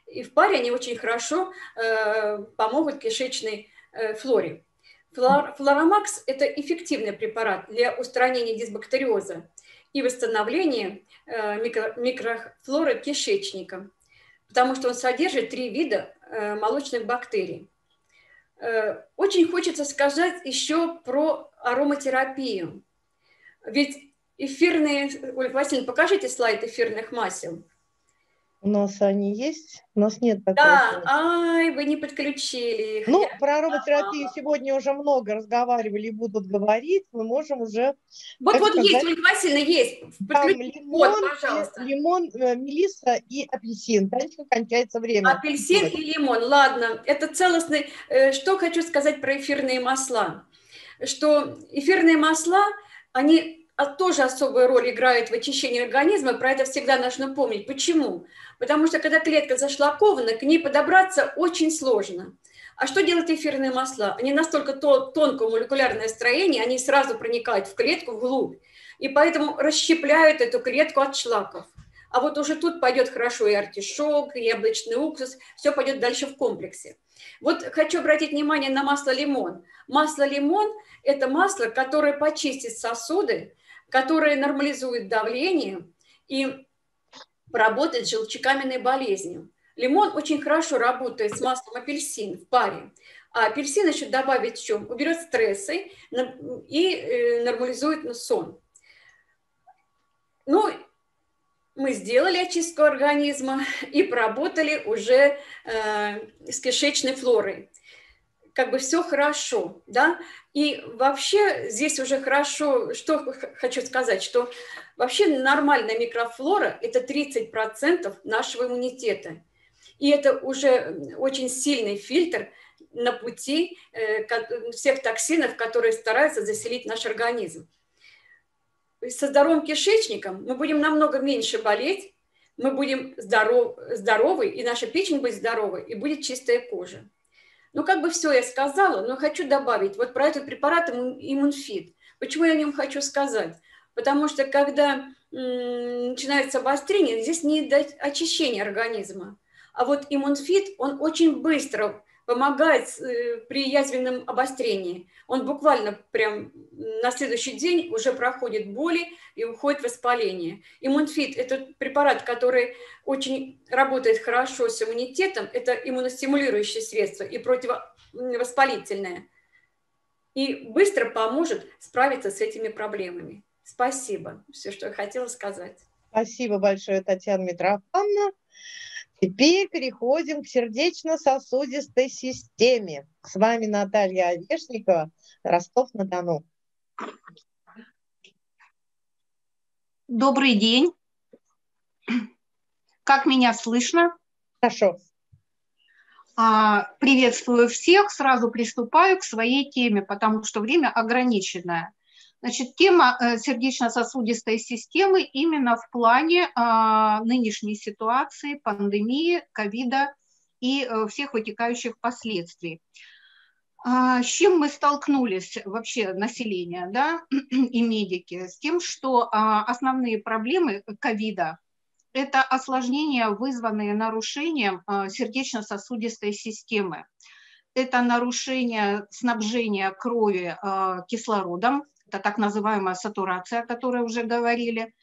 И в паре они очень хорошо э, помогут кишечной э, флоре. Флор, флоромакс – это эффективный препарат для устранения дисбактериоза и восстановления э, микро, микрофлоры кишечника потому что он содержит три вида э, молочных бактерий. Э, очень хочется сказать еще про ароматерапию. Ведь эфирные... Ольга Васильевна, покажите слайд эфирных масел. У нас они есть? У нас нет такого. Да, ай, вы не подключили их. Ну, про ароматерапию сегодня уже много разговаривали и будут говорить. Мы можем уже... Вот, вот сказать, есть, Ольга Васильевна, есть. Там лимон, вот, пожалуйста. Лимон, э, мелисса и апельсин. Дальше кончается время. Апельсин и лимон, ладно. Это целостный... Э, что хочу сказать про эфирные масла. Что эфирные масла, они тоже особую роль играют в очищении организма, про это всегда нужно помнить. Почему? Потому что когда клетка зашлакована, к ней подобраться очень сложно. А что делают эфирные масла? Они настолько тонкое молекулярное строение, они сразу проникают в клетку вглубь, и поэтому расщепляют эту клетку от шлаков. А вот уже тут пойдет хорошо и артишок, и яблочный уксус, все пойдет дальше в комплексе. Вот хочу обратить внимание на масло лимон. Масло лимон – это масло, которое почистит сосуды, которое нормализует давление и работает с желчекаменной болезнью. Лимон очень хорошо работает с маслом апельсин в паре. А апельсин еще добавить в чем? Уберет стрессы и э, нормализует сон. Ну, мы сделали очистку организма и поработали уже э, с кишечной флорой как бы все хорошо, да, и вообще здесь уже хорошо, что хочу сказать, что вообще нормальная микрофлора – это 30% нашего иммунитета, и это уже очень сильный фильтр на пути э, всех токсинов, которые стараются заселить наш организм. Со здоровым кишечником мы будем намного меньше болеть, мы будем здоров, здоровы, и наша печень будет здоровой, и будет чистая кожа. Ну, как бы все я сказала, но хочу добавить вот про этот препарат иммунфит. Почему я о нем хочу сказать? Потому что когда начинается обострение, здесь не очищение организма. А вот иммунфит, он очень быстро помогает э, при язвенном обострении. Он буквально прям на следующий день уже проходит боли и уходит воспаление. Иммунфит – это препарат, который очень работает хорошо с иммунитетом. Это иммуностимулирующее средство и противовоспалительное. И быстро поможет справиться с этими проблемами. Спасибо. Все, что я хотела сказать. Спасибо большое, Татьяна Митрофановна. Теперь переходим к сердечно-сосудистой системе. С вами Наталья Орешникова, Ростов-на-Дону. Добрый день. Как меня слышно? Хорошо. А, приветствую всех. Сразу приступаю к своей теме, потому что время ограниченное. Значит, тема э, сердечно-сосудистой системы именно в плане а, нынешней ситуации, пандемии, ковида и э, всех вытекающих последствий. А, с чем мы столкнулись вообще население да, и медики? С тем, что а, основные проблемы ковида – это осложнения, вызванные нарушением сердечно-сосудистой системы. Это нарушение снабжения крови кислородом, это так называемая сатурация, о которой уже говорили,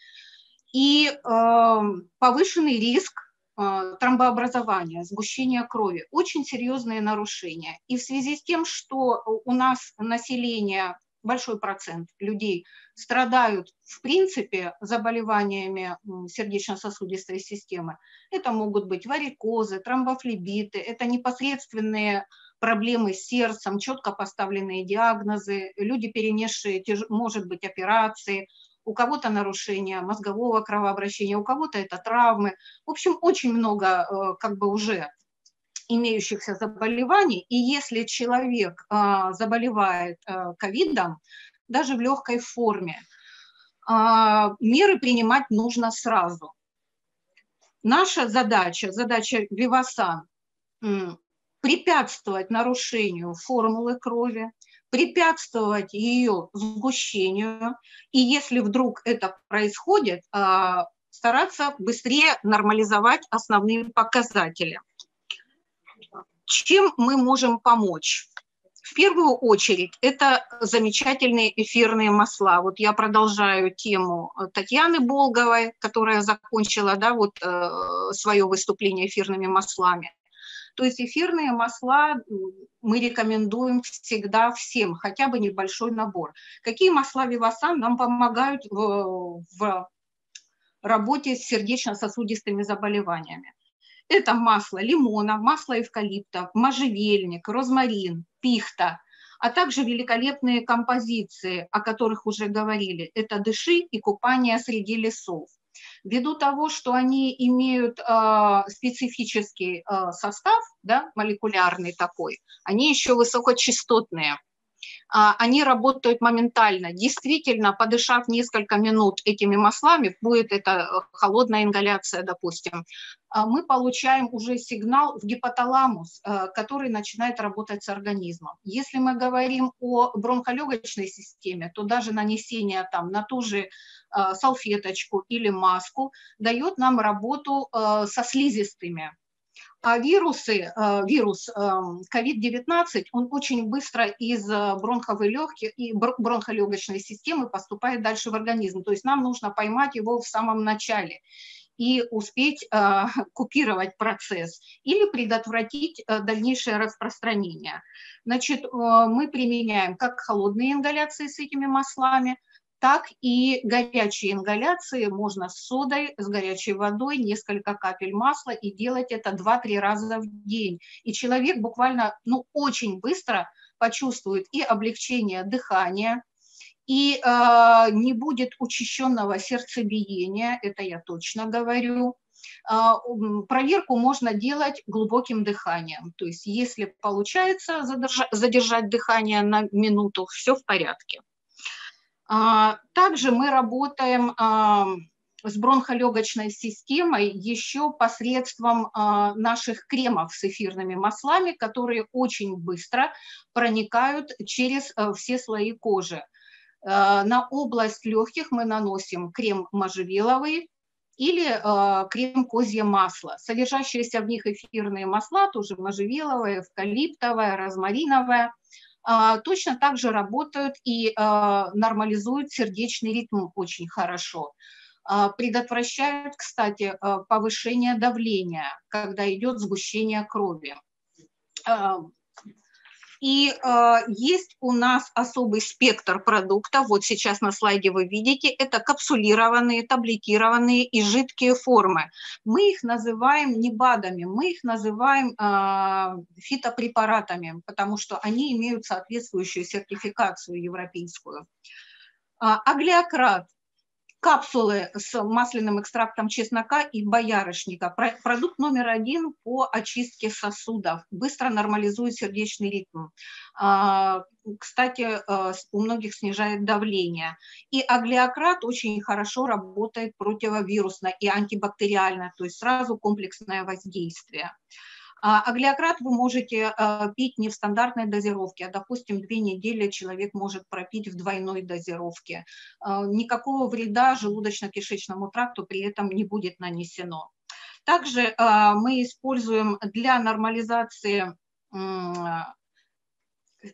и э, повышенный риск э, тромбообразования, сгущения крови. Очень серьезные нарушения. И в связи с тем, что у нас население, большой процент людей страдают в принципе заболеваниями сердечно-сосудистой системы, это могут быть варикозы, тромбофлебиты, это непосредственные проблемы с сердцем, четко поставленные диагнозы, люди, перенесшие, может быть, операции, у кого-то нарушение мозгового кровообращения, у кого-то это травмы. В общем, очень много э, как бы уже имеющихся заболеваний. И если человек э, заболевает э, ковидом, даже в легкой форме, меры принимать нужно сразу. Наша задача, задача Вивасан, препятствовать нарушению формулы крови, препятствовать ее сгущению, и если вдруг это происходит, а, стараться быстрее нормализовать основные показатели. Чем мы можем помочь? В первую очередь это замечательные эфирные масла. Вот я продолжаю тему Татьяны Болговой, которая закончила да, вот, э, свое выступление эфирными маслами. То есть эфирные масла мы рекомендуем всегда всем, хотя бы небольшой набор. Какие масла Вивасан нам помогают в, в работе с сердечно-сосудистыми заболеваниями? Это масло лимона, масло эвкалипта, можжевельник, розмарин, пихта, а также великолепные композиции, о которых уже говорили. Это дыши и купание среди лесов. Ввиду того, что они имеют э, специфический э, состав, да, молекулярный такой, они еще высокочастотные. А, они работают моментально. Действительно, подышав несколько минут этими маслами, будет это э, холодная ингаляция, допустим, а, мы получаем уже сигнал в гипоталамус, э, который начинает работать с организмом. Если мы говорим о бронхолегочной системе, то даже нанесение там на ту же э, салфеточку или маску дает нам работу со слизистыми а вирусы, э, вирус COVID-19, эм, он очень быстро из э, бронховых легких и бронхолегочной системы поступает дальше в организм. То есть нам нужно поймать его в самом начале и успеть э, купировать процесс или предотвратить дальнейшее распространение. Значит, мы применяем как холодные ингаляции с этими маслами, так и горячие ингаляции можно с содой, с горячей водой, несколько капель масла и делать это 2-3 раза в день. И человек буквально, ну, очень быстро почувствует и облегчение дыхания, и э, не будет учащенного сердцебиения, это я точно говорю. Э, проверку можно делать глубоким дыханием. То есть если получается задержать дыхание на минуту, все в порядке. А, также мы работаем а, с бронхолегочной системой еще посредством а, наших кремов с эфирными маслами, которые очень быстро проникают через все слои кожи. На область легких мы наносим крем можжевеловый или крем козье масло. Содержащиеся в них эфирные масла, тоже можжевеловое, эвкалиптовое, розмариновое, точно так же работают и нормализуют сердечный ритм очень хорошо. А, предотвращают, кстати, а, повышение давления, когда идет сгущение крови. А, и э, есть у нас особый спектр продуктов, вот сейчас на слайде вы видите, это капсулированные, таблетированные и жидкие формы. Мы их называем не БАДами, мы их называем э, фитопрепаратами, потому что они имеют соответствующую сертификацию европейскую. Аглиократ капсулы с масляным экстрактом чеснока и боярышника. Продукт номер один по очистке сосудов. Быстро нормализует сердечный ритм. А, кстати, э, у многих снижает давление. И аглиократ очень хорошо работает противовирусно и антибактериально, то есть сразу комплексное воздействие. А аглиократ вы можете а, пить не в стандартной дозировке, а, допустим, две недели человек может пропить в двойной дозировке. А, никакого вреда желудочно-кишечному тракту при этом не будет нанесено. Также мы используем для нормализации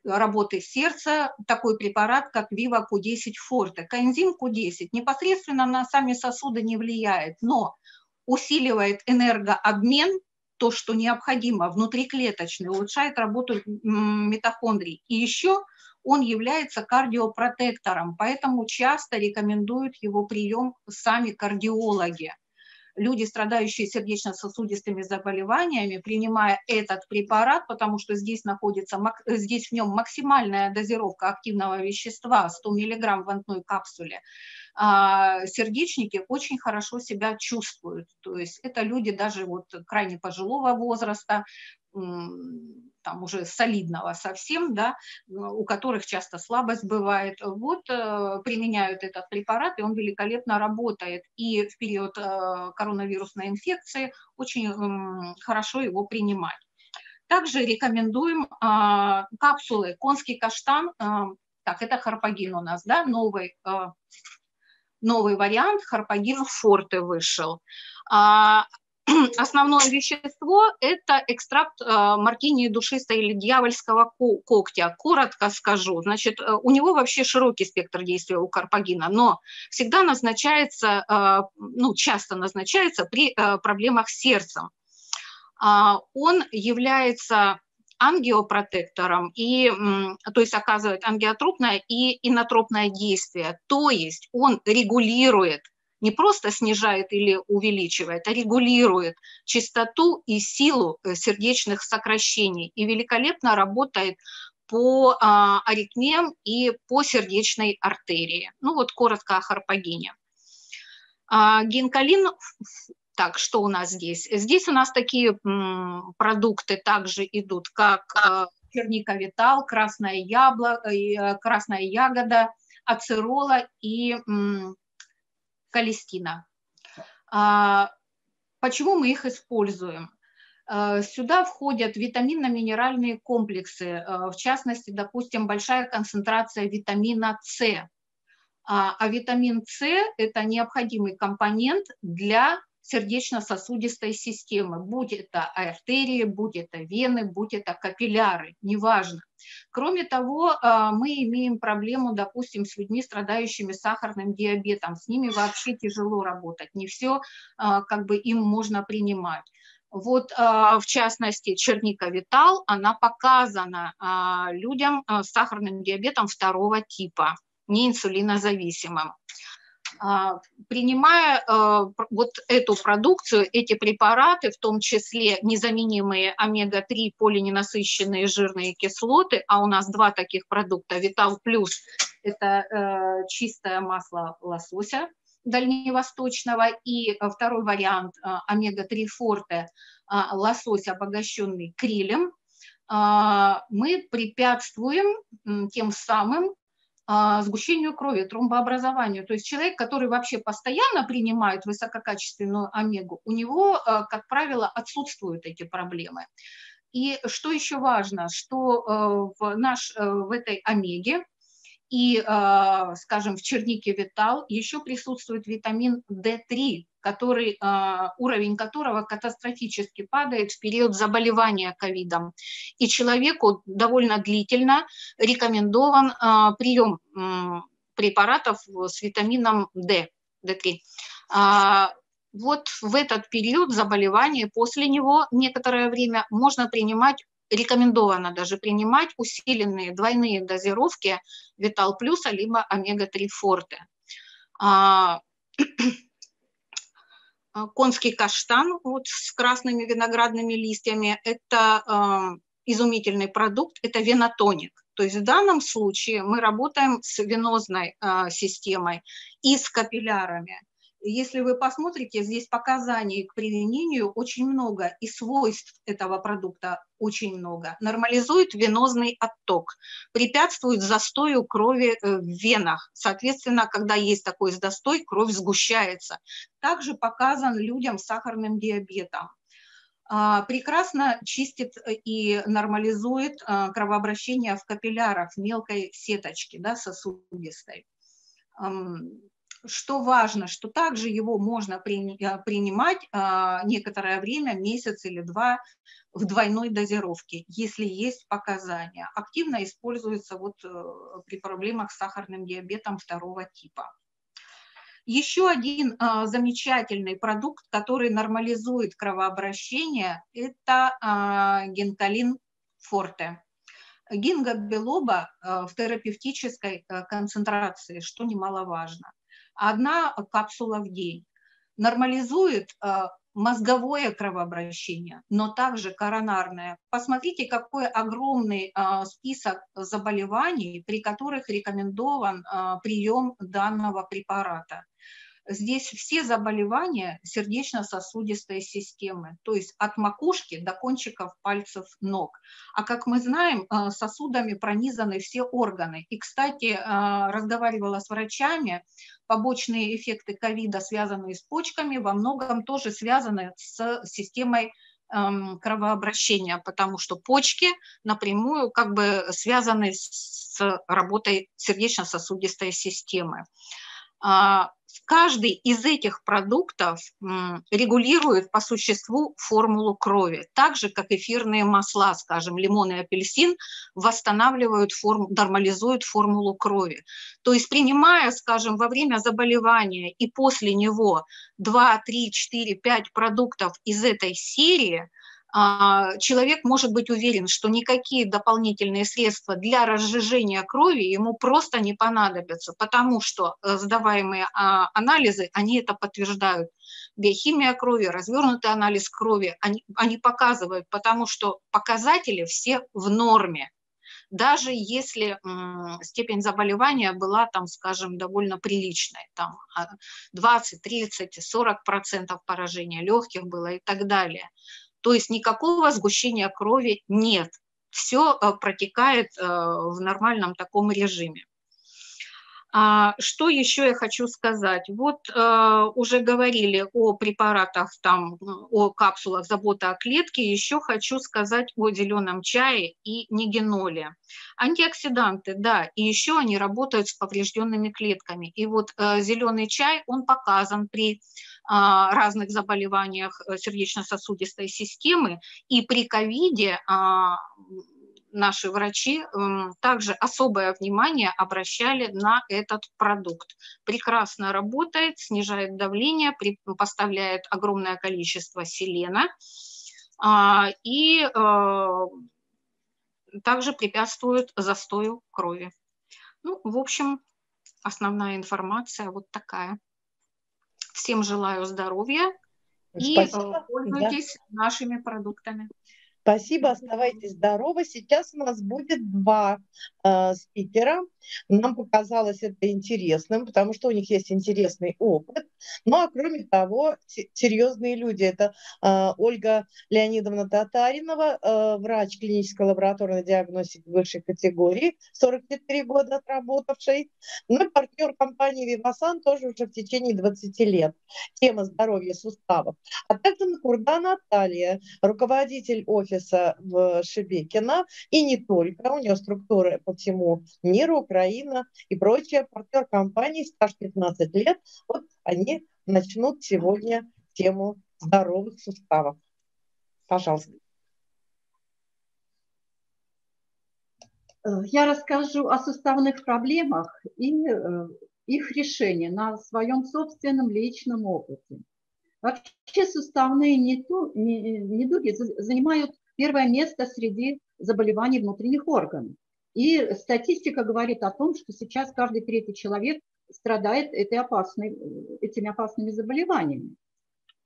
работы сердца такой препарат, как Viva Q10 Forte. Коэнзим Q10 непосредственно на сами сосуды не влияет, но усиливает энергообмен то, что необходимо внутриклеточный, улучшает работу митохондрий. И еще он является кардиопротектором, поэтому часто рекомендуют его прием сами кардиологи. Люди, страдающие сердечно-сосудистыми заболеваниями, принимая этот препарат, потому что здесь находится, здесь в нем максимальная дозировка активного вещества 100 мг в одной капсуле, сердечники очень хорошо себя чувствуют. То есть это люди даже вот крайне пожилого возраста, там уже солидного совсем, да, у которых часто слабость бывает, вот э, применяют этот препарат, и он великолепно работает. И в период э, коронавирусной инфекции очень хорошо его принимать. Также рекомендуем а, капсулы конский каштан, э, так, это харпагин у нас, да, новый новый вариант, Харпагин Форте вышел. А, основное вещество – это экстракт э, маркини душистой или дьявольского когтя. Коротко скажу. Значит, э, у него вообще широкий спектр действия у карпагина, но всегда назначается, э, ну, часто назначается при проблемах с сердцем. А, он является ангиопротектором, и, то есть оказывает ангиотропное и инотропное действие. То есть он регулирует, не просто снижает или увеличивает, а регулирует частоту и силу э, сердечных сокращений и великолепно работает по а, аритмиям и по сердечной артерии. Ну вот коротко о харпагине. А, гинкалин так, что у нас здесь? Здесь у нас такие продукты также идут, как э, черника витал, красное яблоко, э, красная ягода, ацерола и калистина. А, почему мы их используем? Э, сюда входят витаминно-минеральные комплексы, в частности, допустим, большая концентрация витамина С. А, а витамин С – это необходимый компонент для сердечно-сосудистой системы, будь это артерии, будь это вены, будь это капилляры, неважно. Кроме того, а, мы имеем проблему, допустим, с людьми, страдающими сахарным диабетом. С ними вообще тяжело работать, не все а, как бы им можно принимать. Вот, а, в частности, черника Витал, она показана людям с сахарным диабетом второго типа, не инсулинозависимым. А, принимая э, вот эту продукцию, эти препараты, в том числе незаменимые омега-3 полиненасыщенные жирные кислоты, а у нас два таких продукта, Витал Плюс, это э, чистое масло лосося дальневосточного, и второй вариант э, омега-3 форте, лосось, обогащенный крилем, мы препятствуем тем самым а, сгущению крови, тромбообразованию. То есть человек, который вообще постоянно принимает высококачественную омегу, у него, а, как правило, отсутствуют эти проблемы. И что еще важно, что э, в, наш, э, в этой омеге и, скажем, в чернике Витал еще присутствует витамин D3, который, уровень которого катастрофически падает в период заболевания ковидом. И человеку довольно длительно рекомендован прием препаратов с витамином D, D3 вот в этот период заболевания, после него некоторое время можно принимать рекомендовано даже принимать усиленные двойные дозировки Витал Плюса либо Омега-3 Форте. А, конский каштан вот с красными виноградными листьями – это э, изумительный продукт, это венотоник. То есть в данном случае мы работаем с венозной э, системой и с капиллярами если вы посмотрите, здесь показаний к применению очень много, и свойств этого продукта очень много. Нормализует венозный отток, препятствует застою крови э, в венах. Соответственно, когда есть такой застой, кровь сгущается. Также показан людям с сахарным диабетом а, прекрасно чистит и нормализует а, кровообращение в капиллярах, в мелкой сеточке да, сосудистой что важно, что также его можно э, принимать а, некоторое время, месяц или два, в двойной дозировке, если есть показания. Активно используется вот э, при проблемах с сахарным диабетом второго типа. Еще один а, замечательный продукт, который нормализует кровообращение, это а, генкалин форте. Гингобилоба в терапевтической э, концентрации, что немаловажно одна капсула в день. Нормализует э, мозговое кровообращение, но также коронарное. Посмотрите, какой огромный э, список заболеваний, при которых рекомендован э, прием данного препарата. Здесь все заболевания сердечно-сосудистой системы, то есть от макушки до кончиков пальцев ног. А как мы знаем, э, сосудами пронизаны все органы. И, кстати, э, разговаривала с врачами, побочные эффекты ковида, связанные с почками, во многом тоже связаны с системой эм, кровообращения, потому что почки напрямую как бы связаны с работой сердечно-сосудистой системы. Каждый из этих продуктов регулирует по существу формулу крови, так же, как эфирные масла, скажем, лимон и апельсин, восстанавливают, форму, нормализуют формулу крови. То есть принимая, скажем, во время заболевания и после него 2, 3, 4, 5 продуктов из этой серии – человек может быть уверен, что никакие дополнительные средства для разжижения крови ему просто не понадобятся, потому что э, сдаваемые а, анализы, они это подтверждают. Биохимия крови, развернутый анализ крови, они, они показывают, потому что показатели все в норме даже если степень заболевания была, там, скажем, довольно приличной, там 20, 30, 40 процентов поражения легких было и так далее. То есть никакого сгущения крови нет. Все э, протекает э, в нормальном таком режиме. А, что еще я хочу сказать? Вот э, уже говорили о препаратах, там, о капсулах забота о клетке, еще хочу сказать о зеленом чае и нигеноле. Антиоксиданты, да, и еще они работают с поврежденными клетками. И вот зеленый чай, он показан при разных заболеваниях э, сердечно-сосудистой системы, и при ковиде а, наши врачи также особое внимание обращали на этот продукт. Прекрасно работает, снижает давление, поставляет огромное количество селена а, и также препятствует застою крови. Ну, в общем, основная информация вот такая. Всем желаю здоровья и э, Спасибо. пользуйтесь да. нашими продуктами. Спасибо, оставайтесь здоровы. Сейчас у нас будет два э, спикера. Нам показалось это интересным, потому что у них есть интересный опыт. Ну а кроме того, серьезные люди. Это э, Ольга Леонидовна Татаринова, э, врач клинической лабораторной диагностики высшей категории, 44 года отработавший. Ну и партнер компании Вивасан тоже уже в течение 20 лет. Тема здоровья суставов. А также Накурда Наталья, руководитель офиса в Шебекино, и не только, у нее структуры по всему миру, Украина и прочее, партнер компании, стаж 15 лет, вот они начнут сегодня тему здоровых суставов. Пожалуйста. Э, я расскажу о суставных проблемах и э, их решении на своем собственном личном опыте. Вообще суставные недуги занимают первое место среди заболеваний внутренних органов. И статистика говорит о том, что сейчас каждый третий человек страдает этой опасной, этими опасными заболеваниями.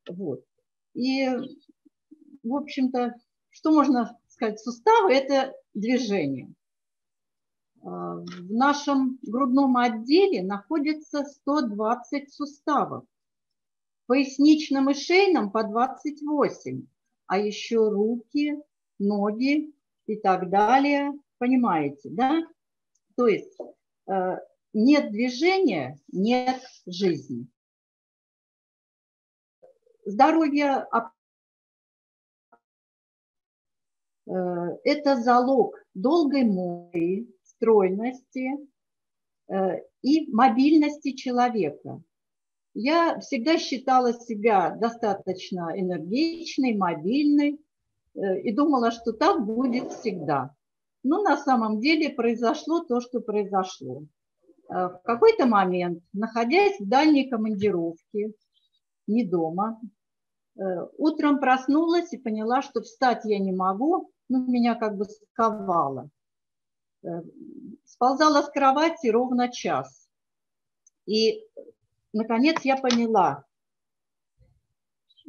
Вот. И, в общем-то, что можно сказать? Суставы – это движение. А, в нашем грудном отделе находится 120 суставов, поясничном и шейном по 28, а еще руки, ноги и так далее. Понимаете, да? То есть э, нет движения, нет жизни. Здоровье э, – это залог долгой мои, стройности э, и мобильности человека. Я всегда считала себя достаточно энергичной, мобильной и думала, что так будет всегда. Но на самом деле произошло то, что произошло. Э, в какой-то момент, находясь в дальней командировке, не дома, утром проснулась и поняла, что встать я не могу, ну, меня как бы сковало. Э, сползала с кровати ровно час. И, наконец, я поняла,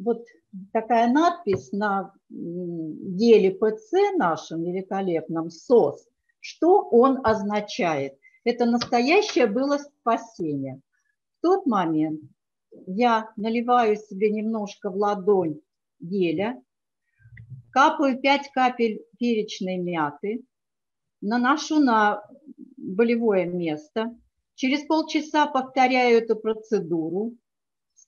вот такая надпись на деле ПЦ нашем великолепном СОС, что он означает? Это настоящее было спасение. В тот момент я наливаю себе немножко в ладонь геля, капаю 5 капель перечной мяты, наношу на болевое место, через полчаса повторяю эту процедуру,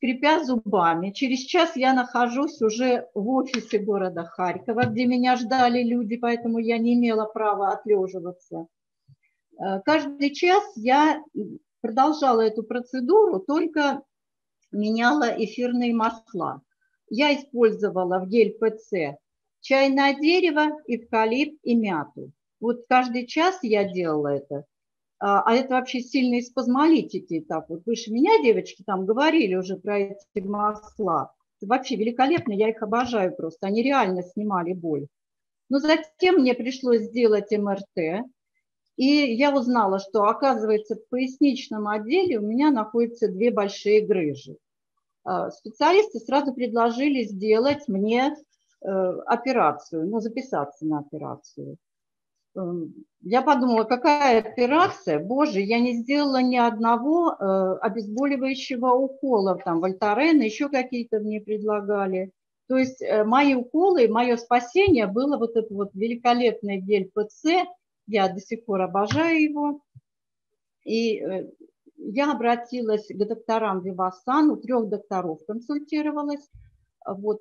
скрипя зубами. Через час я нахожусь уже в офисе города Харькова, где меня ждали люди, поэтому я не имела права отлеживаться. Э, каждый час я продолжала эту процедуру, только меняла эфирные масла. Я использовала в гель ПЦ чайное дерево, эвкалипт и мяту. Вот каждый час я делала это. А, а это вообще сильные спазмолитики. Так вот, выше меня девочки там говорили уже про эти масла. Вообще великолепно, я их обожаю просто. Они реально снимали боль. Но затем мне пришлось сделать МРТ, и я узнала, что, оказывается, в поясничном отделе у меня находятся две большие грыжи. А, специалисты сразу предложили сделать мне э, операцию, ну, записаться на операцию. Эм, я подумала, какая операция, боже, я не сделала ни одного э, обезболивающего укола, там, Вольтарен, еще какие-то мне предлагали. То есть э, мои уколы, мое спасение было вот это вот великолепный гель ПЦ, я до сих пор обожаю его. И э, я обратилась к докторам Вивасан, у трех докторов консультировалась, вот,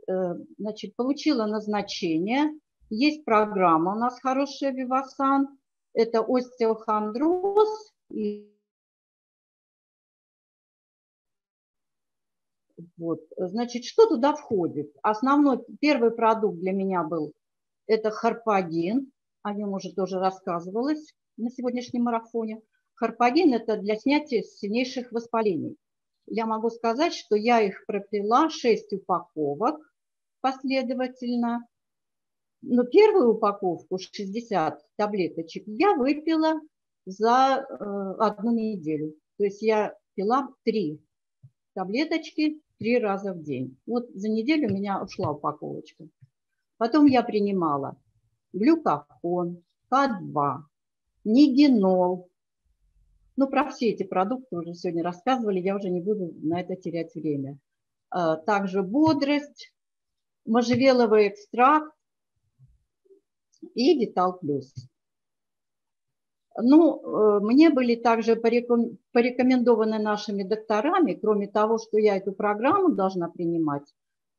значит, получила назначение – есть программа у нас хорошая Вивасан. Это остеохондроз и Вот, значит, что туда входит? Основной, первый продукт для меня был, это харпагин, о нем уже тоже рассказывалось на сегодняшнем марафоне. Харпагин – это для снятия сильнейших воспалений. Я могу сказать, что я их пропила 6 упаковок последовательно. Но первую упаковку, 60 таблеточек, я выпила за э, одну неделю. То есть я пила три таблеточки три раза в день. Вот за неделю у меня ушла упаковочка. Потом я принимала глюкофон, К2, нигенол. Ну, про все эти продукты уже сегодня рассказывали, я уже не буду на это терять время. А, также бодрость, можжевеловый экстракт, и Витал Плюс. Ну, э, мне были также порекомендованы нашими докторами, кроме того, что я эту программу должна принимать,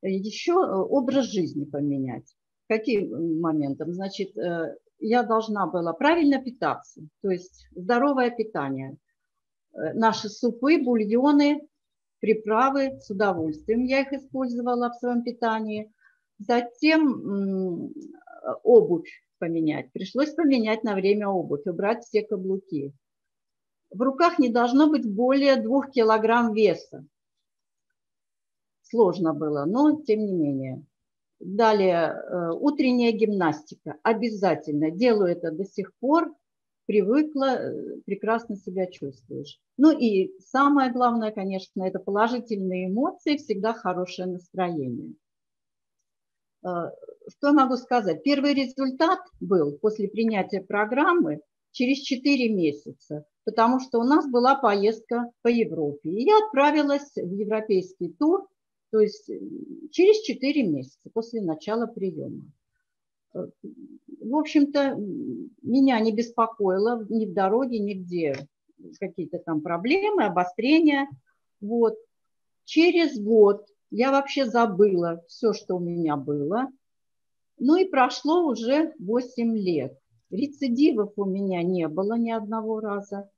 еще э, образ жизни поменять. каким моментом? Значит, э, я должна была правильно питаться, то есть здоровое питание. Э, наши супы, бульоны, приправы с удовольствием я их использовала в своем питании. Затем обувь поменять. Пришлось поменять на время обувь, убрать все каблуки. В руках не должно быть более двух килограмм веса. Сложно было, но тем не менее. Далее, э, утренняя гимнастика. Обязательно. Делаю это до сих пор. Привыкла, э, прекрасно себя чувствуешь. Ну и самое главное, конечно, это положительные эмоции, всегда хорошее настроение. Что я могу сказать? Первый результат был после принятия программы через 4 месяца, потому что у нас была поездка по Европе. И я отправилась в европейский тур, то есть через 4 месяца после начала приема. В общем-то, меня не беспокоило ни в дороге, нигде какие-то там проблемы, обострения. Вот. Через год я вообще забыла все, что у меня было. Ну и прошло уже 8 лет. Рецидивов у меня не было ни одного раза.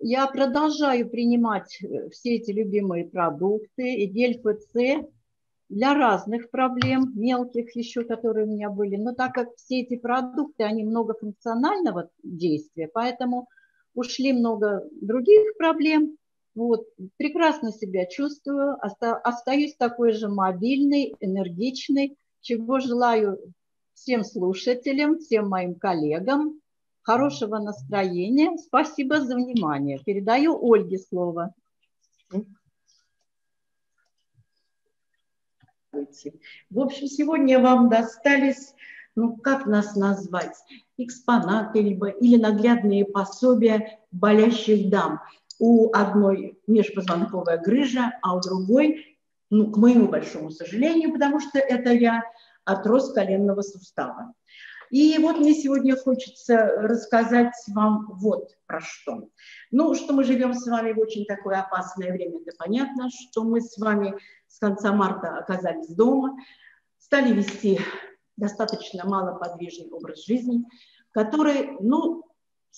Я продолжаю принимать э, все эти любимые продукты, и гель-ПЦ для разных проблем, мелких еще, которые у меня были. Но так как все эти продукты, они многофункционального действия, поэтому ушли много других проблем. Вот, прекрасно себя чувствую, остаюсь такой же мобильной, энергичной, чего желаю всем слушателям, всем моим коллегам. Хорошего настроения. Спасибо за внимание. Передаю Ольге слово. В общем, сегодня вам достались, ну как нас назвать, экспонаты либо, или наглядные пособия болящих дам у одной межпозвонковая грыжа, а у другой, ну, к моему большому сожалению, потому что это я артроз коленного сустава. И вот мне сегодня хочется рассказать вам вот про что. Ну, что мы живем с вами в очень такое опасное время, это понятно, что мы с вами с конца марта оказались дома, стали вести достаточно малоподвижный образ жизни, который, ну,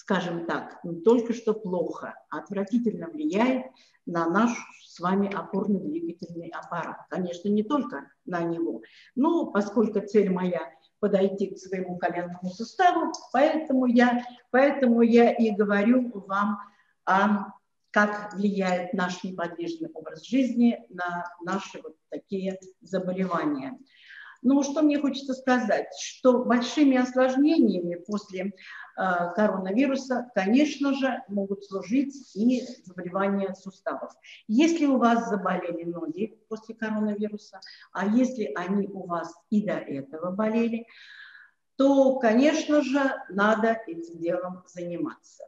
скажем так, не только что плохо, а отвратительно влияет на наш с вами опорно-двигательный аппарат. Конечно, не только на него, но поскольку цель моя подойти к своему коленному суставу, поэтому я, поэтому я и говорю вам о как влияет наш неподвижный образ жизни на наши вот такие заболевания. Ну, что мне хочется сказать, что большими осложнениями после э, коронавируса, конечно же, могут служить и заболевания суставов. Если у вас заболели ноги после коронавируса, а если они у вас и до этого болели, то, конечно же, надо этим делом заниматься.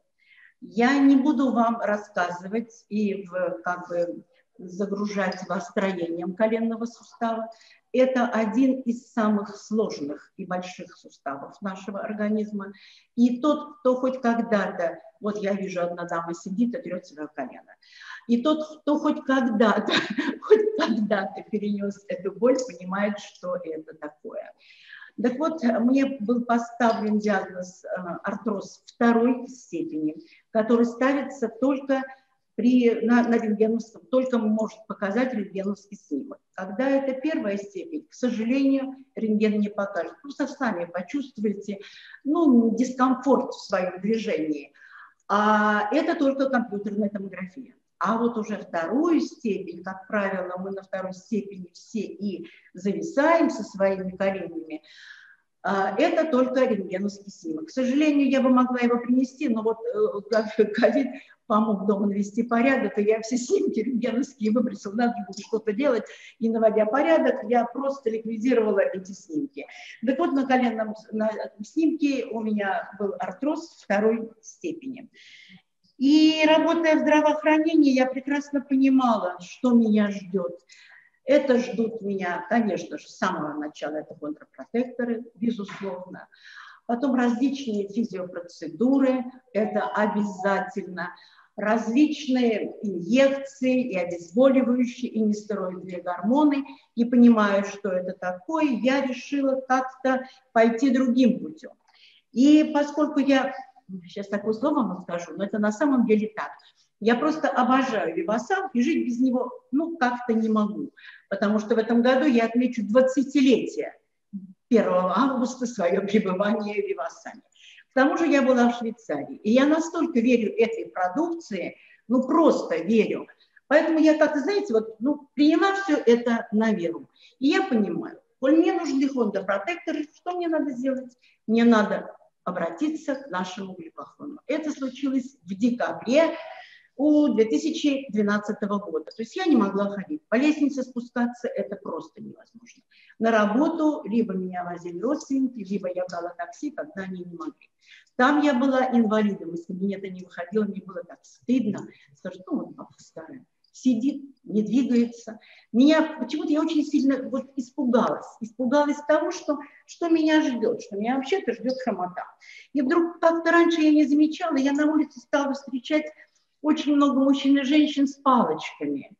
Я не буду вам рассказывать и в, как бы загружать вас строением коленного сустава. Это один из самых сложных и больших суставов нашего организма. И тот, кто хоть когда-то, вот я вижу, одна дама сидит и трет свое колено. И тот, кто хоть когда-то, хоть когда-то перенес эту боль, понимает, что это такое. Так вот, мне был поставлен диагноз э, артроз второй степени, который ставится только при, на, на рентгеновском, только может показать рентгеновский снимок. Когда это первая степень, к сожалению, рентген не покажет. Просто сами почувствуете ну, дискомфорт в своем движении. А это только компьютерная томография. А вот уже вторую степень, как правило, мы на второй степени все и зависаем со своими коленями, а, это только рентгеновский снимок. К сожалению, я бы могла его принести, но вот э, ковид помог дома навести порядок, и я все снимки рентгеновские выбросила, надо было что-то делать, и наводя порядок, я просто ликвидировала эти снимки. Так вот, на коленном на снимке у меня был артроз второй степени. И работая в здравоохранении, я прекрасно понимала, что меня ждет. Это ждут меня, конечно же, с самого начала, это контрпротекторы, безусловно. Потом различные физиопроцедуры, это обязательно. Различные инъекции и обезболивающие, и нестероидные гормоны, и понимая, что это такое, я решила как-то пойти другим путем. И поскольку я, сейчас такое слово вам скажу, но это на самом деле так, я просто обожаю Вивасан и жить без него, ну, как-то не могу, потому что в этом году я отмечу 20-летие 1 августа свое пребывание в Вивасане. К тому же я была в Швейцарии, и я настолько верю этой продукции, ну, просто верю. Поэтому я как-то, знаете, вот, ну, приняла все это на веру. И я понимаю, коль мне нужны Honda протекторы, что мне надо сделать? Мне надо обратиться к нашему глюкофону. Это случилось в декабре у 2012 года. То есть я не могла ходить. По лестнице спускаться это просто невозможно. На работу либо меня возили родственники, либо я брала такси, когда они не могли. Там я была инвалидом, из кабинета не выходила, мне было так стыдно. Скажу, ну вот старая, сидит, не двигается. Меня почему-то я очень сильно вот испугалась. Испугалась того, что, что меня ждет, что меня вообще-то ждет хромота. И вдруг как-то раньше я не замечала, я на улице стала встречать очень много мужчин и женщин с палочками.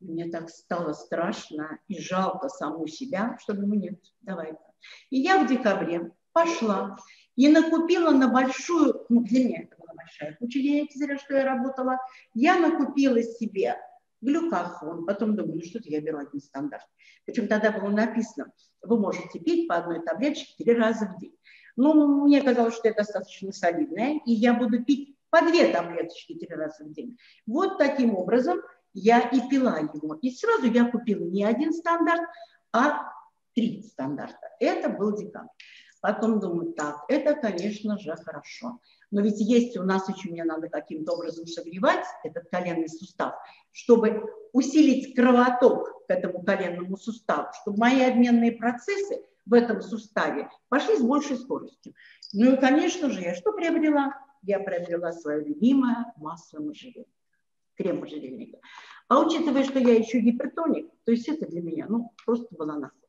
Мне так стало страшно и жалко саму себя, что думаю, нет, давай-ка. И я в декабре пошла и накупила на большую, ну, для меня это была большая куча денег, зря, что я работала, я накупила себе глюкофон, потом думаю, ну что-то я беру один стандарт. Причем тогда было написано, вы можете пить по одной таблеточке три раза в день. Ну, мне казалось, что это достаточно солидное, и я буду пить по две таблеточки три раза в день. Вот таким образом я и пила его. И сразу я купила не один стандарт, а три стандарта. Это был декабрь. Потом думаю, так, это, конечно же, хорошо. Но ведь есть у нас еще, мне надо каким-то образом согревать этот коленный сустав, чтобы усилить кровоток к этому коленному суставу, чтобы мои обменные процессы в этом суставе пошли с большей скоростью. Ну и, конечно же, я что приобрела? Я приобрела свое любимое масло можжевельника, крем можжевельника. А учитывая, что я еще гипертоник, то есть это для меня, ну, просто была находка.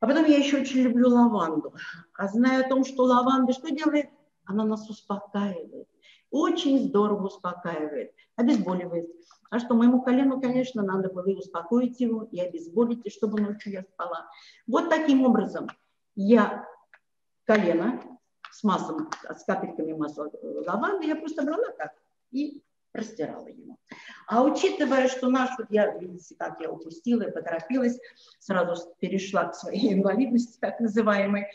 А потом я еще очень люблю лаванду. А зная о том, что лаванда что делает? Она нас успокаивает. Очень здорово успокаивает, обезболивает. А что, моему колену, конечно, надо было и успокоить его, и обезболить, и чтобы ночью я спала. Вот таким образом я колено с маслом, с капельками масла э, лаванды, я просто брала так и растирала его. А учитывая, что наш, вот я, видите, как я упустила и поторопилась, сразу перешла к своей инвалидности, так называемой,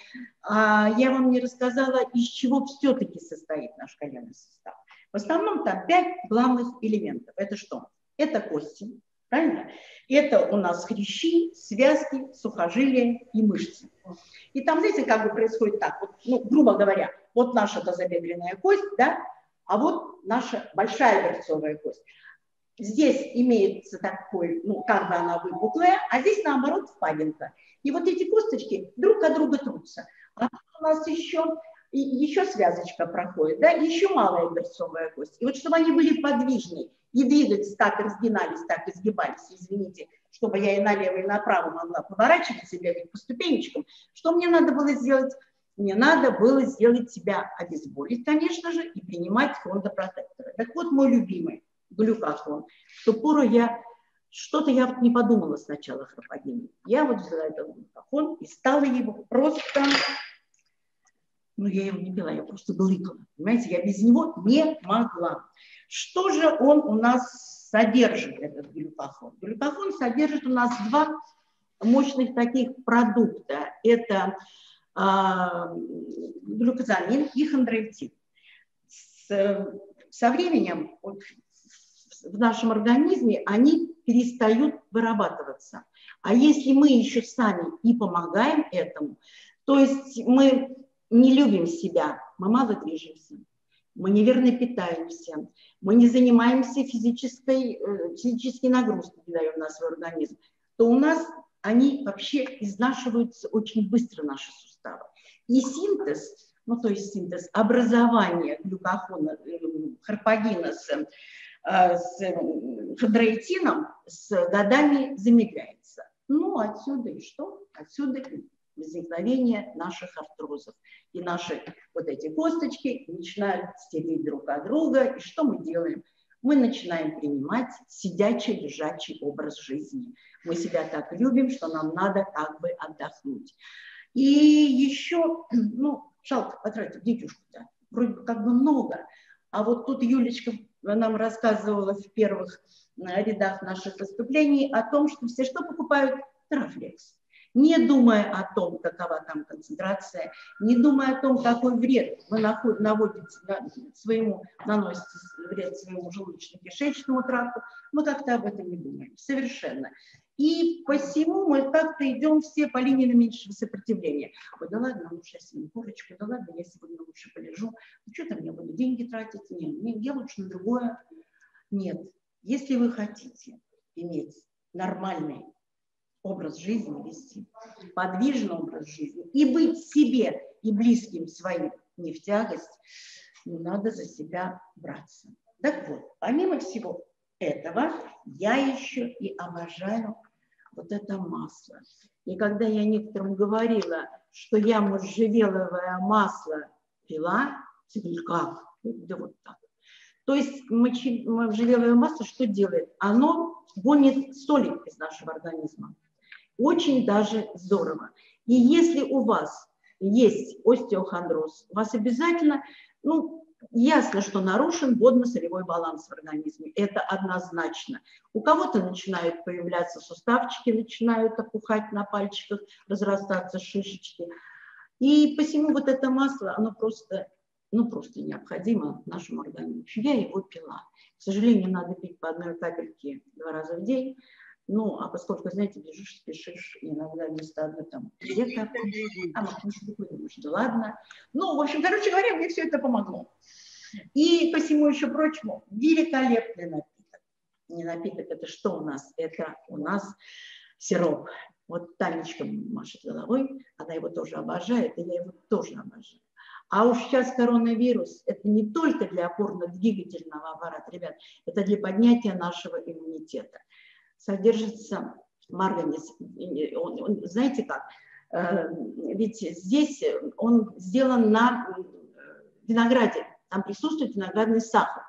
а я вам не рассказала, из чего все-таки состоит наш коленный сустав. В основном там пять главных элементов. Это что? Это кости, правильно? Это у нас хрящи, связки, сухожилия и мышцы. И там, знаете, как бы происходит так, вот, ну, грубо говоря, вот наша тазобедренная кость, да, а вот наша большая берцовая кость. Здесь имеется такой, ну, как бы она выпуклая, а здесь, наоборот, впадинка. И вот эти косточки друг от друга трутся. А у нас еще, еще связочка проходит, да, еще малая берцовая кость. И вот чтобы они были подвижнее, и двигаться, как разгинались, так и сгибались, извините, чтобы я и налево, и направо могла поворачиваться и бегать по ступенечкам. Что мне надо было сделать? Мне надо было сделать себя обезболить, конечно же, и принимать фондопротекторы. Так вот, мой любимый глюкофон. В ту пору я что-то я вот не подумала сначала о хропогении. Я вот взяла этот глюкофон и стала его просто ну, я его не пила, я просто глыкала. Понимаете, я без него не могла. Что же он у нас содержит, этот глюкофон? Глюкофон содержит у нас два мощных таких продукта. Это э, глюкозамин и хондроитин. С, со временем вот, в нашем организме они перестают вырабатываться. А если мы еще сами и помогаем этому, то есть мы не любим себя, мы мало движемся, мы неверно питаемся, мы не занимаемся физической, э, физической нагрузкой, не даем на свой организм, то у нас они вообще изнашиваются очень быстро, наши суставы. И синтез, ну то есть синтез образования глюкофона, э, харпагина с, э, с хондроитином с годами замедляется. Ну, отсюда и что? Отсюда возникновения наших артрозов. И наши вот эти косточки начинают стереть друг от друга. И что мы делаем? Мы начинаем принимать сидячий, лежачий образ жизни. Мы себя так любим, что нам надо как бы отдохнуть. И еще, ну, жалко потратить детюшку-то, вроде бы как бы много. А вот тут Юлечка нам рассказывала в первых э, рядах наших выступлений о том, что все что покупают? Трафлекс не думая о том, какова там концентрация, не думая о том, какой вред вы наводите своему, наносите вред своему желудочно-кишечному тракту, мы как-то об этом не думаем, совершенно. И посему мы как-то идем все по линии наименьшего сопротивления. Ой, да ладно, лучше я съем курочку, да ладно, я сегодня лучше полежу. Ну что там, я буду деньги тратить? Нет, нет, я лучше на другое. Нет. Если вы хотите иметь нормальный образ жизни вести, подвижный образ жизни и быть себе и близким своим не в тягость, не надо за себя браться. Так вот, помимо всего этого, я еще и обожаю вот это масло. И когда я некоторым говорила, что я можжевеловое масло пила, сказали, как? Да вот так. То есть можжевеловое масло что делает? Оно гонит соли из нашего организма. Очень даже здорово. И если у вас есть остеохондроз, у вас обязательно, ну, ясно, что нарушен водно-солевой баланс в организме. Это однозначно. У кого-то начинают появляться суставчики, начинают опухать на пальчиках, разрастаться шишечки. И посему вот это масло, оно просто, ну, просто необходимо нашему организму. Я его пила. К сожалению, надо пить по одной капельке два раза в день. Ну, а поскольку, знаете, бежишь, спешишь, иногда вместо одной там где-то, а махнешь рукой, думаешь, да ладно. Ну, в общем, короче говоря, мне все это помогло. И по всему еще прочему, великолепный напиток. Не напиток, это что у нас? Это у нас сироп. Вот Танечка машет головой, она его тоже обожает, и я его тоже обожаю. А уж сейчас коронавирус – это не только для опорно-двигательного аппарата, ребят, это для поднятия нашего иммунитета содержится марганец. Он, он, знаете как? Э, ведь здесь он сделан на винограде. Там присутствует виноградный сахар.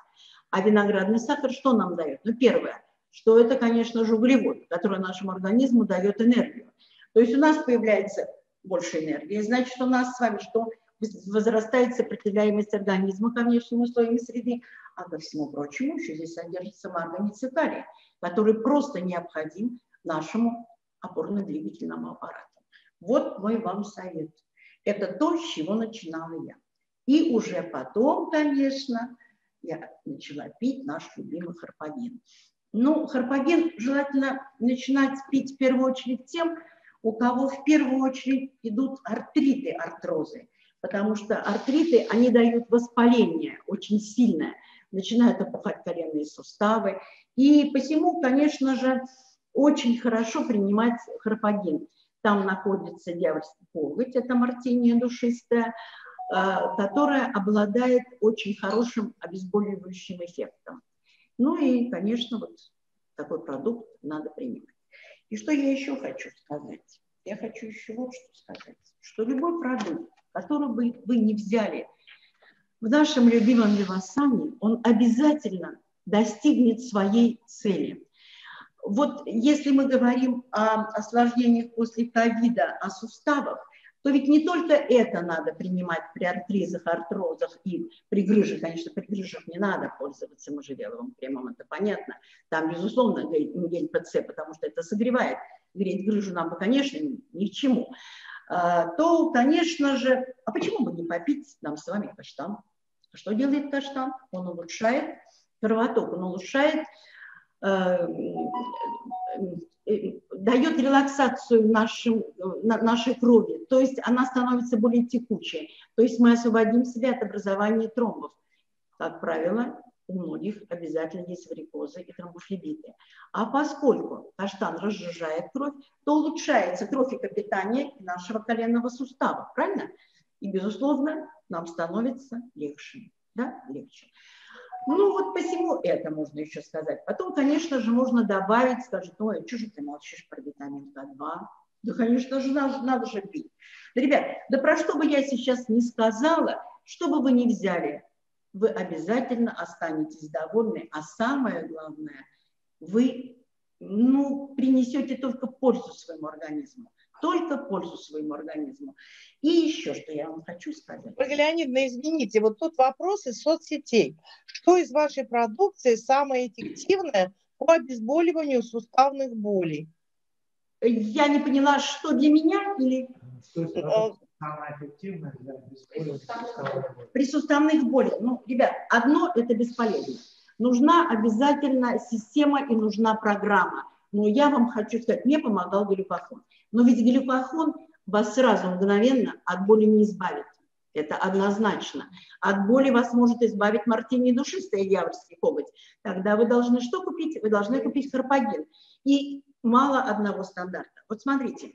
А виноградный сахар что нам дает? Ну, первое, что это, конечно же, углевод, который нашему организму дает энергию. То есть у нас появляется больше энергии. Значит, у нас с вами что? Возрастает сопротивляемость организма ко внешним условиям среды, а ко всему прочему еще здесь содержится марганец и калий который просто необходим нашему опорно-двигательному аппарату. Вот мой вам совет. Это то, с чего начинала я. И уже потом, конечно, я начала пить наш любимый харпагин. Ну, харпагин желательно начинать пить в первую очередь тем, у кого в первую очередь идут артриты, артрозы. Потому что артриты, они дают воспаление очень сильное. Начинают опухать коленные суставы. И посему, конечно же, очень хорошо принимать хропоген. Там находится дьявольский коготь, это мартиния душистая, а, которая обладает очень хорошим обезболивающим эффектом. Ну и, конечно, вот такой продукт надо принимать. И что я еще хочу сказать? Я хочу еще вот что сказать, что любой продукт, который бы вы не взяли в нашем любимом Вивасане, он обязательно достигнет своей цели. Вот если мы говорим о осложнениях после ковида, о суставах, то ведь не только это надо принимать при артризах, артрозах и при грыжах. Конечно, при грыжах не надо пользоваться можжевеловым кремом, это понятно. Там, безусловно, гель ПЦ, потому что это согревает. Греть грыжу нам бы, конечно, ни к чему. А, то, конечно же, а почему бы не попить нам с вами каштан? Что делает каштан? Он улучшает кровоток, он улучшает, э, э, дает релаксацию нашим, нашей крови, то есть она становится более текучей, то есть мы освободим себя от образования тромбов. Как правило, у многих обязательно есть варикозы и тромбофлебиты. А поскольку каштан разжижает кровь, то улучшается трофикопитание нашего коленного сустава, правильно? И, безусловно, нам становится легче. Да? легче. Ну, вот посему это можно еще сказать. Потом, конечно же, можно добавить, скажет, ой, что же ты молчишь про витамин К2? Да, конечно же, надо, надо же пить. Да, ребят, да про что бы я сейчас не сказала, что бы вы ни взяли, вы обязательно останетесь довольны, а самое главное, вы ну, принесете только пользу своему организму только пользу своему организму. И еще, что я вам хочу сказать. Ольга Леонидовна, извините, вот тут вопрос из соцсетей. Что из вашей продукции самое эффективное по обезболиванию суставных болей? Я не поняла, что для меня или... Самое эффективное для При суставных болях. Ну, ребят, одно это бесполезно. Нужна обязательно система и нужна программа. Но я вам хочу сказать, мне помогал глюкохон. Но ведь глюкохон вас сразу мгновенно от боли не избавит. Это однозначно. От боли вас может избавить мартини душистая дьявольский коготь. Тогда вы должны что купить? Вы должны купить карпаген. И мало одного стандарта. Вот смотрите.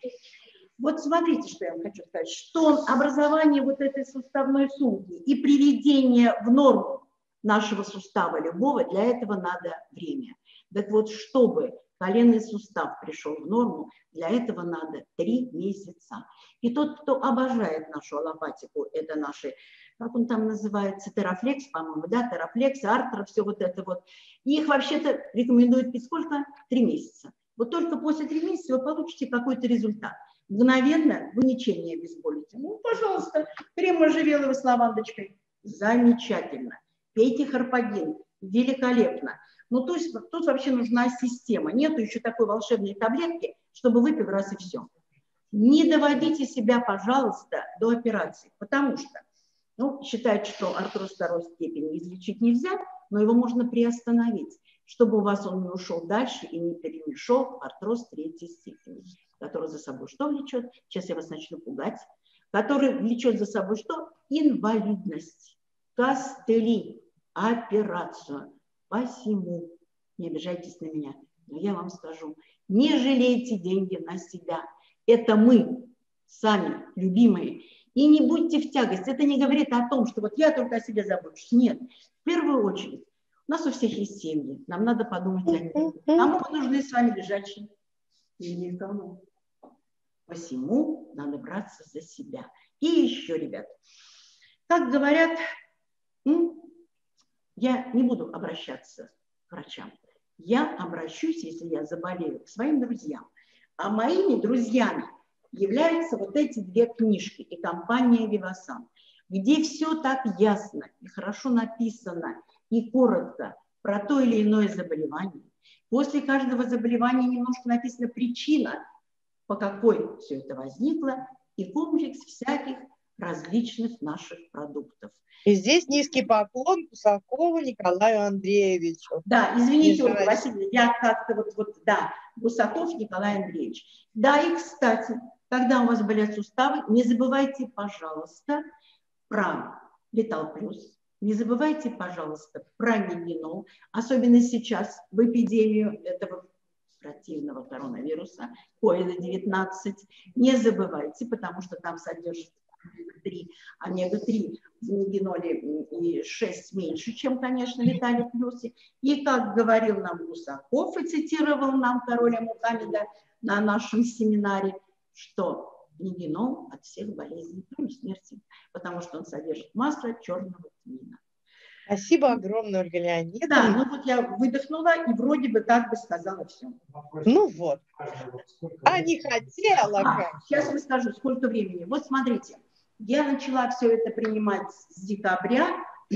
Вот смотрите, что я вам хочу сказать. Что образование вот этой суставной сумки и приведение в норму нашего сустава любого, для этого надо время. Так вот, чтобы коленный сустав пришел в норму, для этого надо три месяца. И тот, кто обожает нашу аллопатику, это наши, как он там называется, терафлекс, по-моему, да, терафлекс, артро, все вот это вот. их вообще-то рекомендуют пить сколько? Три месяца. Вот только после трех месяцев вы получите какой-то результат. Мгновенно вы ничем не обезболите. Ну, пожалуйста, крем можжевеловый с лавандочкой. Замечательно. Пейте харпагин. Великолепно. Ну, то есть тут вообще нужна система. Нету еще такой волшебной таблетки, чтобы выпил раз и все. Не доводите себя, пожалуйста, до операции, потому что ну, считают, что артроз второй степени излечить нельзя, но его можно приостановить, чтобы у вас он не ушел дальше и не перемешал в артроз третьей степени, который за собой что влечет? Сейчас я вас начну пугать. Который влечет за собой что? Инвалидность, костыли, операцию. Посему, не обижайтесь на меня, но я вам скажу, не жалейте деньги на себя. Это мы, сами, любимые. И не будьте в тягость. Это не говорит о том, что вот я только о себе забочусь. Нет. В первую очередь, у нас у всех есть семьи. Нам надо подумать о них. Мы нужны с вами лежачие? И никому. Посему надо браться за себя. И еще, ребят, как говорят, я не буду обращаться к врачам. Я обращусь, если я заболею, к своим друзьям. А моими друзьями являются вот эти две книжки и компания «Вивасан», где все так ясно и хорошо написано и коротко про то или иное заболевание. После каждого заболевания немножко написана причина, по какой все это возникло, и комплекс всяких различных наших продуктов. И здесь низкий поклон Гусакову Николаю Андреевичу. Да, извините, Ольга Васильевна, я как-то вот, вот, да, Гусаков Николай Андреевич. Да, и, кстати, когда у вас болят суставы, не забывайте, пожалуйста, про Летал Плюс, не забывайте, пожалуйста, про мигенол, особенно сейчас в эпидемию этого противного коронавируса, COVID-19. Не забывайте, потому что там содержится омега-3. Омега-3 в нигеноле и 6 меньше, чем, конечно, Виталий Плюсе. И, как говорил нам Гусаков и цитировал нам короля Мухаммеда на нашем семинаре, что нигенол от всех болезней, кроме смерти, потому что он содержит масло черного тмина. Спасибо огромное, Ольга Леонидовна. Да, ну вот я выдохнула и вроде бы как бы сказала все. Ну вот. А не хотела. А, сейчас я скажу, сколько времени. Вот смотрите, я начала все это принимать с декабря,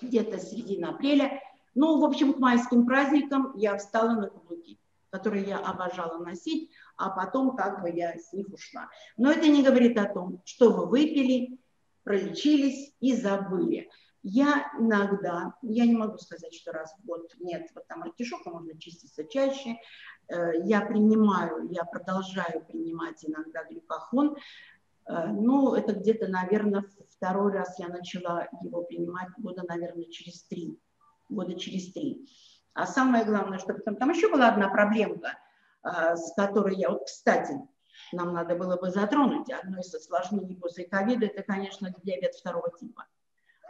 где-то середина апреля. Ну, в общем, к майским праздникам я встала на каблуки, которые я обожала носить, а потом как бы я с них ушла. Но это не говорит о том, что вы выпили, пролечились и забыли. Я иногда, я не могу сказать, что раз в год нет, вот там артишока можно чиститься чаще, Э, я принимаю, я продолжаю принимать иногда глюкохон, ну, это где-то, наверное, второй раз я начала его принимать года, наверное, через три, года через три. А самое главное, что потом, там еще была одна проблемка, с которой я, вот, кстати, нам надо было бы затронуть, одно из осложнений после ковида, это, конечно, диабет второго типа,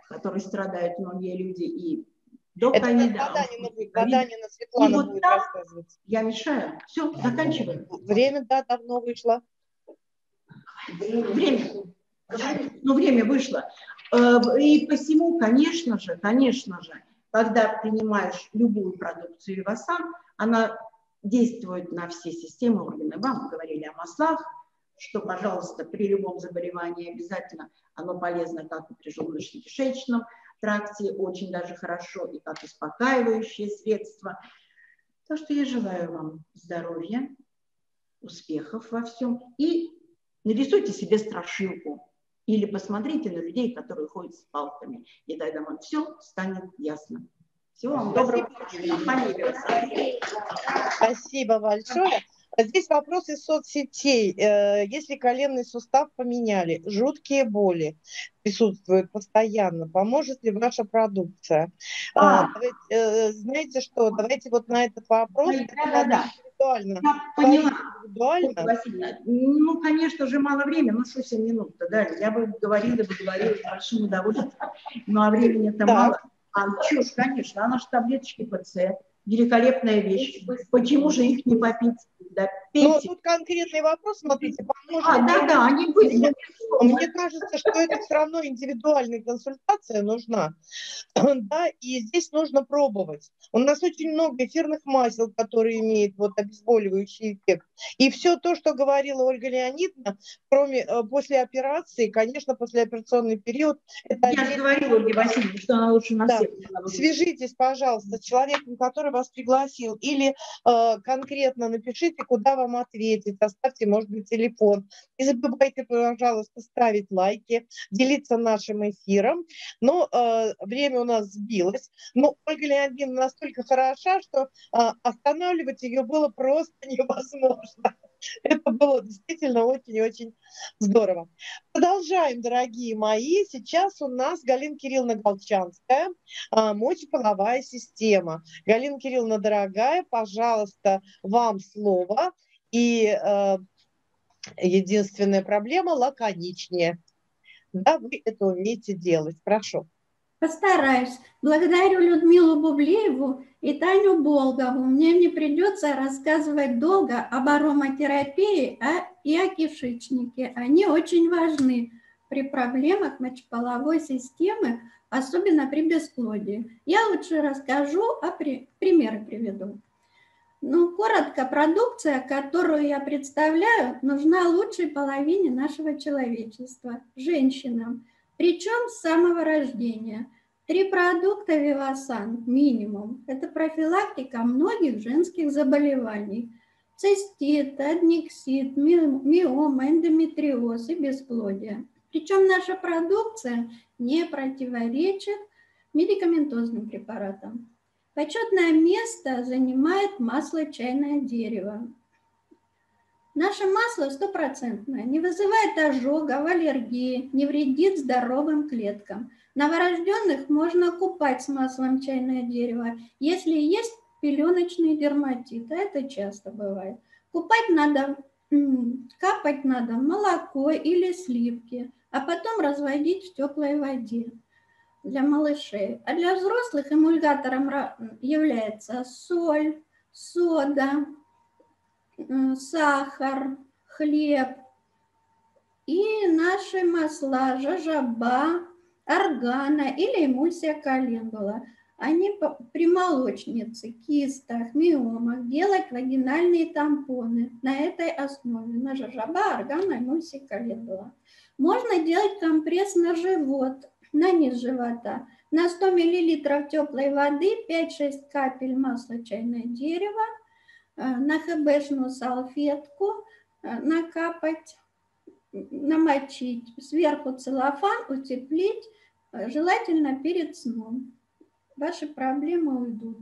который страдают многие люди и до ковида. Ковид. Воданина Светлана И вот там я мешаю. Все, заканчиваем. Время, да, давно вышло. Время. Ну, время вышло. Э, И посему, конечно же, конечно же, когда принимаешь любую продукцию Вивасан, она действует на все системы органы. Вам говорили о маслах, что, пожалуйста, при любом заболевании обязательно оно полезно как и при желудочно-кишечном тракте, очень даже хорошо, и как успокаивающее средство. Так что я желаю вам здоровья, успехов во всем и нарисуйте себе страшилку или посмотрите на людей, которые ходят с палками, и тогда вам все станет ясно. Всего вам доброго. Спасибо большое. А Здесь вопрос из соцсетей. Э, Если коленный сустав поменяли, жуткие боли присутствуют постоянно, поможет ли ваша продукция? А. Давайте, э, Знаете что, давайте вот на этот вопрос это да-да-да. надо индивидуально. Я поняла. Индивидуально. Васильевна, ну, конечно же, мало времени, ну, что 7 минут-то дали. Я бы говорила, бы говорила с большим удовольствием, ну, а времени-то мало. А чушь, конечно, она же таблеточки ПЦ, великолепная вещь. Почему же их не попить? Да Ну, тут конкретный вопрос, смотрите, поможет А, да, да, они были. Мне, кажется, что это все равно индивидуальная консультация нужна. Да, и здесь нужно пробовать. У нас очень много эфирных масел, которые имеют вот обезболивающий эффект. И все то, что говорила Ольга Леонидовна, кроме э, после операции, конечно, послеоперационный период, это Я же говорила Ольге Васильевне, что она лучше на Да. всех. Свяжитесь, пожалуйста, с человеком, который вас пригласил, или э, конкретно напишите, куда вам ответить, оставьте, может быть, телефон. Не забывайте, пожалуйста, ставить лайки, делиться нашим эфиром. Но э, время у нас сбилось. Но Ольга Леонидовна настолько хороша, что э, останавливать ее было просто невозможно. Это было действительно очень-очень здорово. Продолжаем, дорогие мои. Сейчас у нас Галина Кирилловна Голчанская, а, мочеполовая система. Галина Кирилловна, дорогая, пожалуйста, вам слово. И э, единственная проблема – лаконичнее. Да, вы это умеете делать. Прошу. Постараюсь. Благодарю Людмилу Бублееву и Таню Болгову. Мне не придется рассказывать долго об ароматерапии а- и о кишечнике. Они очень важны при проблемах мочеполовой системы, особенно при бесплодии. Я лучше расскажу, а при... примеры приведу. Ну, коротко, продукция, которую я представляю, нужна лучшей половине нашего человечества, женщинам, причем с самого рождения. Три продукта Вивасан минимум. Это профилактика многих женских заболеваний. Цистит, адниксит, ми- миома, эндометриоз и бесплодие. Причем наша продукция не противоречит медикаментозным препаратам. Почетное место занимает масло чайное дерево. Наше масло стопроцентное, не вызывает ожогов, аллергии, не вредит здоровым клеткам. Новорожденных можно купать с маслом чайное дерево, если есть пеленочный дерматит, а это часто бывает. Купать надо, капать надо молоко или сливки, а потом разводить в теплой воде для малышей. А для взрослых эмульгатором является соль, сода, сахар, хлеб и наши масла жажаба, органа или эмульсия календула. Они при молочнице, кистах, миомах делать вагинальные тампоны на этой основе, на жажаба, органа, эмульсия календула. Можно делать компресс на живот, на низ живота. На 100 мл теплой воды 5-6 капель масла чайное дерево, э, на хбшную салфетку э, накапать, намочить, сверху целлофан, утеплить, э, желательно перед сном. Ваши проблемы уйдут.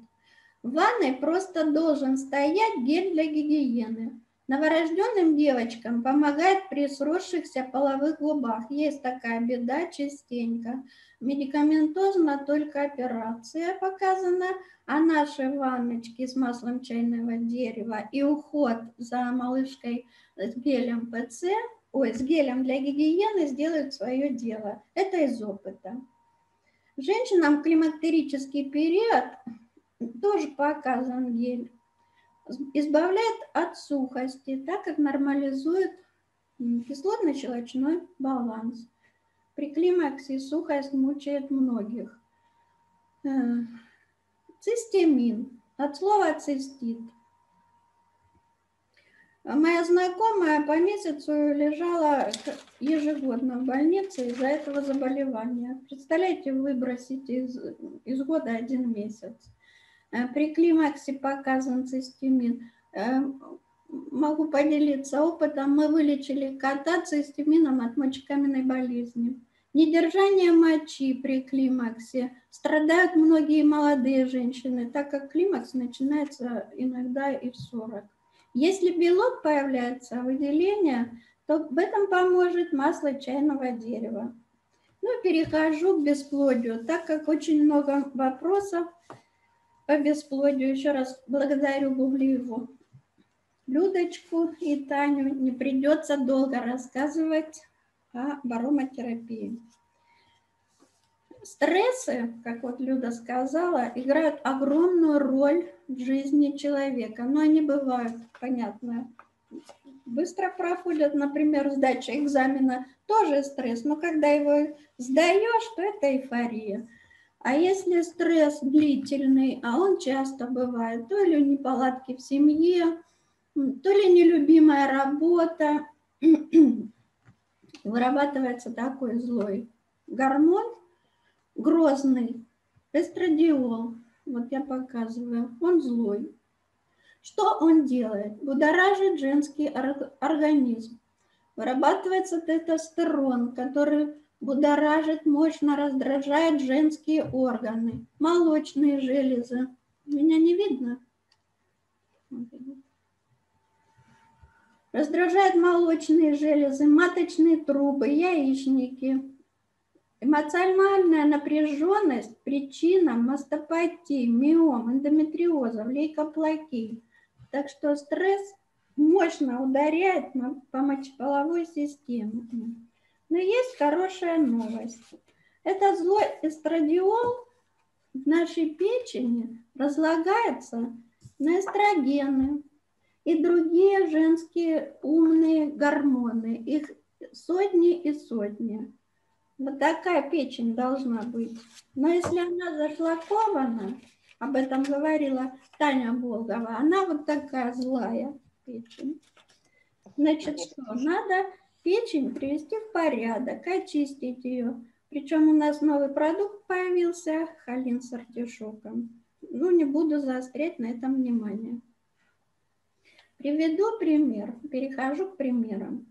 В ванной просто должен стоять гель для гигиены. Новорожденным девочкам помогает при сросшихся половых губах. Есть такая беда частенько. Медикаментозно только операция показана, а наши ванночки с маслом чайного дерева и уход за малышкой с гелем ПЦ, ой, с гелем для гигиены сделают свое дело. Это из опыта. Женщинам климактерический период тоже показан гель. Избавляет от сухости, так как нормализует кислотно-щелочной баланс. При климаксе сухость мучает многих. Э, цистемин. От слова цистит. Моя знакомая по месяцу лежала ежегодно в больнице из-за этого заболевания. Представляете, выбросить из, из года один месяц. Э, при климаксе показан цистемин. Э, могу поделиться опытом. Мы вылечили кота цистемином от мочекаменной болезни. Недержание мочи при климаксе страдают многие молодые женщины, так как климакс начинается иногда и в 40. Если белок появляется, выделение, то в этом поможет масло чайного дерева. Ну, перехожу к бесплодию, так как очень много вопросов по бесплодию. Еще раз благодарю Гублиеву Людочку и Таню. Не придется долго рассказывать о баромотерапии. Стрессы, как вот Люда сказала, играют огромную роль в жизни человека. Но они бывают, понятно, быстро проходят, например, сдача экзамена, тоже стресс, но когда его сдаешь, то это эйфория. А если стресс длительный, а он часто бывает, то ли неполадки в семье, то ли нелюбимая работа, вырабатывается такой злой гормон, грозный, эстрадиол. Вот я показываю, он злой. Что он делает? Будоражит женский организм. Вырабатывается тестостерон, который будоражит, мощно раздражает женские органы, молочные железы. Меня не видно? Раздражает молочные железы, маточные трубы, яичники. Эмоциональная напряженность – причина мастопатии, миом, эндометриоза, лейкоплакии. Так что стресс мощно ударяет по мочеполовой системе. Но есть хорошая новость. Этот злой эстрадиол в нашей печени разлагается на эстрогены, и другие женские умные гормоны. Их сотни и сотни. Вот такая печень должна быть. Но если она зашлакована, об этом говорила Таня Болгова, она вот такая злая печень. Значит, что? Надо печень привести в порядок, очистить ее. Причем у нас новый продукт появился, холин с артишоком. Ну, не буду заострять на этом внимание. Приведу пример, перехожу к примерам.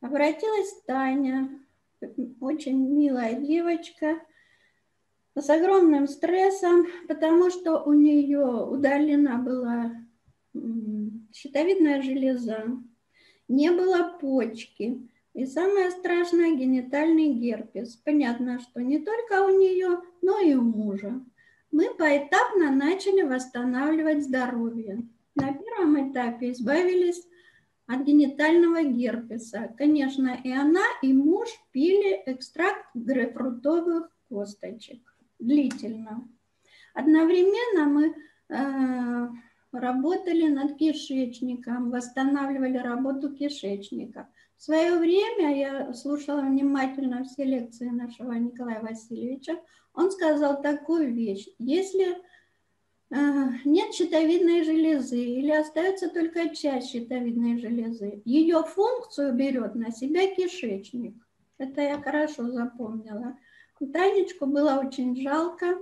Обратилась Таня, очень милая девочка, с огромным стрессом, потому что у нее удалена была щитовидная железа, не было почки. И самое страшное – генитальный герпес. Понятно, что не только у нее, но и у мужа. Мы поэтапно начали восстанавливать здоровье. На первом этапе избавились от генитального герпеса. Конечно, и она, и муж пили экстракт грейпфрутовых косточек длительно. Одновременно мы э, работали над кишечником, восстанавливали работу кишечника. В свое время я слушала внимательно все лекции нашего Николая Васильевича. Он сказал такую вещь. Если а, нет щитовидной железы или остается только часть щитовидной железы. Ее функцию берет на себя кишечник. Это я хорошо запомнила. Танечку было очень жалко.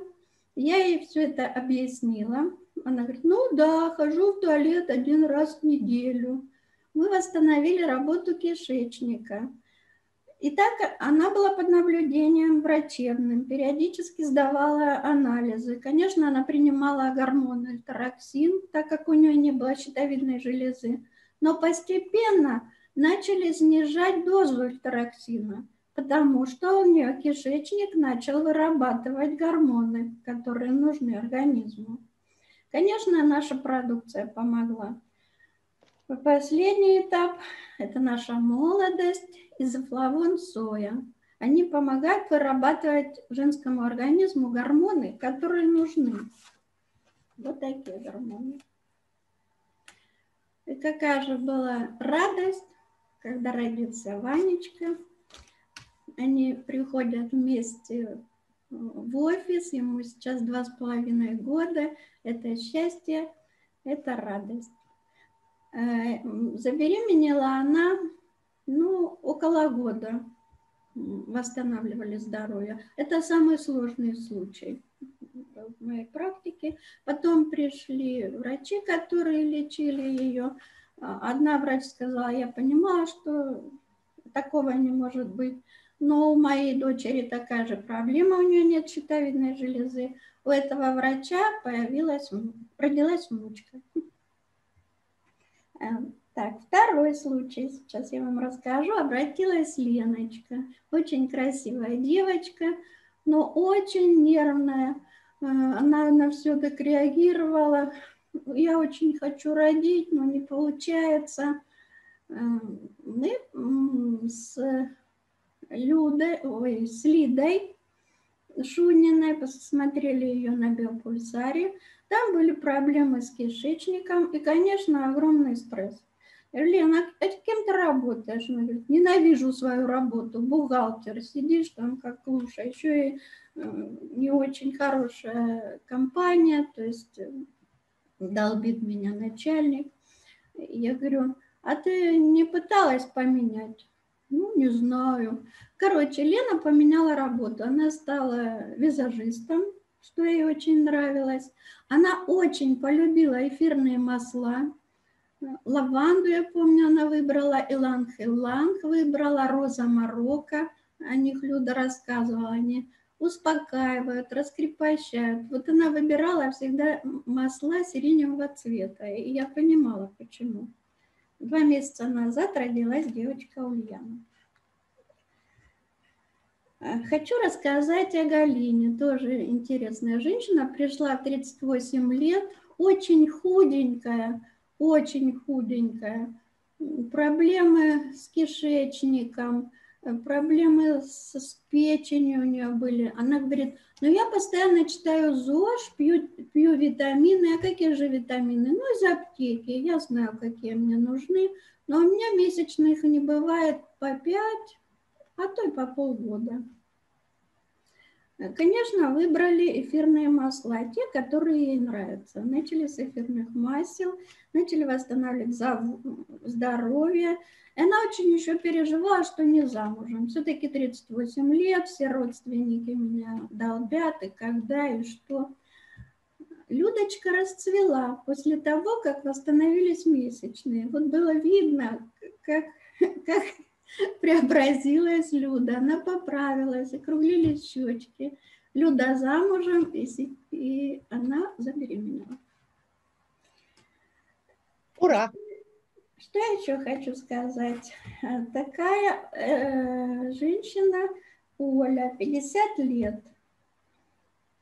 Я ей все это объяснила. Она говорит, ну да, хожу в туалет один раз в неделю. Мы восстановили работу кишечника. И так она была под наблюдением врачебным, периодически сдавала анализы. Конечно, она принимала гормон альтероксин, так как у нее не было щитовидной железы. Но постепенно начали снижать дозу альтероксина, потому что у нее кишечник начал вырабатывать гормоны, которые нужны организму. Конечно, наша продукция помогла. Последний этап – это наша молодость, изофлавон соя. Они помогают вырабатывать женскому организму гормоны, которые нужны. Вот такие гормоны. И какая же была радость, когда родился Ванечка. Они приходят вместе в офис, ему сейчас два с половиной года. Это счастье, это радость. Э, забеременела она, ну, около года восстанавливали здоровье. Это самый сложный случай в моей практике. Потом пришли врачи, которые лечили ее. Одна врач сказала, я понимала, что такого не может быть. Но у моей дочери такая же проблема, у нее нет щитовидной железы. У этого врача появилась, родилась внучка. Эм, так, второй случай, сейчас я вам расскажу. Обратилась Леночка, очень красивая девочка, но очень нервная. Э, она на все так реагировала. Я очень хочу родить, но не получается. Эм, мы с Людой, ой, с Лидой Шуниной посмотрели ее на биопульсаре. Там были проблемы с кишечником и, конечно, огромный стресс. Лена, а кем ты работаешь? Она говорит, ненавижу свою работу, бухгалтер, сидишь там как лучше, еще и э, не очень хорошая компания, то есть э, долбит меня начальник. Я говорю, а ты не пыталась поменять? Ну, не знаю. Короче, Лена поменяла работу. Она стала визажистом, что ей очень нравилось. Она очень полюбила эфирные масла. Лаванду, я помню, она выбрала, иланг-иланг выбрала, роза Марокко. О них Люда рассказывала. Они успокаивают, раскрепощают. Вот она выбирала всегда масла сиреневого цвета. И я понимала, почему. Два месяца назад родилась девочка Ульяна. Э, хочу рассказать о Галине, тоже интересная женщина, пришла в 38 лет, очень худенькая, очень худенькая, проблемы с кишечником, проблемы с, с печенью у нее были. Она говорит, ну я постоянно читаю ЗОЖ, пью, пью витамины. А какие же витамины? Ну из аптеки, я знаю, какие мне нужны. Но у меня месячных не бывает по 5, а то и по полгода. Конечно, выбрали эфирные масла, те, которые ей нравятся. Начали с эфирных масел, начали восстанавливать здоровье. Она очень еще переживала, что не замужем. Все-таки 38 лет, все родственники меня долбят, и когда, и что. Людочка расцвела после того, как восстановились месячные. Вот было видно, как, как преобразилась Люда, она поправилась, округлились щечки. Люда замужем, и, и она забеременела. Ура! Что еще хочу сказать? Такая э, женщина, Оля, 50 лет –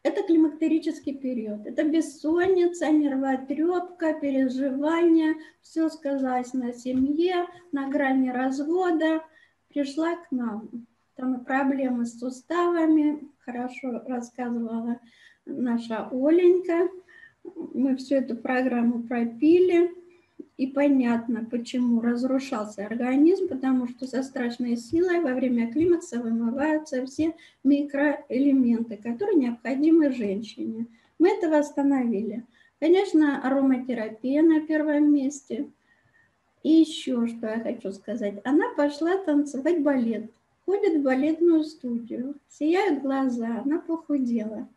это климактерический период. Это бессонница, нервотрепка, переживания. Все сказалось на семье, на грани развода. Пришла к нам. Там и проблемы с суставами. Хорошо рассказывала наша Оленька. Мы всю эту программу пропили. И понятно, почему разрушался организм, потому что со страшной силой во время климакса вымываются все микроэлементы, которые необходимы женщине. Мы это восстановили. Конечно, ароматерапия на первом месте. И еще что я хочу сказать. Она пошла танцевать балет. Ходит в балетную студию. Сияют глаза, она похудела.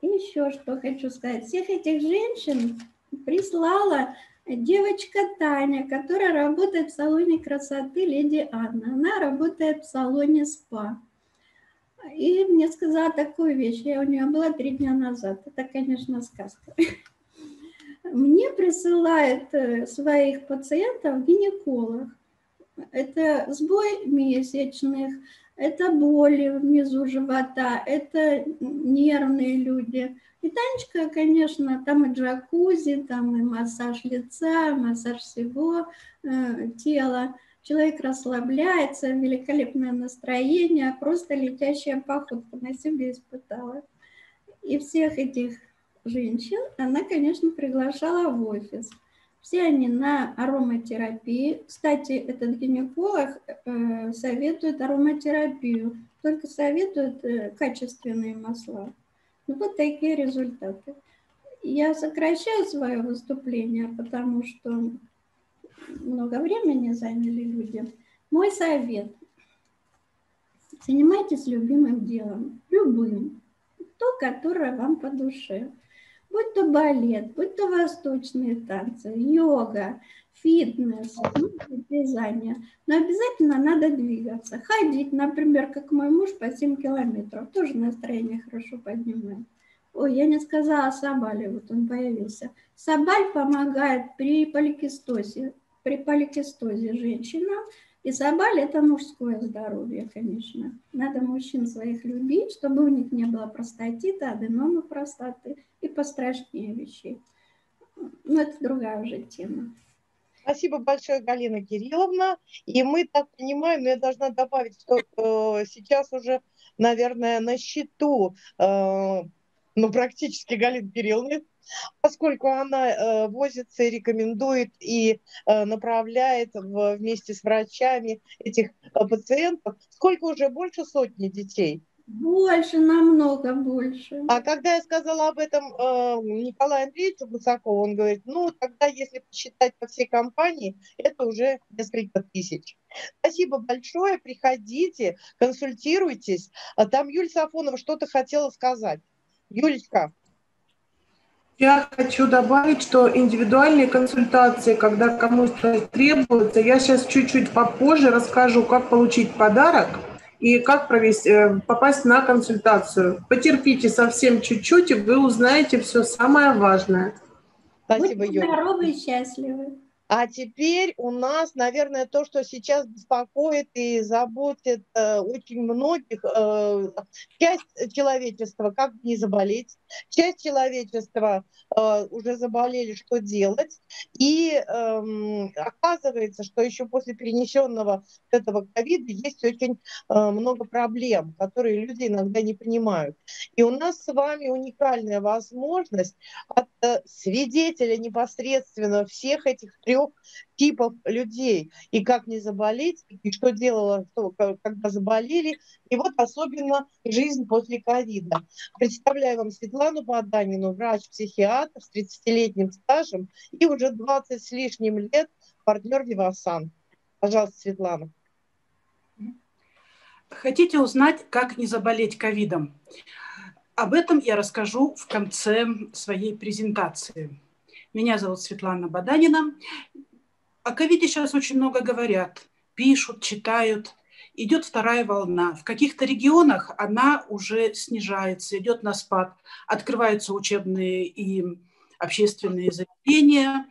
И еще что хочу сказать. Всех этих женщин прислала девочка Таня, которая работает в салоне красоты Леди Анна. Она работает в салоне СПА. И мне сказала такую вещь, я у нее была три дня назад. Это, конечно, сказка. Мне присылает э, своих пациентов гинеколог. Это сбой месячных, это боли внизу живота, это нервные люди – и Танечка, конечно, там и джакузи, там и массаж лица, массаж всего э, тела. человек расслабляется, великолепное настроение, просто летящая походка на себе испытала. И всех этих женщин она, конечно, приглашала в офис. Все они на ароматерапии. Кстати, этот гинеколог э, советует ароматерапию, только советует э, качественные масла. Ну, вот такие результаты. Я сокращаю свое выступление, потому что много времени заняли люди. Мой совет. Занимайтесь любимым делом, любым, то, которое вам по душе. Будь то балет, будь то восточные танцы, йога, фитнес, ну, вязание. Но обязательно надо двигаться. Ходить, например, как мой муж по 7 километров. Тоже настроение хорошо поднимает. Ой, я не сказала Сабале, вот он появился. Сабаль помогает при поликистозе, при поликистозе женщинам. И Сабаль – это мужское здоровье, конечно. Надо мужчин своих любить, чтобы у них не было простатита, аденомы простаты и пострашнее вещей. Но это другая уже тема. Спасибо большое, Галина Кирилловна. И мы так понимаем, но я должна добавить, что э, сейчас уже, наверное, на счету э, ну, практически Галины Кирилловны, поскольку она э, возится и рекомендует и э, направляет в, вместе с врачами этих э, пациентов. Сколько уже? Больше сотни детей? Больше, намного больше. А когда я сказала об этом э, Николаю Андреевичу Гусакову, он говорит, ну, тогда, если посчитать по всей компании, это уже несколько тысяч. Спасибо большое, приходите, консультируйтесь. А там Юлия Сафонова что-то хотела сказать. Юлечка. Я хочу добавить, что индивидуальные консультации, когда кому-то требуется, я сейчас чуть-чуть попозже расскажу, как получить подарок и как провести, э, попасть на консультацию. Потерпите совсем чуть-чуть, и вы узнаете все самое важное. Спасибо, Юля. здоровы и счастливы. А теперь у нас, наверное, то, что сейчас беспокоит и заботит э, очень многих, э, часть человечества, как не заболеть, часть человечества э, уже заболели, что делать. И э, оказывается, что еще после перенесенного этого ковида есть очень э, много проблем, которые люди иногда не понимают. И у нас с вами уникальная возможность от э, свидетеля непосредственно всех этих трех трех типов людей, и как не заболеть, и что делала, что, когда заболели, и вот особенно жизнь после ковида. Представляю вам Светлану Поданину, врач-психиатр с 30-летним стажем и уже 20 с лишним лет партнер Вивасан. Пожалуйста, Светлана. Хотите узнать, как не заболеть ковидом? Об этом я расскажу в конце своей презентации. Меня зовут Светлана Баданина. О ковиде сейчас очень много говорят, пишут, читают. Идет вторая волна. В каких-то регионах она уже снижается, идет на спад. Открываются учебные и общественные заведения,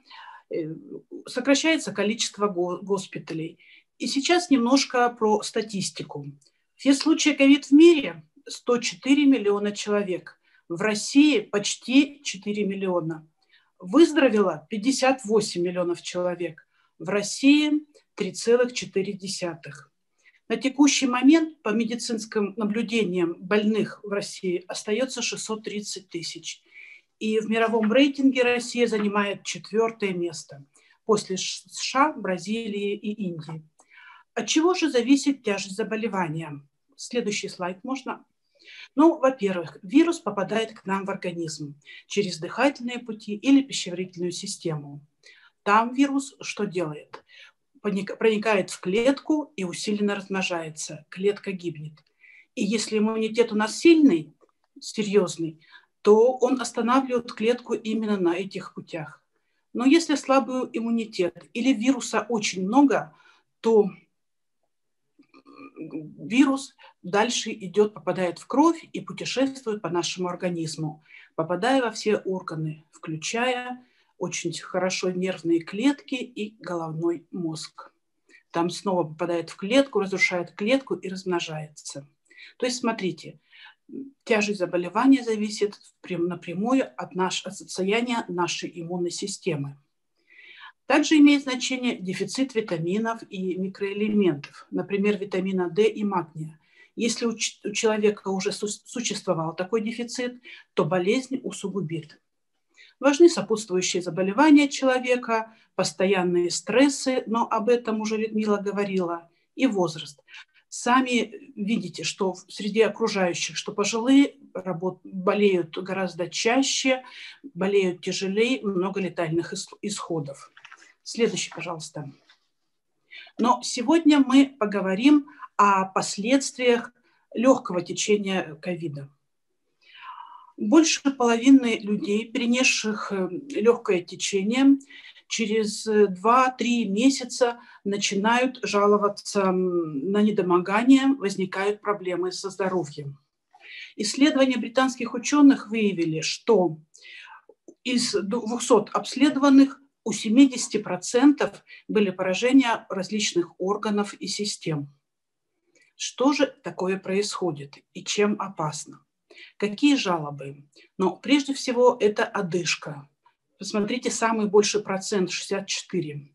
э, сокращается количество госпиталей. И сейчас немножко про статистику. Все случаи ковид в мире 104 миллиона человек. В России почти 4 миллиона. Выздоровело 58 миллионов человек. В России 3,4. На текущий момент по медицинским наблюдениям больных в России остается 630 тысяч. И в мировом рейтинге Россия занимает четвертое место после США, Бразилии и Индии. От чего же зависит тяжесть заболевания? Следующий слайд можно? Ну, во-первых, вирус попадает к нам в организм через дыхательные пути или пищеварительную систему. Там вирус что делает? Проникает в клетку и усиленно размножается. Клетка гибнет. И если иммунитет у нас сильный, серьезный, то он останавливает клетку именно на этих путях. Но если слабый иммунитет или вируса очень много, то вирус дальше идет, попадает в кровь и путешествует по нашему организму, попадая во все органы, включая очень хорошо нервные клетки и головной мозг. Там снова попадает в клетку, разрушает клетку и размножается. То есть, смотрите, тяжесть заболевания зависит напрямую от, наш, от состояния нашей иммунной системы. Также имеет значение дефицит витаминов и микроэлементов, например, витамина D и магния. Если у человека уже существовал такой дефицит, то болезнь усугубит. Важны сопутствующие заболевания человека, постоянные стрессы, но об этом уже Людмила говорила, и возраст. Сами видите, что среди окружающих, что пожилые болеют гораздо чаще, болеют тяжелее, много летальных исходов. Следующий, пожалуйста. Но сегодня мы поговорим о последствиях легкого течения ковида. Больше половины людей, перенесших э, легкое течение, через 2-3 месяца начинают жаловаться на недомогание, возникают проблемы со здоровьем. Исследования британских ученых выявили, что из 200 обследованных у 70% были поражения различных органов и систем. Что же такое происходит и чем опасно? Какие жалобы? Но прежде всего это одышка. Посмотрите, самый большой процент, 64.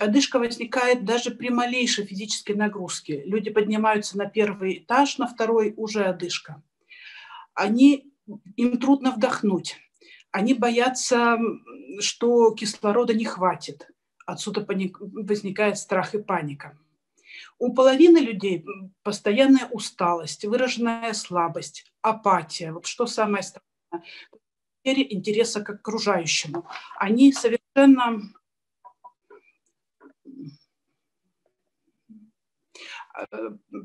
Одышка возникает даже при малейшей физической нагрузке. Люди поднимаются на первый этаж, на второй уже одышка. Они, им трудно вдохнуть. Они боятся, что кислорода не хватит. Отсюда возникает страх и паника. У половины людей постоянная усталость, выраженная слабость, апатия. Вот что самое страшное. Потеря интереса к окружающему. Они совершенно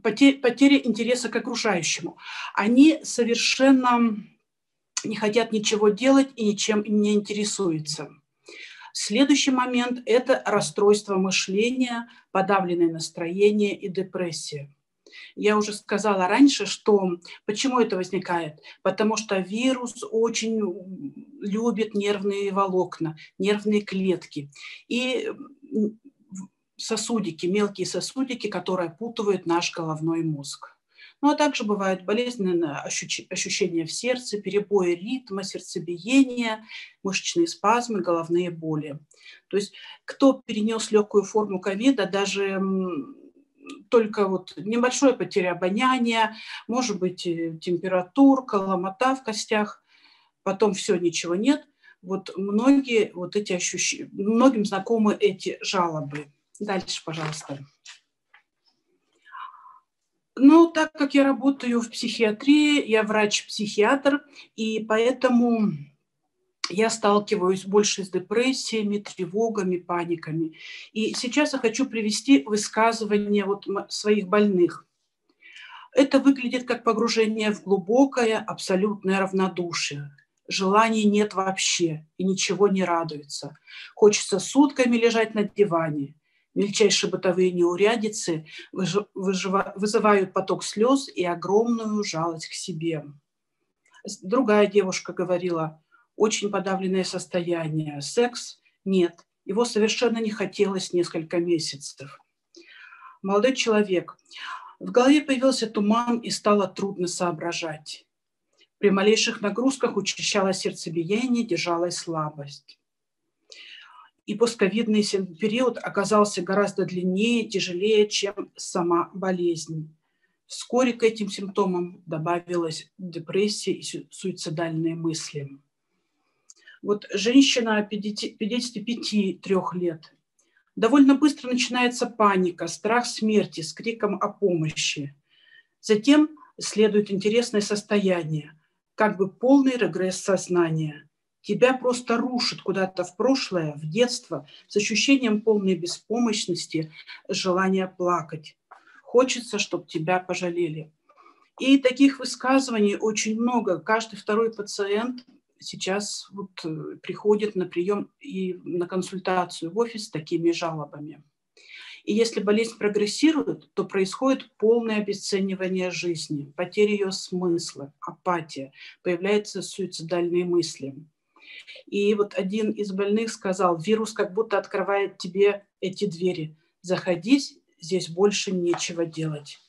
потеря интереса к окружающему. Они совершенно не хотят ничего делать и ничем не интересуются. Следующий момент – это расстройство мышления, подавленное настроение и депрессия. Я уже сказала раньше, что почему это возникает? Потому что вирус очень любит нервные волокна, нервные клетки и сосудики, мелкие сосудики, которые опутывают наш головной мозг. Ну а также бывают болезненные ощущения в сердце, перебои ритма, сердцебиения, мышечные спазмы, головные боли. То есть кто перенес легкую форму ковида, даже только вот небольшое потеря обоняния, может быть температурка, ломота в костях, потом все, ничего нет. Вот многие вот эти ощущения, многим знакомы эти жалобы. Дальше, пожалуйста. Ну, так как я работаю в психиатрии, я врач-психиатр, и поэтому я сталкиваюсь больше с депрессиями, тревогами, паниками. И сейчас я хочу привести высказывание вот своих больных. Это выглядит как погружение в глубокое, абсолютное равнодушие. Желаний нет вообще, и ничего не радуется. Хочется сутками лежать на диване – Мельчайшие бытовые неурядицы вызывают поток слез и огромную жалость к себе. Другая девушка говорила, очень подавленное состояние, секс нет, его совершенно не хотелось несколько месяцев. Молодой человек, в голове появился туман и стало трудно соображать. При малейших нагрузках учащалось сердцебиение, держалась слабость и постковидный период оказался гораздо длиннее, тяжелее, чем сама болезнь. Вскоре к этим симптомам добавилась депрессия и суицидальные мысли. Вот женщина 55-3 лет. Довольно быстро начинается паника, страх смерти с криком о помощи. Затем следует интересное состояние, как бы полный регресс сознания – тебя просто рушит куда-то в прошлое, в детство, с ощущением полной беспомощности, желания плакать. Хочется, чтобы тебя пожалели. И таких высказываний очень много. Каждый второй пациент сейчас вот э, приходит на прием и на консультацию в офис с такими жалобами. И если болезнь прогрессирует, то происходит полное обесценивание жизни, потеря ее смысла, апатия, появляются суицидальные мысли. И вот один из больных сказал, вирус как будто открывает тебе эти двери. Заходи, здесь больше нечего делать.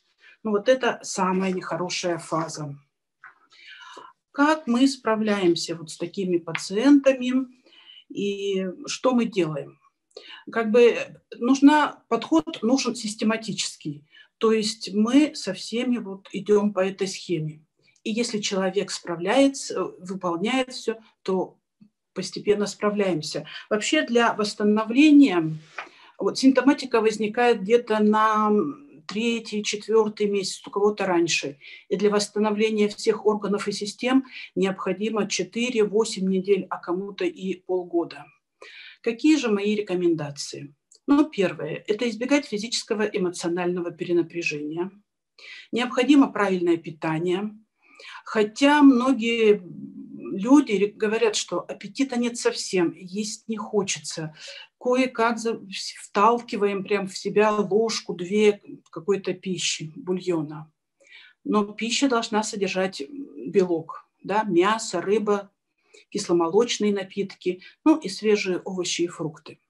Ну вот это самая нехорошая фаза. Как мы справляемся вот с такими пациентами? И что мы делаем? Как бы нужна, подход нужен систематический. То есть мы со всеми вот идем по этой схеме. И если человек справляется, выполняет все, то постепенно справляемся. Вообще для восстановления вот симптоматика возникает где-то на третий, четвертый месяц, у кого-то раньше. И для восстановления всех органов и систем необходимо 4-8 недель, а кому-то и полгода. Какие же мои рекомендации? Ну, первое – это избегать физического эмоционального перенапряжения. Необходимо правильное питание – Хотя многие люди говорят, что аппетита нет совсем, есть не хочется. Кое-как вталкиваем прям в себя ложку-две какой-то пищи, бульона. Но пища должна содержать белок, да, мясо, рыба, кисломолочные напитки, ну и свежие овощи и фрукты.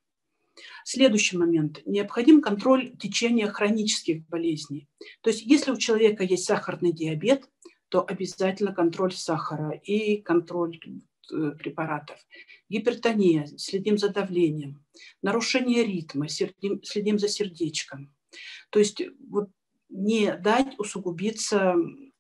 Следующий момент. Необходим контроль течения хронических болезней. То есть если у человека есть сахарный диабет, то обязательно контроль сахара и контроль э, препаратов. Гипертония, следим за давлением. Нарушение ритма, следим, следим за сердечком. То есть вот не дать усугубиться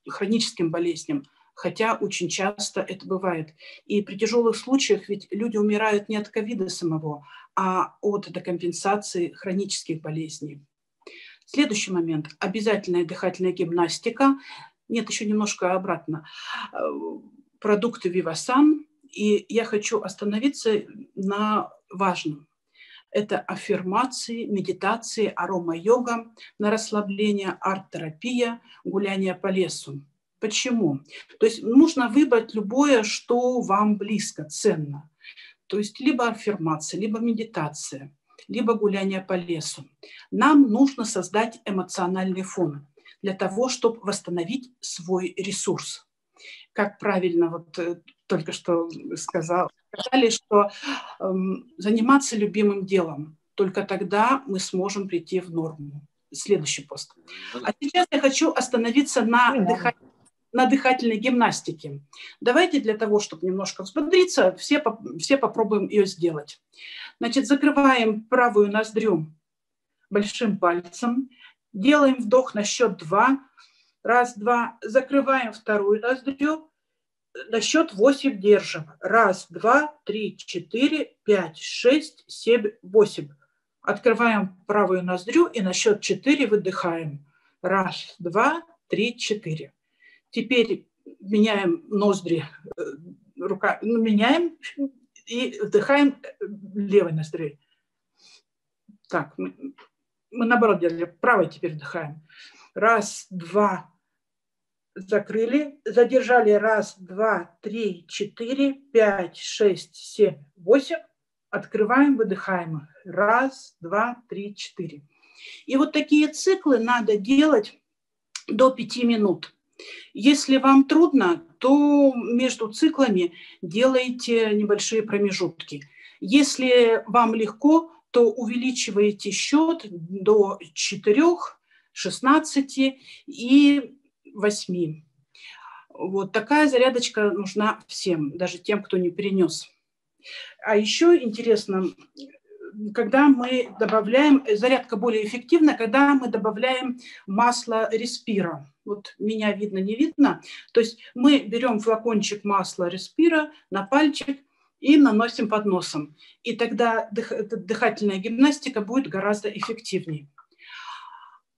хроническим болезням, хотя очень часто это бывает. И при тяжелых случаях ведь люди умирают не от ковида самого, а от декомпенсации хронических болезней. Следующий момент. Обязательная дыхательная гимнастика. Нет, еще немножко обратно. Э, продукты Вивасан. И я хочу остановиться на важном. Это аффирмации, медитации, арома-йога, на расслабление, арт-терапия, гуляние по лесу. Почему? То есть нужно выбрать любое, что вам близко, ценно. То есть либо аффирмация, либо медитация, либо гуляние по лесу. Нам нужно создать эмоциональный фон для того, чтобы восстановить свой ресурс. Как правильно вот э, только что сказал, сказали, что э, заниматься любимым делом, только тогда мы сможем прийти в норму. Следующий пост. А сейчас я хочу остановиться на, дыха... на дыхательной гимнастике. Давайте для того, чтобы немножко взбодриться, все, все попробуем ее сделать. Значит, закрываем правую ноздрю большим пальцем, Делаем вдох на счет два. Раз, два. Закрываем вторую ноздрю. На счет восемь держим. Раз, два, три, четыре, пять, шесть, семь, восемь. Открываем правую ноздрю и на счет четыре выдыхаем. Раз, два, три, четыре. Теперь меняем ноздри, э, рука, ну, меняем и вдыхаем э, левой ноздрей. Так, мы наоборот делали, правой теперь вдыхаем. Раз, два, закрыли, задержали раз, два, три, четыре, пять, шесть, семь, восемь, открываем, выдыхаем. Раз, два, три, четыре. И вот такие циклы надо делать до пяти минут. Если вам трудно, то между циклами делайте небольшие промежутки. Если вам легко, то увеличиваете счет до 4, 16 и 8. Вот такая зарядочка нужна всем, даже тем, кто не перенес. А еще интересно, когда мы добавляем, зарядка более эффективна, когда мы добавляем масло респира. Вот меня видно, не видно. То есть мы берем флакончик масла респира на пальчик, и наносим под носом. И тогда дыхательная гимнастика будет гораздо эффективнее.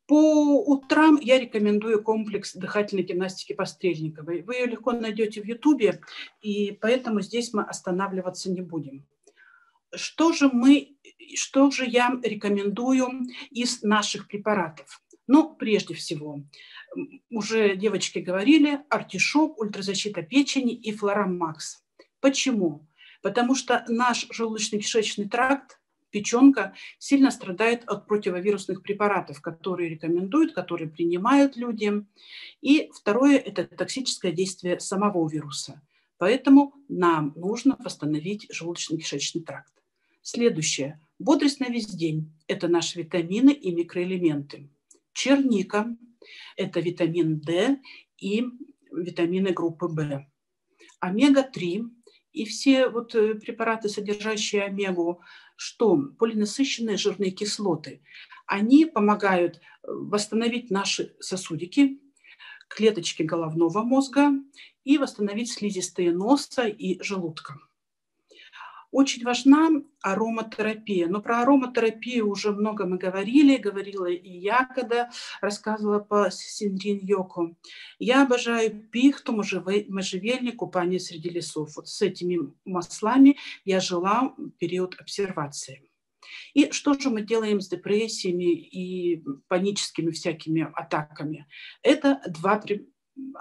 По утрам я рекомендую комплекс дыхательной гимнастики Пострельниковой. Вы ее легко найдете в Ютубе, и поэтому здесь мы останавливаться не будем. Что же, мы, что же я рекомендую из наших препаратов? Ну, прежде всего, уже девочки говорили, артишок, ультразащита печени и флорамакс. Почему? Потому что наш желудочно-кишечный тракт, печенка, сильно страдает от противовирусных препаратов, которые рекомендуют, которые принимают люди. И второе – это токсическое действие самого вируса. Поэтому нам нужно восстановить желудочно-кишечный тракт. Следующее. Бодрость на весь день – это наши витамины и микроэлементы. Черника – это витамин D и витамины группы В. Омега-3 и все вот э, препараты, содержащие омегу, что полинасыщенные жирные кислоты, они помогают э, восстановить наши сосудики, клеточки головного мозга и восстановить слизистые носа и желудка. Очень важна ароматерапия. Но про ароматерапию уже много мы говорили, говорила и я, когда рассказывала по Синрин Йоку. Я обожаю пихту, можжевельник, купание среди лесов. Вот с этими маслами я жила период обсервации. И что же мы делаем с депрессиями и паническими всякими атаками? Это два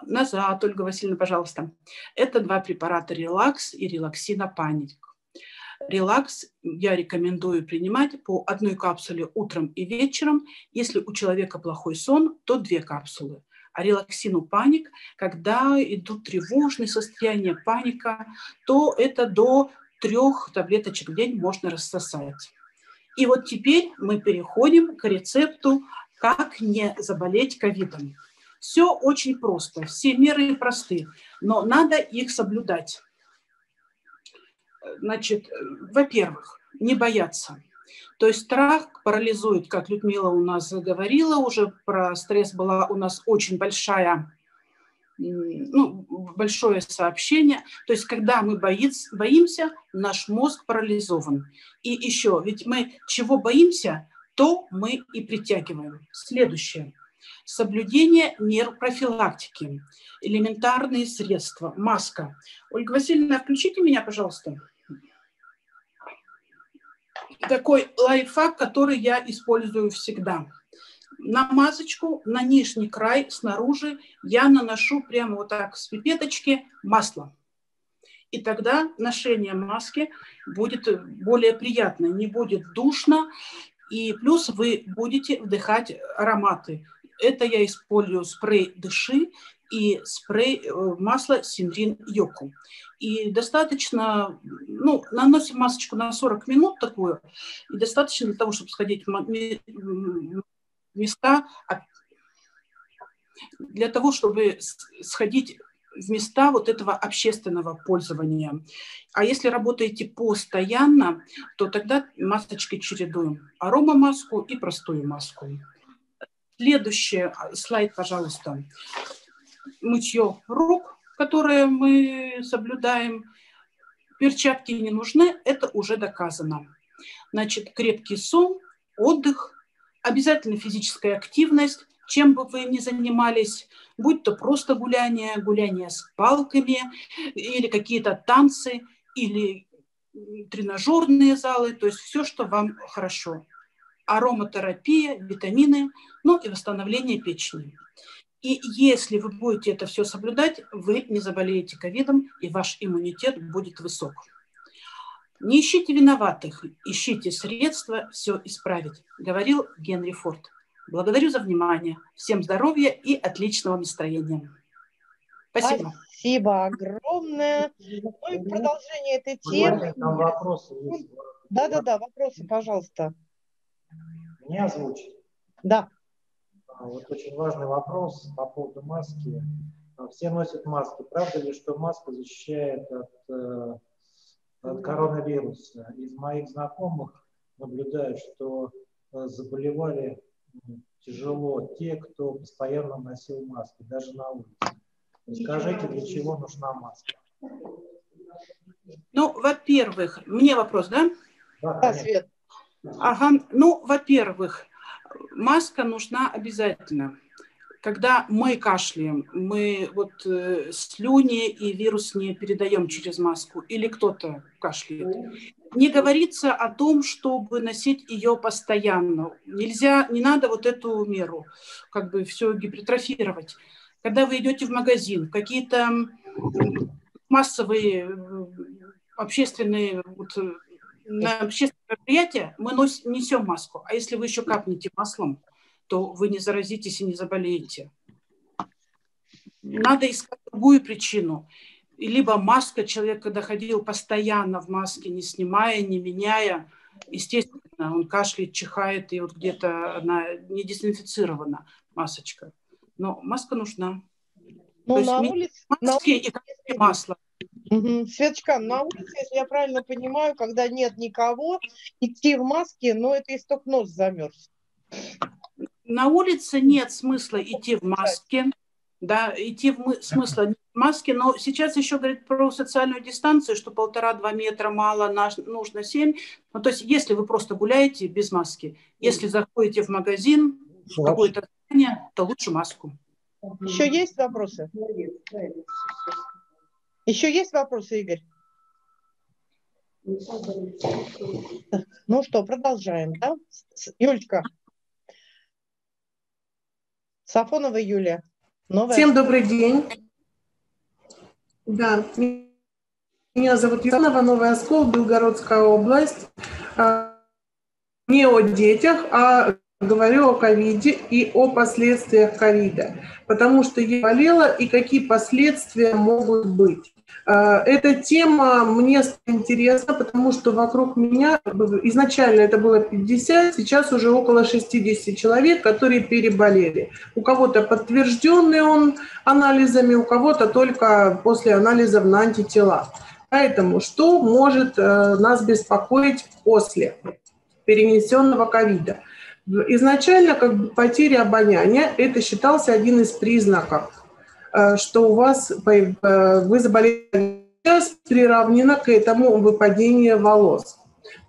назад, Ольга Васильевна, пожалуйста. Это два препарата релакс и релаксина паник. Релакс я рекомендую принимать по одной капсуле утром и вечером. Если у человека плохой сон, то две капсулы. А релаксину паник, когда идут тревожные состояния, паника, то это до трех таблеточек в день можно рассосать. И вот теперь мы переходим к рецепту, как не заболеть ковидом. Все очень просто, все меры просты, но надо их соблюдать. Значит, во-первых, не бояться. То есть страх парализует, как Людмила у нас говорила, уже про стресс была у нас очень большая ну, большое сообщение. То есть, когда мы боимся, наш мозг парализован. И еще, ведь мы чего боимся, то мы и притягиваем. Следующее. Соблюдение мер профилактики. Элементарные средства. Маска. Ольга Васильевна, включите меня, пожалуйста. Такой лайфхак, который я использую всегда на масочку, на нижний край снаружи я наношу прямо вот так с пипеточки масло. И тогда ношение маски будет более приятно, не будет душно, и плюс вы будете вдыхать ароматы. Это я использую спрей «Дыши» и спрей э, масло Синрин Йоку. И достаточно, ну, наносим масочку на 40 минут такую, и достаточно для того, чтобы сходить места для того, чтобы сходить в места вот этого общественного пользования. А если работаете постоянно, то тогда масочки чередуем. Аромамаску и простую маску. Следующий а, слайд, пожалуйста. Мытье рук, которое мы соблюдаем. Перчатки не нужны, это уже доказано. Значит, крепкий сон, отдых, обязательно физическая активность, чем бы вы ни занимались, будь то просто гуляние, гуляние с палками или какие-то танцы, или тренажерные залы, то есть все, что вам хорошо. Ароматерапия, витамины, ну и восстановление печени. И если вы будете это все соблюдать, вы не заболеете ковидом, и ваш иммунитет будет высок. Не ищите виноватых, ищите средства все исправить, говорил Генри Форд. Благодарю за внимание. Всем здоровья и отличного настроения. Спасибо. Спасибо огромное. Ну и продолжение этой темы. Там вопросы есть. Да-да-да, вопросы, пожалуйста. Меня озвучить? Да. А, вот очень важный вопрос по поводу маски. Все носят маски. Правда ли, что маска защищает от э, от коронавируса. Из моих знакомых наблюдаю, что э, заболевали тяжело те, кто постоянно носил маски, даже на улице. Скажите, для чего нужна маска? Ну, во-первых, мне вопрос, да? Да, Свет. Ага, ну, во-первых, маска нужна обязательно когда мы кашляем, мы вот э, слюни и вирус не передаем через маску, или кто-то кашляет. Не говорится о том, чтобы носить ее постоянно. Нельзя, не надо вот эту меру, как бы все гипертрофировать. Когда вы идете в магазин, какие-то массовые э, общественные вот, э, на общественные мероприятия мы носим, несем маску. А если вы еще капнете маслом, то вы не заразитесь и не заболеете. Надо искать другую причину. Либо маска, человек, когда ходил постоянно в маске, не снимая, не меняя, естественно, он кашляет, чихает, и вот где-то она не дезинфицирована, масочка. Но маска нужна. То на улице, маски на улице... и масло. Угу. Светочка, на улице, если я правильно понимаю, когда нет никого, идти в маске, но это если только нос замерз. На улице нет смысла идти в маске, да, идти в мы- смысла нет в маске, но сейчас еще говорит про социальную дистанцию, что полтора-два метра мало, наш, нужно семь. Ну, то есть, если вы просто гуляете без маски, если заходите в магазин, в какое-то здание, то лучше маску. Еще есть вопросы? Еще есть вопросы, Игорь? Ну что, продолжаем, да? Юлечка. Сафонова Юлия. Новая. Всем добрый день. Да, меня зовут Юлианова, Новый Оскол, Белгородская область. А, Не о детях, а говорю о ковиде и о последствиях ковида, потому что я болела и какие последствия могут быть. А, Эта тема мне интересна, потому что вокруг меня изначально это было 50, сейчас уже около 60 человек, которые переболели. У кого-то подтвержденный он анализами, у кого-то только после анализов на антитела. Поэтому что может э, нас беспокоить после перенесенного ковида? Изначально как бы потеря обоняния – это считался один из признаков Э, что у вас э, вы заболели сейчас приравнено к этому выпадению волос.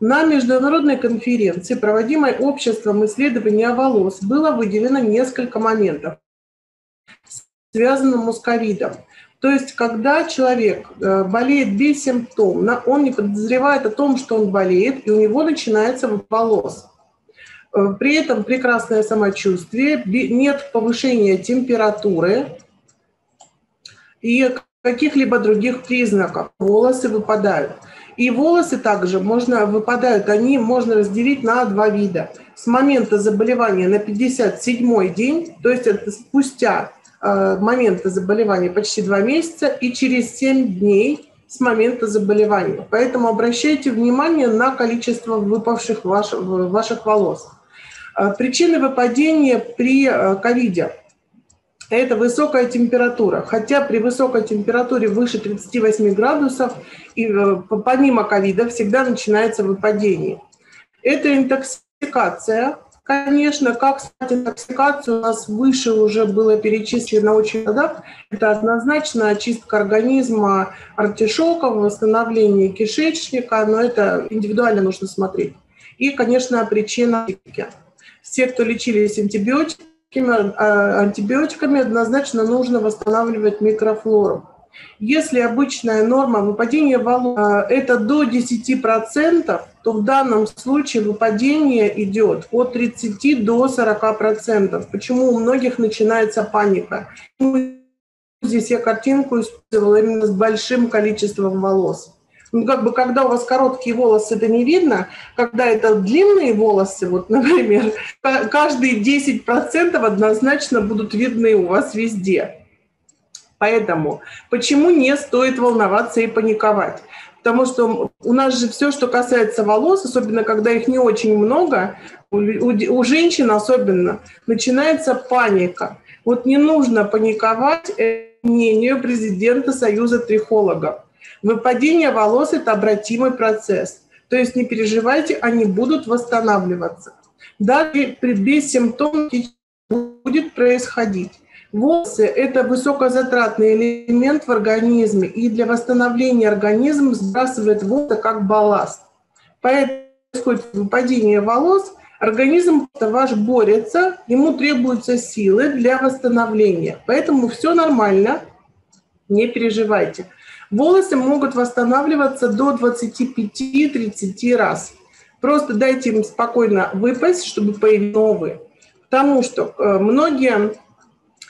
На международной конференции, проводимой обществом исследования волос, было выделено несколько моментов, связанных с ковидом. То есть, когда человек э, болеет бессимптомно, он не подозревает о том, что он болеет, и у него начинается волос. При этом прекрасное самочувствие, нет повышения температуры, и каких-либо других признаков. Волосы выпадают. И волосы также можно, выпадают, они можно разделить на два вида. С момента заболевания на 57 день, то есть это спустя э, момента заболевания почти два месяца, и через 7 дней с момента заболевания. Поэтому обращайте внимание на количество выпавших ваш, ваших волос. Э, причины выпадения при э, ковиде – это высокая температура. Хотя при высокой температуре выше 38 градусов, и э, помимо ковида всегда начинается выпадение. Это интоксикация. Конечно, как снять интоксикацию, у нас выше уже было перечислено очень много. Это однозначно очистка организма артишоков, восстановление кишечника, но это индивидуально нужно смотреть. И, конечно, причина все, кто лечились антибиотиками, а, антибиотиками однозначно нужно восстанавливать микрофлору. Если обычная норма выпадения волос а, это до 10%, то в данном случае выпадение идет от 30 до 40%. Почему у многих начинается паника? Здесь я картинку использовала именно с большим количеством волос. Ну, как бы, когда у вас короткие волосы, это не видно. Когда это длинные волосы, вот, например, каждые 10% однозначно будут видны у вас везде. Поэтому почему не стоит волноваться и паниковать? Потому что у нас же все, что касается волос, особенно когда их не очень много, у, у, женщин особенно, начинается паника. Вот не нужно паниковать мнению президента Союза трихологов. Выпадение волос – это обратимый процесс. То есть не переживайте, они будут восстанавливаться. Даже при бессимптомном будет происходить. Волосы – это высокозатратный элемент в организме, и для восстановления организм сбрасывает волосы как балласт. Поэтому происходит выпадение волос, организм ваш борется, ему требуются силы для восстановления. Поэтому все нормально, не переживайте. Волосы могут восстанавливаться до 25-30 раз. Просто дайте им спокойно выпасть, чтобы появились новые. Потому что э, многие,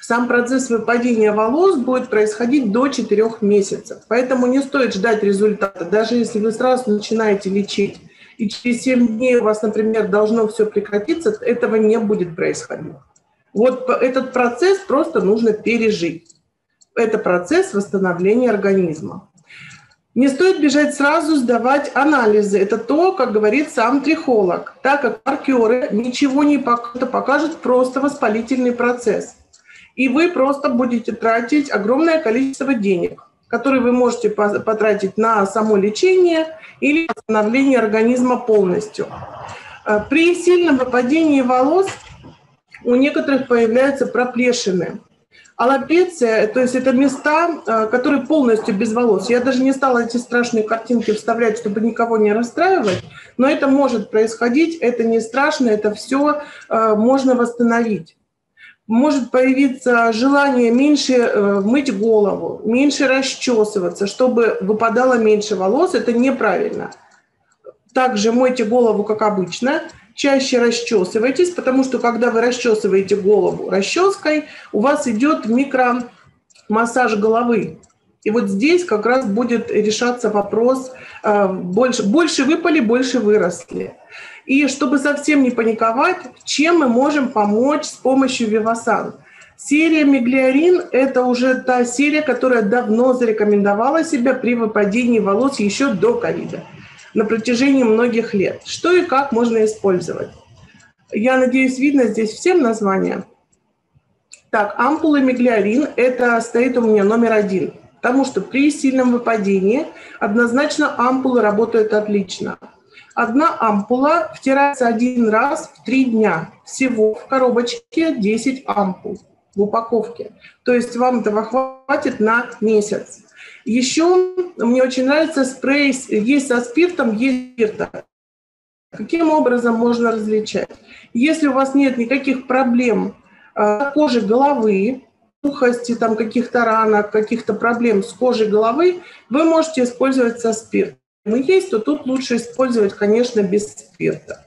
сам процесс выпадения волос будет происходить до 4 месяцев. Поэтому не стоит ждать результата. Даже если вы сразу начинаете лечить, и через 7 дней у вас, например, должно все прекратиться, этого не будет происходить. Вот этот процесс просто нужно пережить это процесс восстановления организма. Не стоит бежать сразу сдавать анализы. Это то, как говорит сам трихолог, так как маркеры ничего не покажут, просто воспалительный процесс. И вы просто будете тратить огромное количество денег. который вы можете потратить на само лечение или восстановление организма полностью. Э, при сильном выпадении волос у некоторых появляются проплешины. Аллопеция, то есть это места, э, которые полностью без волос. Я даже не стала эти страшные картинки вставлять, чтобы никого не расстраивать, но это может происходить, это не страшно, это все э, можно восстановить. Может появиться желание меньше э, мыть голову, меньше расчесываться, чтобы выпадало меньше волос. Это неправильно. Также мойте голову, как обычно, чаще расчесывайтесь, потому что когда вы расчесываете голову расческой, у вас идет микромассаж головы. И вот здесь как раз будет решаться вопрос, э, больше, больше выпали, больше выросли. И чтобы совсем не паниковать, чем мы можем помочь с помощью Вивасан? Серия Миглиарин – это уже та серия, которая давно зарекомендовала себя при выпадении волос еще до ковида на протяжении многих лет. Что и как можно использовать? Я надеюсь, видно здесь всем названия. Так, ампулы миглиарин – это стоит у меня номер один, потому что при сильном выпадении однозначно ампулы работают отлично. Одна ампула втирается один раз в три дня. Всего в коробочке 10 ампул в упаковке. То есть вам этого хватит на месяц. Еще мне очень нравится спрей, есть со спиртом, есть спирта. Каким образом можно различать? Если у вас нет никаких проблем э, кожи головы, сухости, там каких-то ранок, каких-то проблем с кожей головы, вы можете использовать со спиртом. Есть, то тут лучше использовать, конечно, без спирта.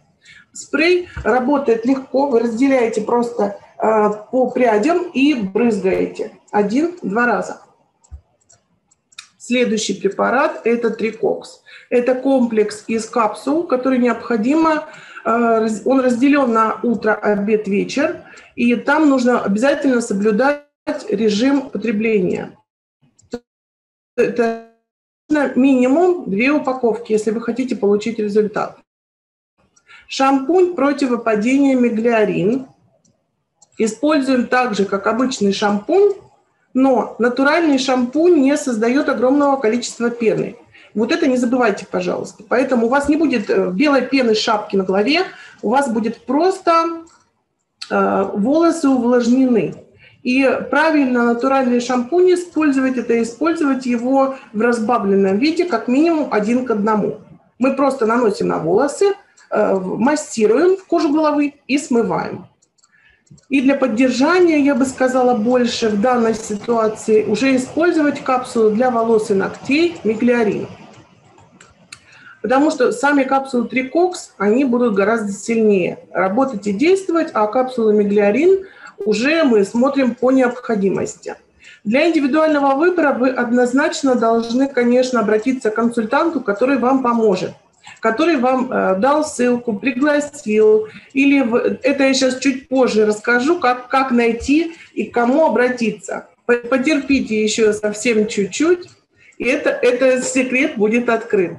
Спрей работает легко, вы разделяете просто э, по прядям и брызгаете один-два раза. Следующий препарат – это трикокс. Это комплекс из капсул, который необходимо, э, он разделен на утро, обед, вечер, и там нужно обязательно соблюдать режим потребления. Это минимум две упаковки, если вы хотите получить результат. Шампунь против выпадения миглиарин. Используем так же, как обычный шампунь, но натуральный шампунь не создает огромного количества пены. Вот это не забывайте, пожалуйста. Поэтому у вас не будет э, белой пены шапки на голове, у вас будет просто э, волосы увлажнены. И правильно натуральный шампунь использовать, это использовать его в разбавленном виде как минимум один к одному. Мы просто наносим на волосы, э, массируем кожу головы и смываем. И для поддержания, я бы сказала, больше в данной ситуации уже использовать капсулу для волос и ногтей миглиарин. Потому что сами капсулы Трикокс, они будут гораздо сильнее работать и действовать, а капсулы миглиарин уже мы смотрим по необходимости. Для индивидуального выбора вы однозначно должны, конечно, обратиться к консультанту, который вам поможет который вам э, дал ссылку, пригласил, или это я сейчас чуть позже расскажу, как, как найти и к кому обратиться. Потерпите еще совсем чуть-чуть, и это, этот секрет будет открыт.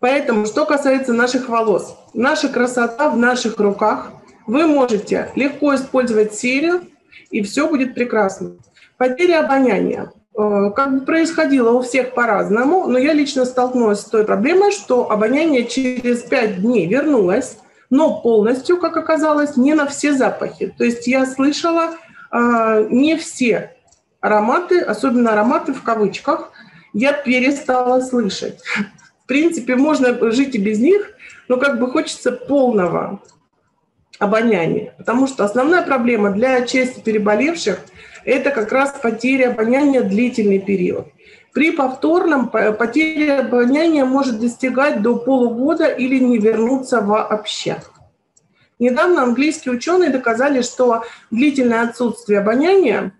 Поэтому, что касается наших волос, наша красота в наших руках. Вы можете легко использовать серию, и все будет прекрасно. Потеря обоняния. Э, как происходило у всех по-разному, но я лично столкнулась с той проблемой, что обоняние через пять дней вернулось, но полностью, как оказалось, не на все запахи. То есть я слышала э, не все ароматы, особенно ароматы в кавычках, я перестала слышать. В принципе, можно жить и без них, но как бы хочется полного обоняния. Потому что основная проблема для части переболевших – это как раз потеря обоняния длительный период. При повторном потеря обоняния может достигать до полугода или не вернуться вообще. Недавно английские ученые доказали, что длительное отсутствие обоняния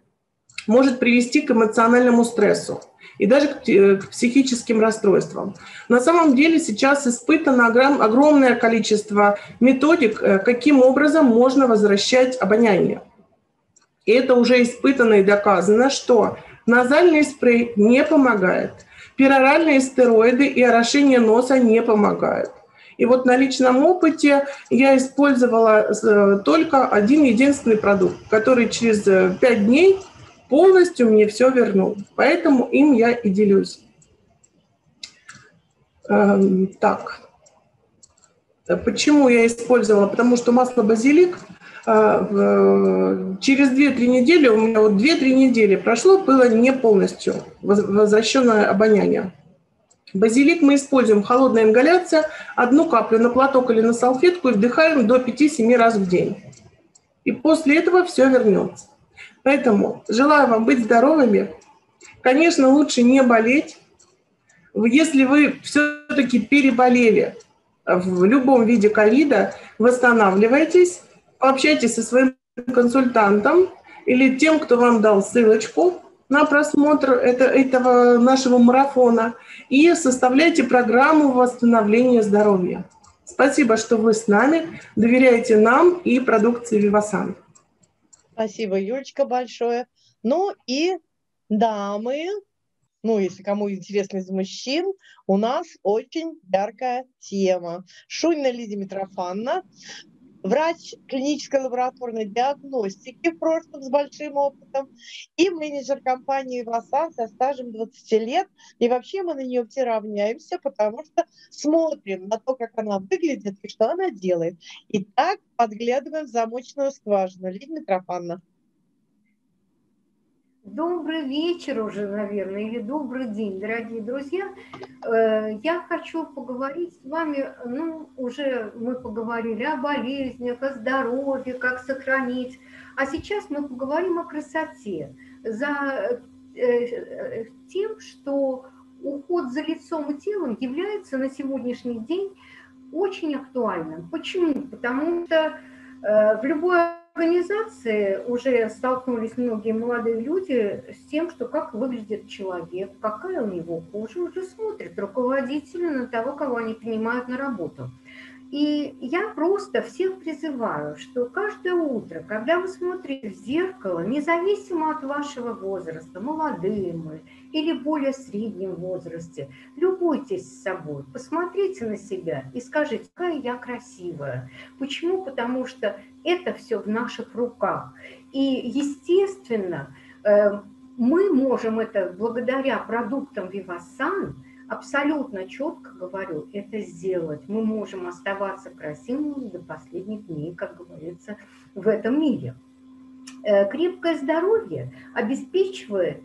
может привести к эмоциональному стрессу и даже к психическим расстройствам. На самом деле сейчас испытано огромное количество методик, э, каким образом можно возвращать обоняние. И это уже испытано и доказано, что назальный спрей не помогает. Пероральные стероиды и орошение носа не помогают. И вот на личном опыте я использовала э, только один единственный продукт, который через 5 э, дней полностью мне все вернул. Поэтому им я и делюсь. Эм, так. Почему я использовала? Потому что масло базилик э, через 2-3 недели, у меня вот 2-3 недели прошло, было не полностью возвращенное обоняние. Базилик мы используем, холодная ингаляция, одну каплю на платок или на салфетку и вдыхаем до 5-7 раз в день. И после этого все вернется. Поэтому желаю вам быть здоровыми. Конечно, лучше не болеть. Если вы все-таки переболели в любом виде ковида, восстанавливайтесь, пообщайтесь со своим консультантом или тем, кто вам дал ссылочку на просмотр это, этого нашего марафона и составляйте программу восстановления здоровья. Спасибо, что вы с нами, доверяете нам и продукции Вивасан. Спасибо, Юлечка, большое. Ну и дамы, ну, если кому интересно из мужчин, у нас очень яркая тема. Шунина Лидия Митрофановна, врач клинической лабораторной диагностики в прошлом с большим опытом и менеджер компании «Васан» со стажем 20 лет. И вообще мы на нее все равняемся, потому что смотрим на то, как она выглядит и что она делает. И так подглядываем в замочную скважину. Лидия Митрофановна. Добрый вечер уже, наверное, или добрый день, дорогие друзья. Э, я хочу поговорить с вами, ну, уже мы поговорили о болезнях, о здоровье, как сохранить. А сейчас мы поговорим о красоте. За э, э, тем, что уход за лицом и телом является на сегодняшний день очень актуальным. Почему? Потому что в любой организации уже столкнулись многие молодые люди с тем, что как выглядит человек, какая у него кожа, уже смотрят руководители на того, кого они принимают на работу. И я просто всех призываю, что каждое утро, когда вы смотрите в зеркало, независимо от вашего возраста, молодые мы или более среднем возрасте, любуйтесь собой, посмотрите на себя и скажите, какая я красивая. Почему? Потому что это все в наших руках. И, естественно, э, мы можем это благодаря продуктам Вивасан абсолютно четко говорю, это сделать. Мы можем оставаться красивыми до последних дней, как говорится, в этом мире. Э, крепкое здоровье обеспечивает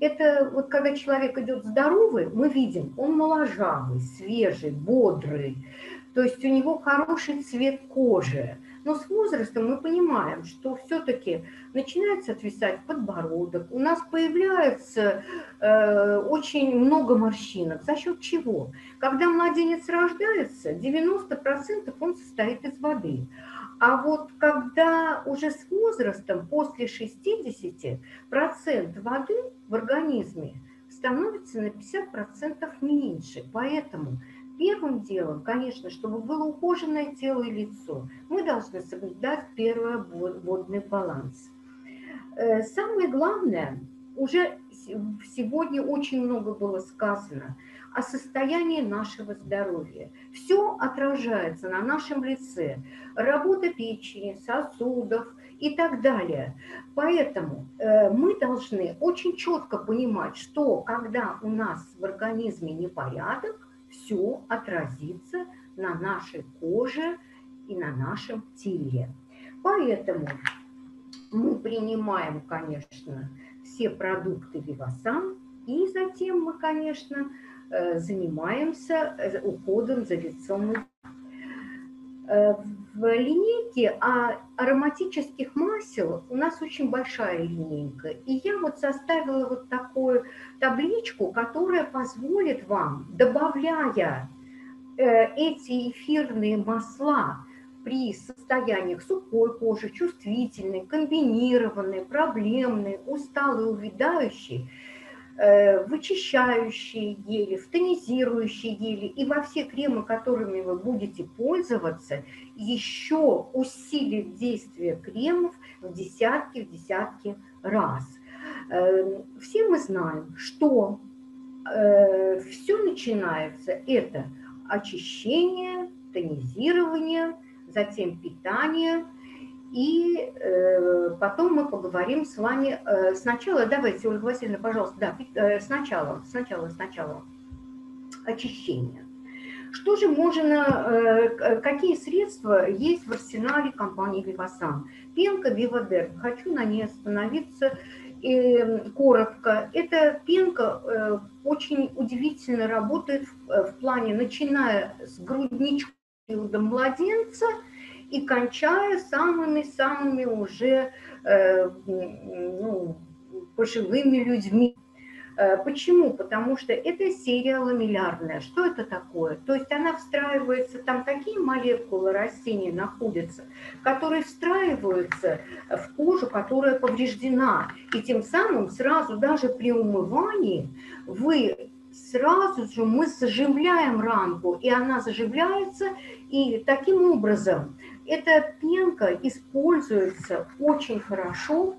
это вот когда человек идет здоровый, мы видим, он моложавый, свежий, бодрый, то есть у него хороший цвет кожи, но с возрастом мы понимаем, что все-таки начинается отвисать подбородок, у нас появляется э, очень много морщинок. За счет чего? Когда младенец рождается, 90% он состоит из воды. А вот когда уже с возрастом, после 60, процент воды в организме становится на 50% меньше. Поэтому Первым делом, конечно, чтобы было ухоженное тело и лицо, мы должны соблюдать первый водный баланс. Э, самое главное, уже сегодня очень много было сказано о состоянии нашего здоровья. Все отражается на нашем лице. Работа печени, сосудов и так далее. Поэтому э, мы должны очень четко понимать, что когда у нас в организме непорядок, все отразится на нашей коже и на нашем теле. Поэтому мы принимаем, конечно, все продукты Вивасан, и затем мы, конечно, занимаемся э, уходом за лицом Э, в линейке а ароматических масел у нас очень большая линейка. И я вот составила вот такую табличку, которая позволит вам, добавляя э, эти эфирные масла при состояниях сухой кожи, чувствительной, комбинированной, проблемной, усталой, увядающей, Э, вычищающие гели, в тонизирующие гели и во все кремы, которыми вы будете пользоваться, еще усилит действие кремов в десятки, в десятки раз. Э, все мы знаем, что э, все начинается это очищение, тонизирование, затем питание И э, потом мы поговорим с вами э, сначала. Давайте, Ольга Васильевна, пожалуйста, да, э, сначала, сначала, сначала. Очищение. Что же можно, какие средства есть в арсенале компании «Вивасан»? Пенка «Вивадер». Хочу на ней остановиться и коротко. Эта пенка очень удивительно работает в, плане, начиная с грудничка младенца и кончая самыми-самыми уже ну, пожилыми людьми. Э, почему? Потому что это серия ламеллярная. Что это такое? То есть она встраивается, там такие молекулы растения находятся, которые встраиваются в кожу, которая повреждена. И тем самым сразу даже при умывании вы сразу же мы заживляем ранку, и она заживляется, и таким образом эта пенка используется очень хорошо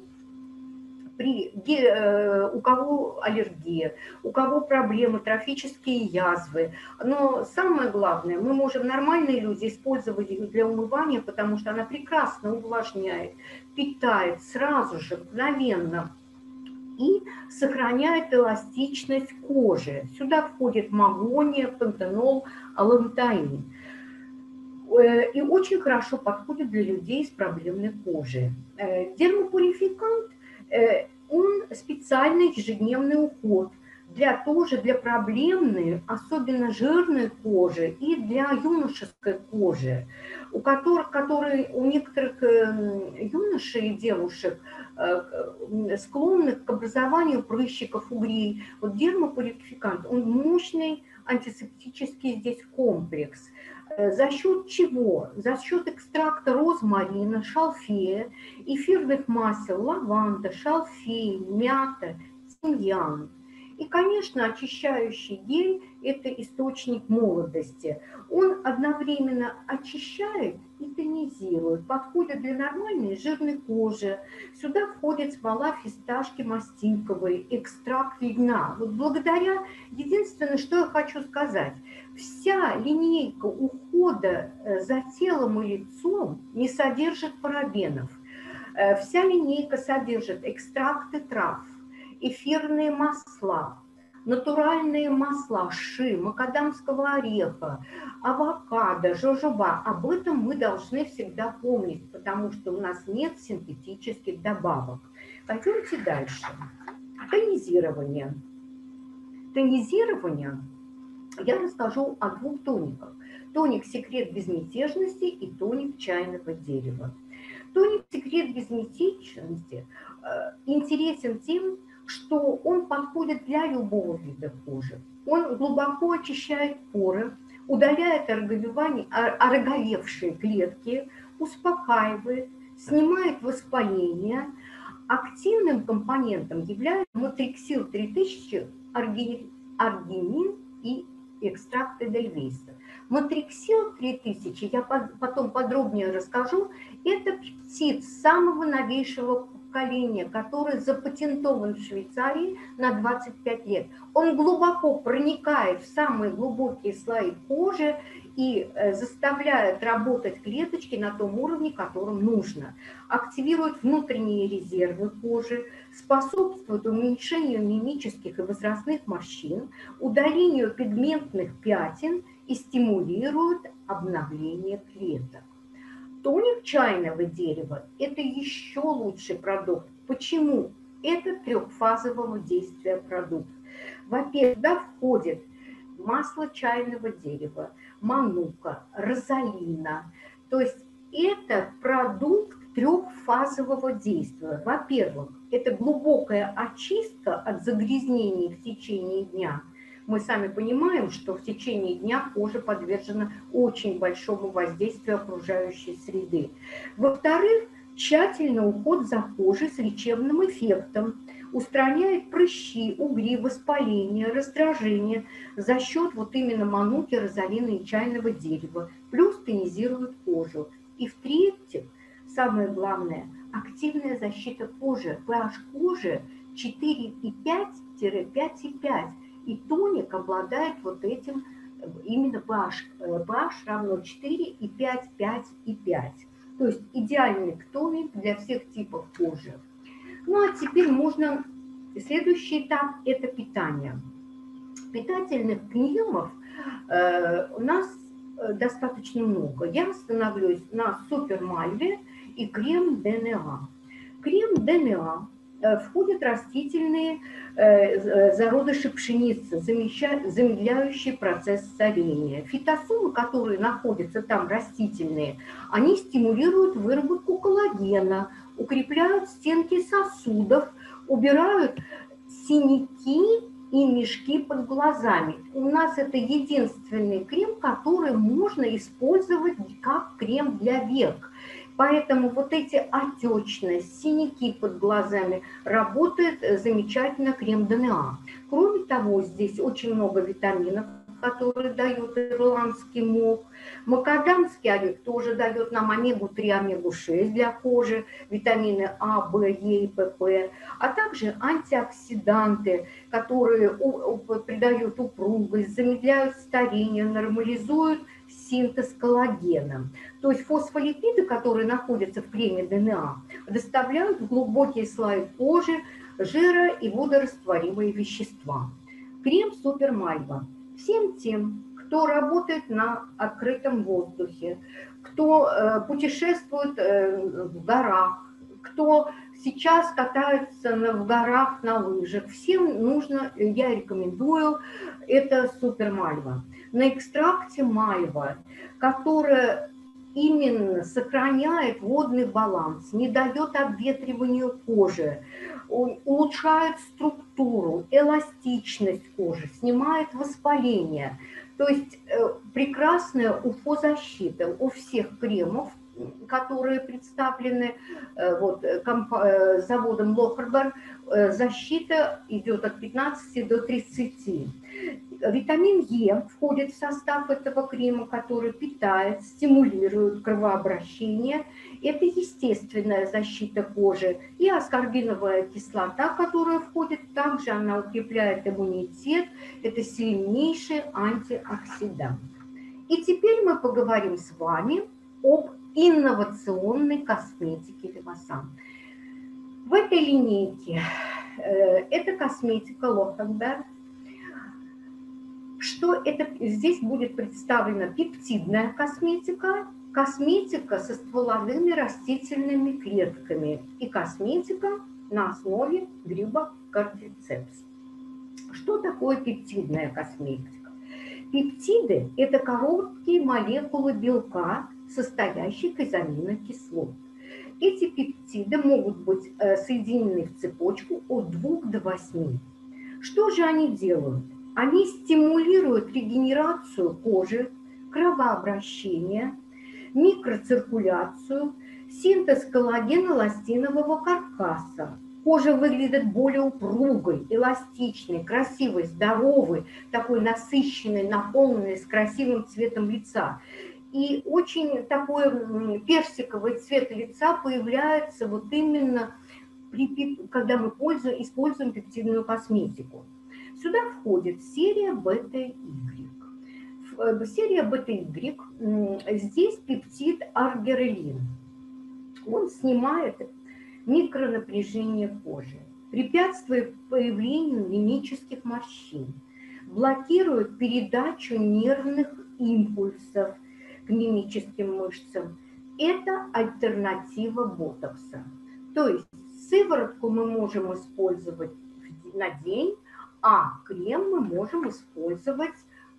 при, э, у кого аллергия, у кого проблемы, трофические язвы. Но самое главное, мы можем нормальные люди использовать ее для умывания, потому что она прекрасно увлажняет, питает сразу же, мгновенно и сохраняет эластичность кожи. Сюда входит магония, пантенол, алантаин. Э, и очень хорошо подходит для людей с проблемной кожей. Э, дермопурификант Э, он специальный ежедневный уход для тоже для проблемной, особенно жирной кожи и для юношеской кожи, у которых, которые у некоторых юношей и девушек склонных к образованию прыщиков, угрей. Вот дермопурификант, он мощный антисептический здесь комплекс – за счет чего? За счет экстракта розмарина, шалфея, эфирных масел, лаванда, шалфей, мята, тимьян. И, конечно, очищающий гель – это источник молодости. Он одновременно очищает и тонизирует, подходит для нормальной жирной кожи. Сюда входит смола фисташки мастинковой, экстракт льна. Вот благодаря, единственное, что я хочу сказать, вся линейка ухода э, за телом и лицом не содержит парабенов. Э, вся линейка содержит экстракты трав, эфирные масла, натуральные масла, ши, макадамского ореха, авокадо, жожоба. Об этом мы должны всегда помнить, потому что у нас нет синтетических добавок. Пойдемте дальше. Тонизирование. Тонизирование я расскажу о двух тониках. Тоник «Секрет безмятежности» и тоник «Чайного дерева». Тоник «Секрет безмятежности» э, интересен тем, что он подходит для любого вида кожи. Он глубоко очищает поры, удаляет ороговевшие клетки, успокаивает, снимает воспаление. Активным компонентом является матриксил 3000, аргинин и экстракты Дельвейса. Матриксил 3000, я потом подробнее расскажу, это пептид самого новейшего поколения, который запатентован в Швейцарии на 25 лет. Он глубоко проникает в самые глубокие слои кожи и э, заставляет работать клеточки на том уровне, которым нужно. Активирует внутренние резервы кожи, способствует уменьшению мимических и возрастных морщин, удалению пигментных пятен и стимулирует обновление клеток. Тоник чайного дерева – это еще лучший продукт. Почему? Это трехфазового действия продукт. Во-первых, туда входит масло чайного дерева, манука, розалина. То есть это продукт трехфазового действия. Во-первых, это глубокая очистка от загрязнений в течение дня. Мы сами понимаем, что в течение дня кожа подвержена очень большому воздействию окружающей среды. Во-вторых, тщательный уход за кожей с лечебным эффектом устраняет прыщи, угри, воспаление, раздражение за счет вот именно мануки, розалины и чайного дерева, плюс тонизирует кожу. И в-третьих, самое главное, активная защита кожи. pH кожи 4,5-5,5. И тоник обладает вот этим именно pH. pH равно 4 и 5, 5 и 5. То есть идеальный тоник для всех типов кожи. Ну а теперь можно... Следующий этап – это питание. Питательных кремов э, у нас э, достаточно много. Я остановлюсь на супермальве и крем ДНА. Крем ДНА Э, входят растительные э, зародыши пшеницы, замедляющие процесс старения. Фитосомы, которые находятся там, растительные, они стимулируют выработку коллагена, укрепляют стенки сосудов, убирают синяки и мешки под глазами. У нас это единственный крем, который можно использовать как крем для век. Поэтому вот эти отечность, синяки под глазами работает э, замечательно крем ДНА. Кроме того, здесь очень много витаминов, которые дает ирландский мох. Макадамский орех тоже дает нам омегу-3, омегу-6 для кожи, витамины А, В, Е и ПП, а также антиоксиданты, которые придают упругость, замедляют старение, нормализуют синтез коллагена. То есть фосфолипиды, которые находятся в креме ДНА, доставляют в глубокие слои кожи жира и водорастворимые вещества. Крем Супермальва. Всем тем, кто работает на открытом воздухе, кто э, путешествует э, в горах, кто сейчас катается на, в горах на лыжах. Всем нужно, я рекомендую, это супермальва. На экстракте мальва, которая именно сохраняет водный баланс, не дает обветриванию кожи, улучшает структуру, эластичность кожи, снимает воспаление. То есть э, прекрасная уфозащита у всех кремов, которые представлены э, вот, э, заводом Лохербер, защита идет от 15 до 30. Витамин Е входит в состав этого крема, который питает, стимулирует кровообращение. Это естественная защита кожи. И аскорбиновая кислота, которая входит, также она укрепляет иммунитет. Это сильнейший антиоксидант. И теперь мы поговорим с вами об инновационной косметики Левасан. В этой линейке э, это косметика Лохенберг. Что это? Здесь будет представлена пептидная косметика, косметика со стволовыми растительными клетками и косметика на основе гриба кардицепс. Что такое пептидная косметика? Пептиды – это короткие молекулы белка, состоящих из аминокислот. Эти пептиды могут быть э, соединены в цепочку от 2 до 8. Что же они делают? Они стимулируют регенерацию кожи, кровообращение, микроциркуляцию, синтез коллагена эластинового каркаса. Кожа выглядит более упругой, эластичной, красивой, здоровой, такой насыщенной, наполненной, с красивым цветом лица. И очень такой персиковый цвет лица появляется вот именно, при, когда мы пользуем, используем пептидную косметику. Сюда входит серия бета-Y. Э, серия бета-Y, здесь пептид аргирелин. Он снимает микронапряжение кожи, препятствует появлению линических морщин, блокирует передачу нервных импульсов – к мимическим мышцам, это альтернатива ботокса. То есть сыворотку мы можем использовать на день, а крем мы можем использовать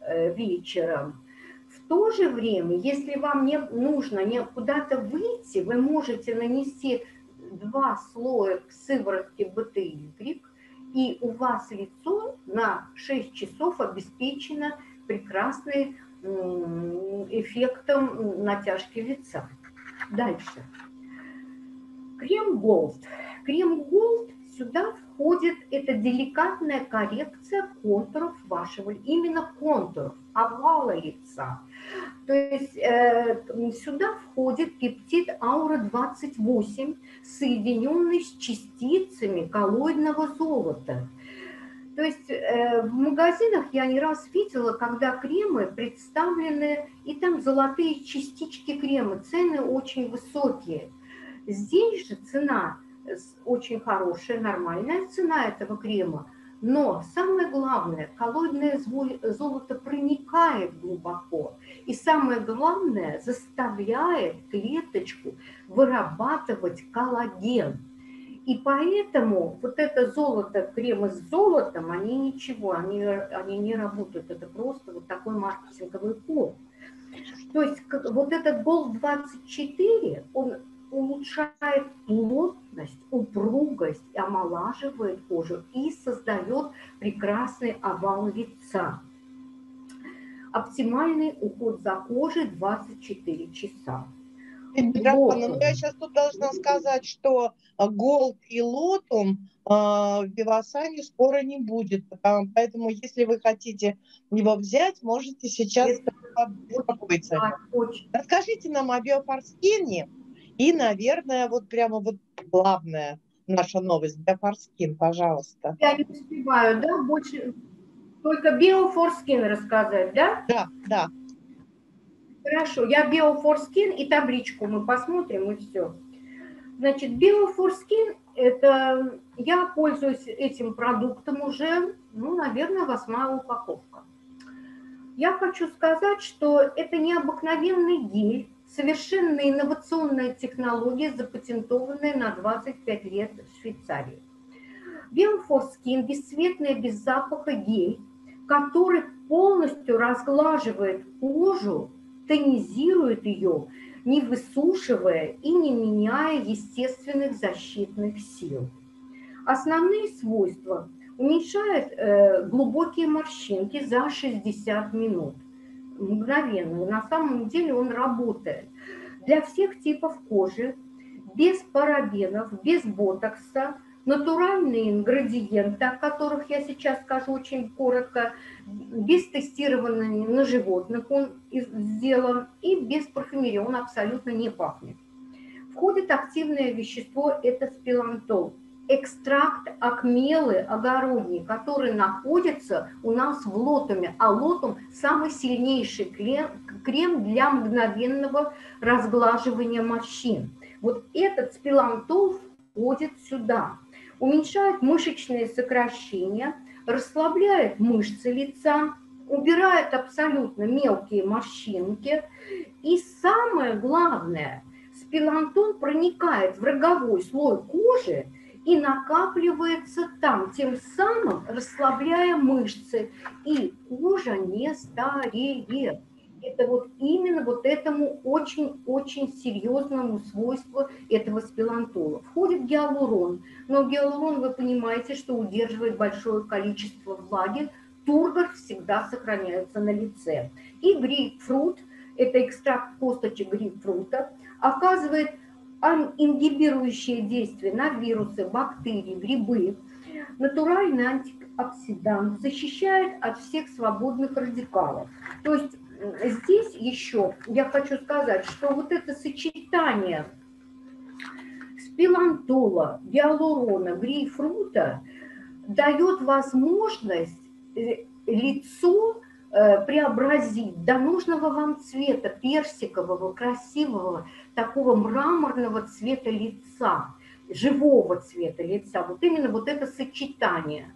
вечером. В то же время, если вам не нужно не куда-то выйти, вы можете нанести два слоя сыворотки БТY, и у вас лицо на 6 часов обеспечено прекрасной эффектом натяжки лица. Дальше. Крем Gold. Крем Gold сюда входит, это деликатная коррекция контуров вашего, именно контуров, овала лица. То есть э, сюда входит пептид Аура-28, соединенный с частицами коллоидного золота. То есть э, в магазинах я не раз видела, когда кремы представлены, и там золотые частички крема, цены очень высокие. Здесь же цена очень хорошая, нормальная цена этого крема, но самое главное, коллоидное золото проникает глубоко. И самое главное, заставляет клеточку вырабатывать коллаген. И поэтому вот это золото, кремы с золотом, они ничего, они, они не работают. Это просто вот такой маркетинговый ход. То есть вот этот Gold 24, он улучшает плотность, упругость, омолаживает кожу и создает прекрасный овал лица. Оптимальный уход за кожей 24 часа. Дракона, ну я сейчас тут должна сказать, что Голд и Лотум в Вивасане скоро не будет, поэтому если вы хотите его взять, можете сейчас беспокоиться. Расскажите нам о биофорскине, и, наверное, вот прямо вот главная наша новость для Форскин, пожалуйста. Я не успеваю, да, больше только биофорскин рассказать, да? Да, да. Хорошо, я биофорскин и табличку мы посмотрим и все. Значит, биофорскин – это я пользуюсь этим продуктом уже, ну, наверное, восьмая упаковка. Я хочу сказать, что это необыкновенный гель, совершенно инновационная технология, запатентованная на 25 лет в Швейцарии. Биофорскин – бесцветная, без запаха гель, который полностью разглаживает кожу, тонизирует ее, не высушивая и не меняя естественных защитных сил. Основные свойства – уменьшает э, глубокие морщинки за 60 минут – мгновенно. На самом деле он работает. Для всех типов кожи, без парабенов, без ботокса, натуральные ингредиенты, о которых я сейчас скажу очень коротко, без тестирования на животных он сделан и без парфюмерии, он абсолютно не пахнет. Входит активное вещество, это спилантол экстракт акмелы огородней, который находится у нас в лотуме, а лотум – самый сильнейший крем, крем для мгновенного разглаживания морщин. Вот этот спилантол входит сюда, уменьшает мышечные сокращения, расслабляет мышцы лица, убирает абсолютно мелкие морщинки. И самое главное, спилантон проникает в роговой слой кожи и накапливается там, тем самым расслабляя мышцы, и кожа не стареет. Это вот именно вот этому очень-очень серьезному свойству этого спилантола. Входит гиалурон, но гиалурон, вы понимаете, что удерживает большое количество влаги, тургор всегда сохраняется на лице. И грейпфрут, это экстракт косточек грейпфрута, оказывает ингибирующие действия на вирусы, бактерии, грибы, натуральный антиоксидант, защищает от всех свободных радикалов. То есть здесь еще я хочу сказать, что вот это сочетание спилантола, гиалурона, грейпфрута дает возможность э, лицо Э, преобразить до нужного вам цвета, персикового, красивого, такого мраморного цвета лица, живого цвета лица. Вот именно вот это сочетание.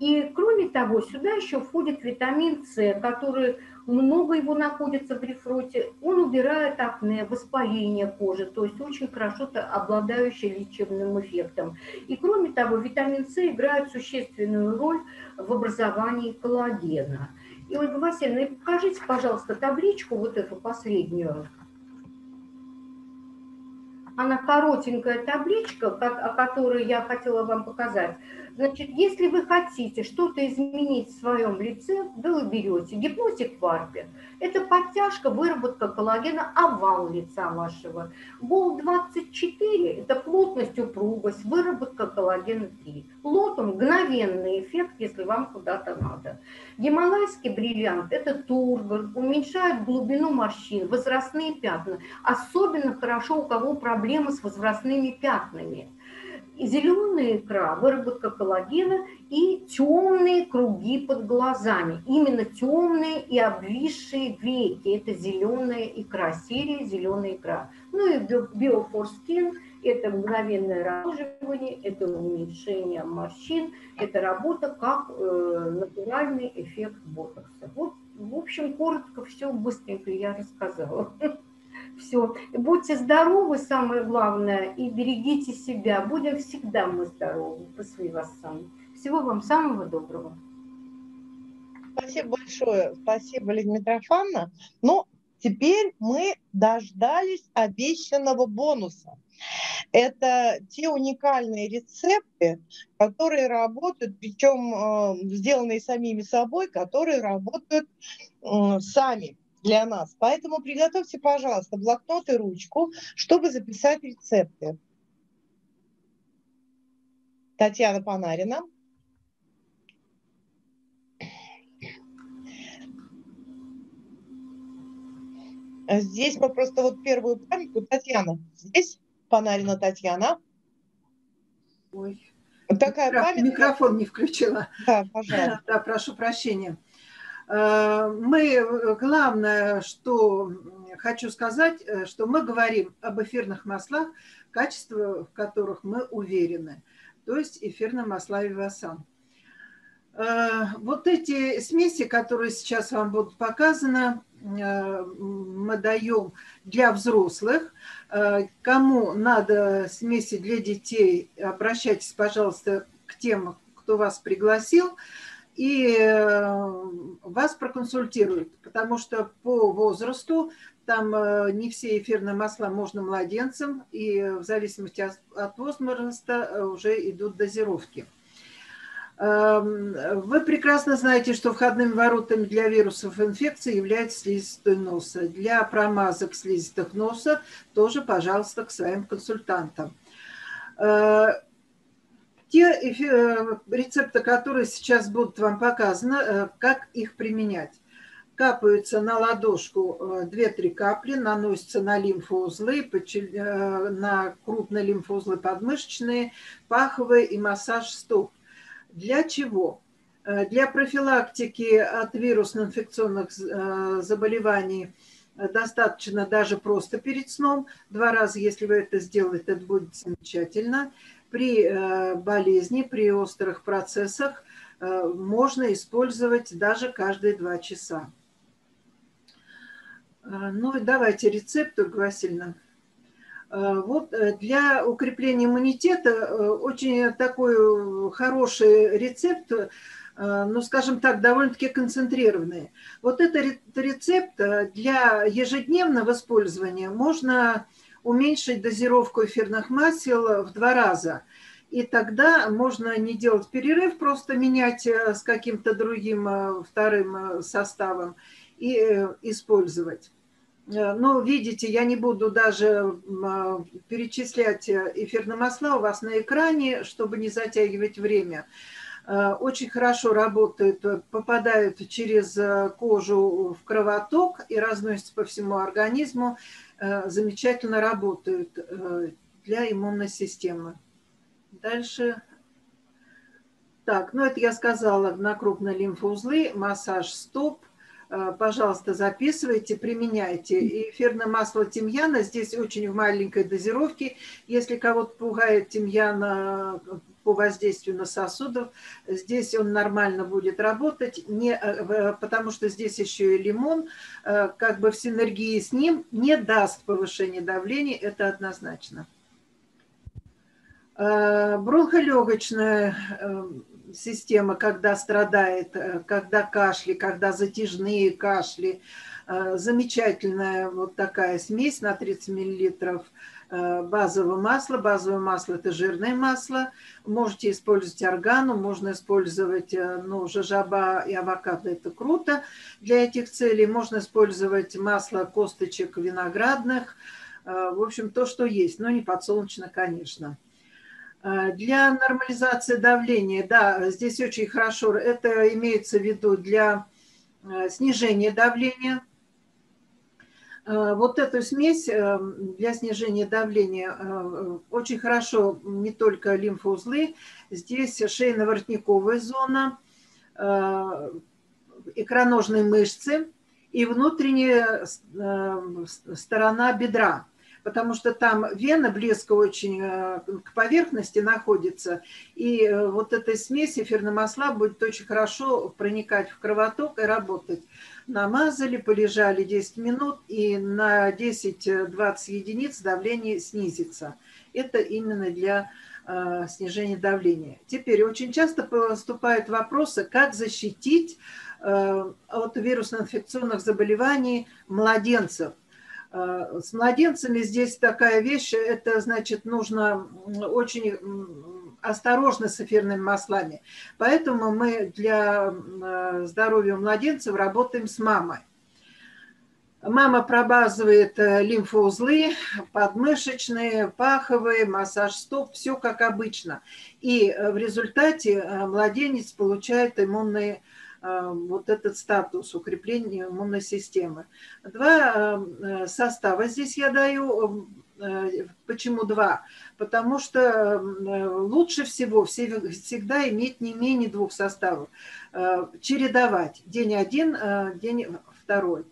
И кроме того, сюда еще входит витамин С, который много его находится в грейпфруте. Он убирает акне, воспаление кожи, то есть очень хорошо обладающий лечебным эффектом. И кроме того, витамин С играет существенную роль в образовании коллагена – и, Ольга Васильевна, покажите, пожалуйста, табличку вот эту последнюю. Она коротенькая табличка, о которой я хотела вам показать. Значит, если вы хотите что-то изменить в своем лице, вы берете гипнотик варпе. Это подтяжка, выработка коллагена, овал лица вашего. ГОЛ-24 – это плотность, упругость, выработка коллагена-3. Лотом – мгновенный эффект, если вам куда-то надо. Гималайский бриллиант – это тургор, уменьшает глубину морщин, возрастные пятна. Особенно хорошо у кого проблемы с возрастными пятнами зеленая икра, выработка коллагена и темные круги под глазами. Именно темные и обвисшие веки. Это зеленая икра, серия зеленая икра. Ну и биофорскин – это мгновенное разживание, это уменьшение морщин, это работа как э, натуральный эффект ботокса. Вот, в общем, коротко все, быстренько я рассказала. Все. Будьте здоровы, самое главное, и берегите себя. Будем всегда мы здоровы. Посвяти вас сам. Всего вам самого доброго. Спасибо большое. Спасибо, Лидия Митрофановна. Ну, теперь мы дождались обещанного бонуса. Это те уникальные рецепты, которые работают, причем э, сделанные самими собой, которые работают э, сами для нас. Поэтому приготовьте, пожалуйста, блокнот и ручку, чтобы записать рецепты. Татьяна Панарина. Здесь мы просто вот первую памятку. Татьяна, здесь Панарина Татьяна. Ой. Такая Микрофон, памятка. Микрофон не включила. Да, пожалуйста. Да, прошу прощения. Э, мы, главное, что хочу сказать, э, что мы говорим об эфирных маслах, качество в которых мы уверены, то есть эфирные масла Вивасан. Э, вот эти смеси, которые сейчас вам будут показаны, мы даем для взрослых. Кому надо смеси для детей, обращайтесь, пожалуйста, к тем, кто вас пригласил и э, вас проконсультируют, потому что по возрасту там э, не все эфирные масла можно младенцам, и в зависимости от возраста э, уже идут дозировки. Эм, вы прекрасно знаете, что входными воротами для вирусов инфекции является слизистый носа. Для промазок слизистых носа тоже, пожалуйста, к своим консультантам те э, рецепты, которые сейчас будут вам показаны, э, как их применять. Капаются на ладошку 2-3 э, капли, наносятся на лимфоузлы, на крупные лимфоузлы подмышечные, паховые и массаж стоп. Для чего? Для профилактики от вирусно-инфекционных заболеваний достаточно даже просто перед сном. Два раза, если вы это сделаете, это будет замечательно при э, болезни, при острых процессах э, можно использовать даже каждые два часа. Э, ну и давайте рецепт, Ольга Васильевна. Вот для укрепления иммунитета очень такой хороший рецепт, ну, скажем так, довольно-таки концентрированный. Вот этот рецепт для ежедневного использования можно уменьшить дозировку эфирных масел в два раза. И тогда можно не делать перерыв, просто менять э, с каким-то другим э, вторым э, составом и использовать. Но видите, я не буду даже перечислять эфирные масла у вас на экране, чтобы не затягивать время. Очень хорошо работают, попадают через кожу в кровоток и разносятся по всему организму. Э, замечательно работают э, для иммунной системы. Дальше. Так, ну это я сказала на крупные лимфоузлы, массаж стоп. Э, пожалуйста, записывайте, применяйте. эфирное масло тимьяна здесь очень в маленькой дозировке. Если кого-то пугает тимьяна по воздействию на сосудов. Здесь он нормально будет работать, не, э, потому что здесь еще и лимон, э, как бы в синергии с ним не даст повышения давления, это однозначно. Э, бронхолегочная система, когда страдает, когда кашли, когда затяжные кашли, замечательная вот такая смесь на 30 миллилитров – Э, базового масла. Базовое масло – это жирное масло. Можете использовать органу, можно использовать э, ну, жажаба и авокадо – это круто для этих целей. Можно использовать масло косточек виноградных. Э, в общем, то, что есть, но не подсолнечное, конечно. Для нормализации давления, да, здесь очень хорошо, это имеется в виду для снижения давления – Э, вот эту смесь э, для снижения давления э, очень хорошо не только лимфоузлы, здесь шейно-воротниковая зона, икроножные мышцы и внутренняя сторона бедра потому что там вена близко очень э, к поверхности находится, и э, вот эта смесь эфирного масла будет очень хорошо проникать в кровоток и работать. Намазали, полежали 10 минут, и на 10-20 единиц давление снизится. Это именно для э, снижения давления. Теперь очень часто поступают вопросы, как защитить от вирусно-инфекционных заболеваний младенцев – Э, с младенцами здесь такая вещь, это значит нужно очень осторожно с эфирными маслами. Поэтому мы для э, здоровья младенцев работаем с мамой. Мама пробазывает э, лимфоузлы, подмышечные, паховые, массаж стоп, все как обычно. И в результате младенец получает иммунные Э, вот этот статус укрепления иммунной системы. Два э, состава здесь я даю. Э, почему два? Потому что лучше всего всегда иметь не менее двух составов. Чередовать. День один, день второй.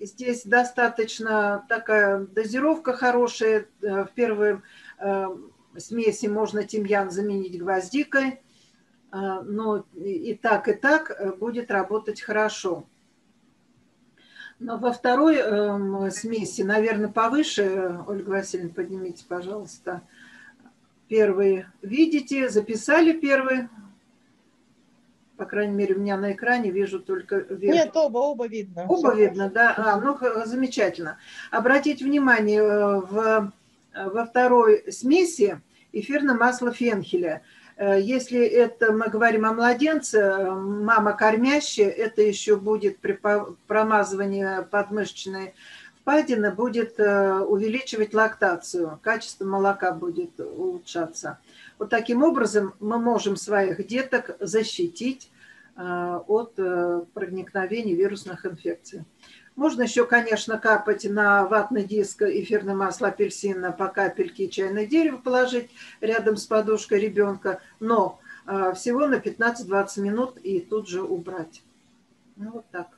Здесь достаточно такая дозировка хорошая. В первой смеси можно тимьян заменить гвоздикой – но и так, и так э, будет работать хорошо. Но во второй э, смеси, наверное, повыше, Ольга Васильевна, поднимите, пожалуйста, первые. Видите, записали первый? По крайней мере, у меня на экране вижу только верх. Нет, оба, оба видно. Оба Все видно, да. А, ну, замечательно. Обратите внимание, э, в, во второй смеси эфирное масло фенхеля – Э, если это мы говорим о младенце, мама кормящая, это еще будет при промазывании подмышечной впадины, будет э, увеличивать лактацию, качество молока будет улучшаться. Вот таким образом мы можем своих деток защитить э, от проникновения вирусных инфекций. Можно еще, конечно, капать на ватный диск эфирное масло апельсина по капельке чайное дерево положить рядом с подушкой ребенка, но а, всего на 15-20 минут и тут же убрать. Ну, вот так.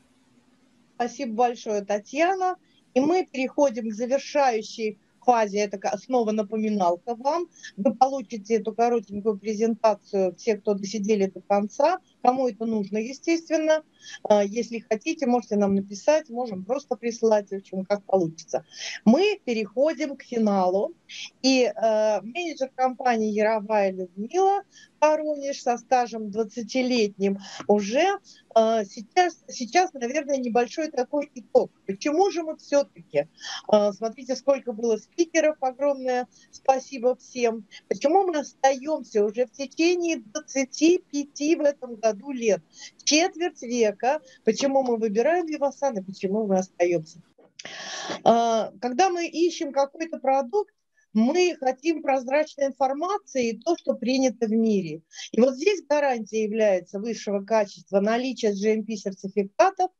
Спасибо большое, Татьяна. И мы переходим к завершающей фазе, это снова напоминалка вам. Вы получите эту коротенькую презентацию, все, кто досидели до конца, кому это нужно, естественно. А, если хотите, можете нам написать, можем просто прислать, в общем, как получится. Мы переходим к финалу. И э, менеджер компании Яровая Людмила Воронеж со стажем 20-летним уже э, сейчас, сейчас, наверное, небольшой такой итог. Почему же мы все-таки, э, смотрите, сколько было спикеров, огромное спасибо всем. Почему мы остаемся уже в течение 25 в этом году лет, четверть века, почему мы выбираем Вивасан почему мы остаемся. Когда мы ищем какой-то продукт, мы хотим прозрачной информации и то, что принято в мире. И вот здесь гарантия является высшего качества наличия GMP-сертификатов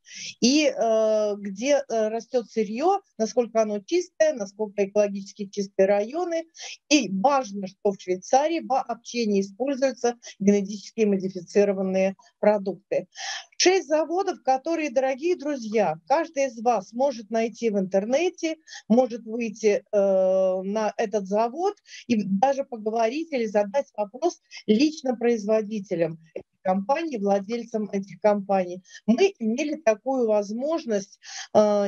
и э, где э, растет сырье, насколько оно чистое, насколько экологически чистые районы. И важно, что в Швейцарии вообще не используются генетически модифицированные продукты. Шесть заводов, которые, дорогие друзья, каждый из вас может найти в интернете, может выйти э, на этот завод и даже поговорить или задать вопрос лично производителям компаний, владельцам этих компаний. Мы имели такую возможность э,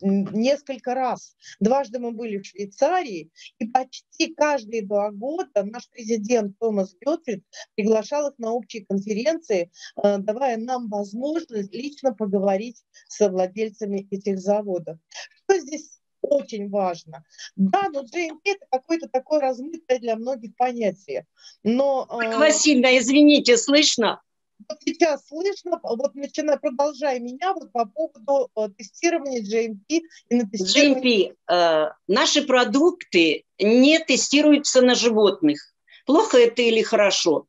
несколько раз. Дважды мы были в Швейцарии, и почти каждые два года наш президент Томас Гетфрид приглашал их на общие конференции, э, давая нам возможность лично поговорить со владельцами этих заводов. Что здесь очень важно. Да, но GMP это какое-то такое размытое для многих понятие. Но, э, Васильевна, извините, слышно? Вот сейчас слышно, вот начиная, продолжай меня вот по поводу э, тестирования GMP и на тестирование... GMP. Э, наши продукты не тестируются на животных. Плохо это или хорошо?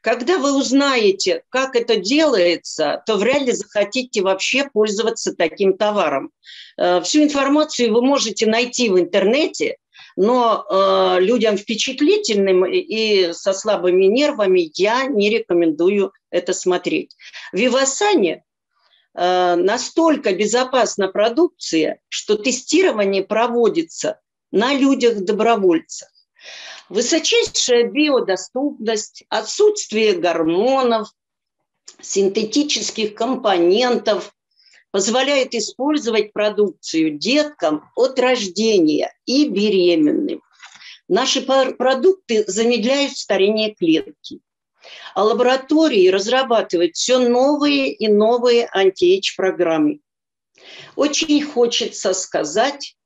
Когда вы узнаете, как это делается, то вряд ли захотите вообще пользоваться таким товаром. Э, всю информацию вы можете найти в интернете, но э, людям впечатлительным и со слабыми нервами я не рекомендую это смотреть. В Вивасане э, настолько безопасна продукция, что тестирование проводится на людях-добровольцах. Высочайшая биодоступность, отсутствие гормонов, синтетических компонентов позволяет использовать продукцию деткам от рождения и беременным. Наши продукты замедляют старение клетки. А лаборатории разрабатывают все новые и новые анти-эйдж-программы. Очень хочется сказать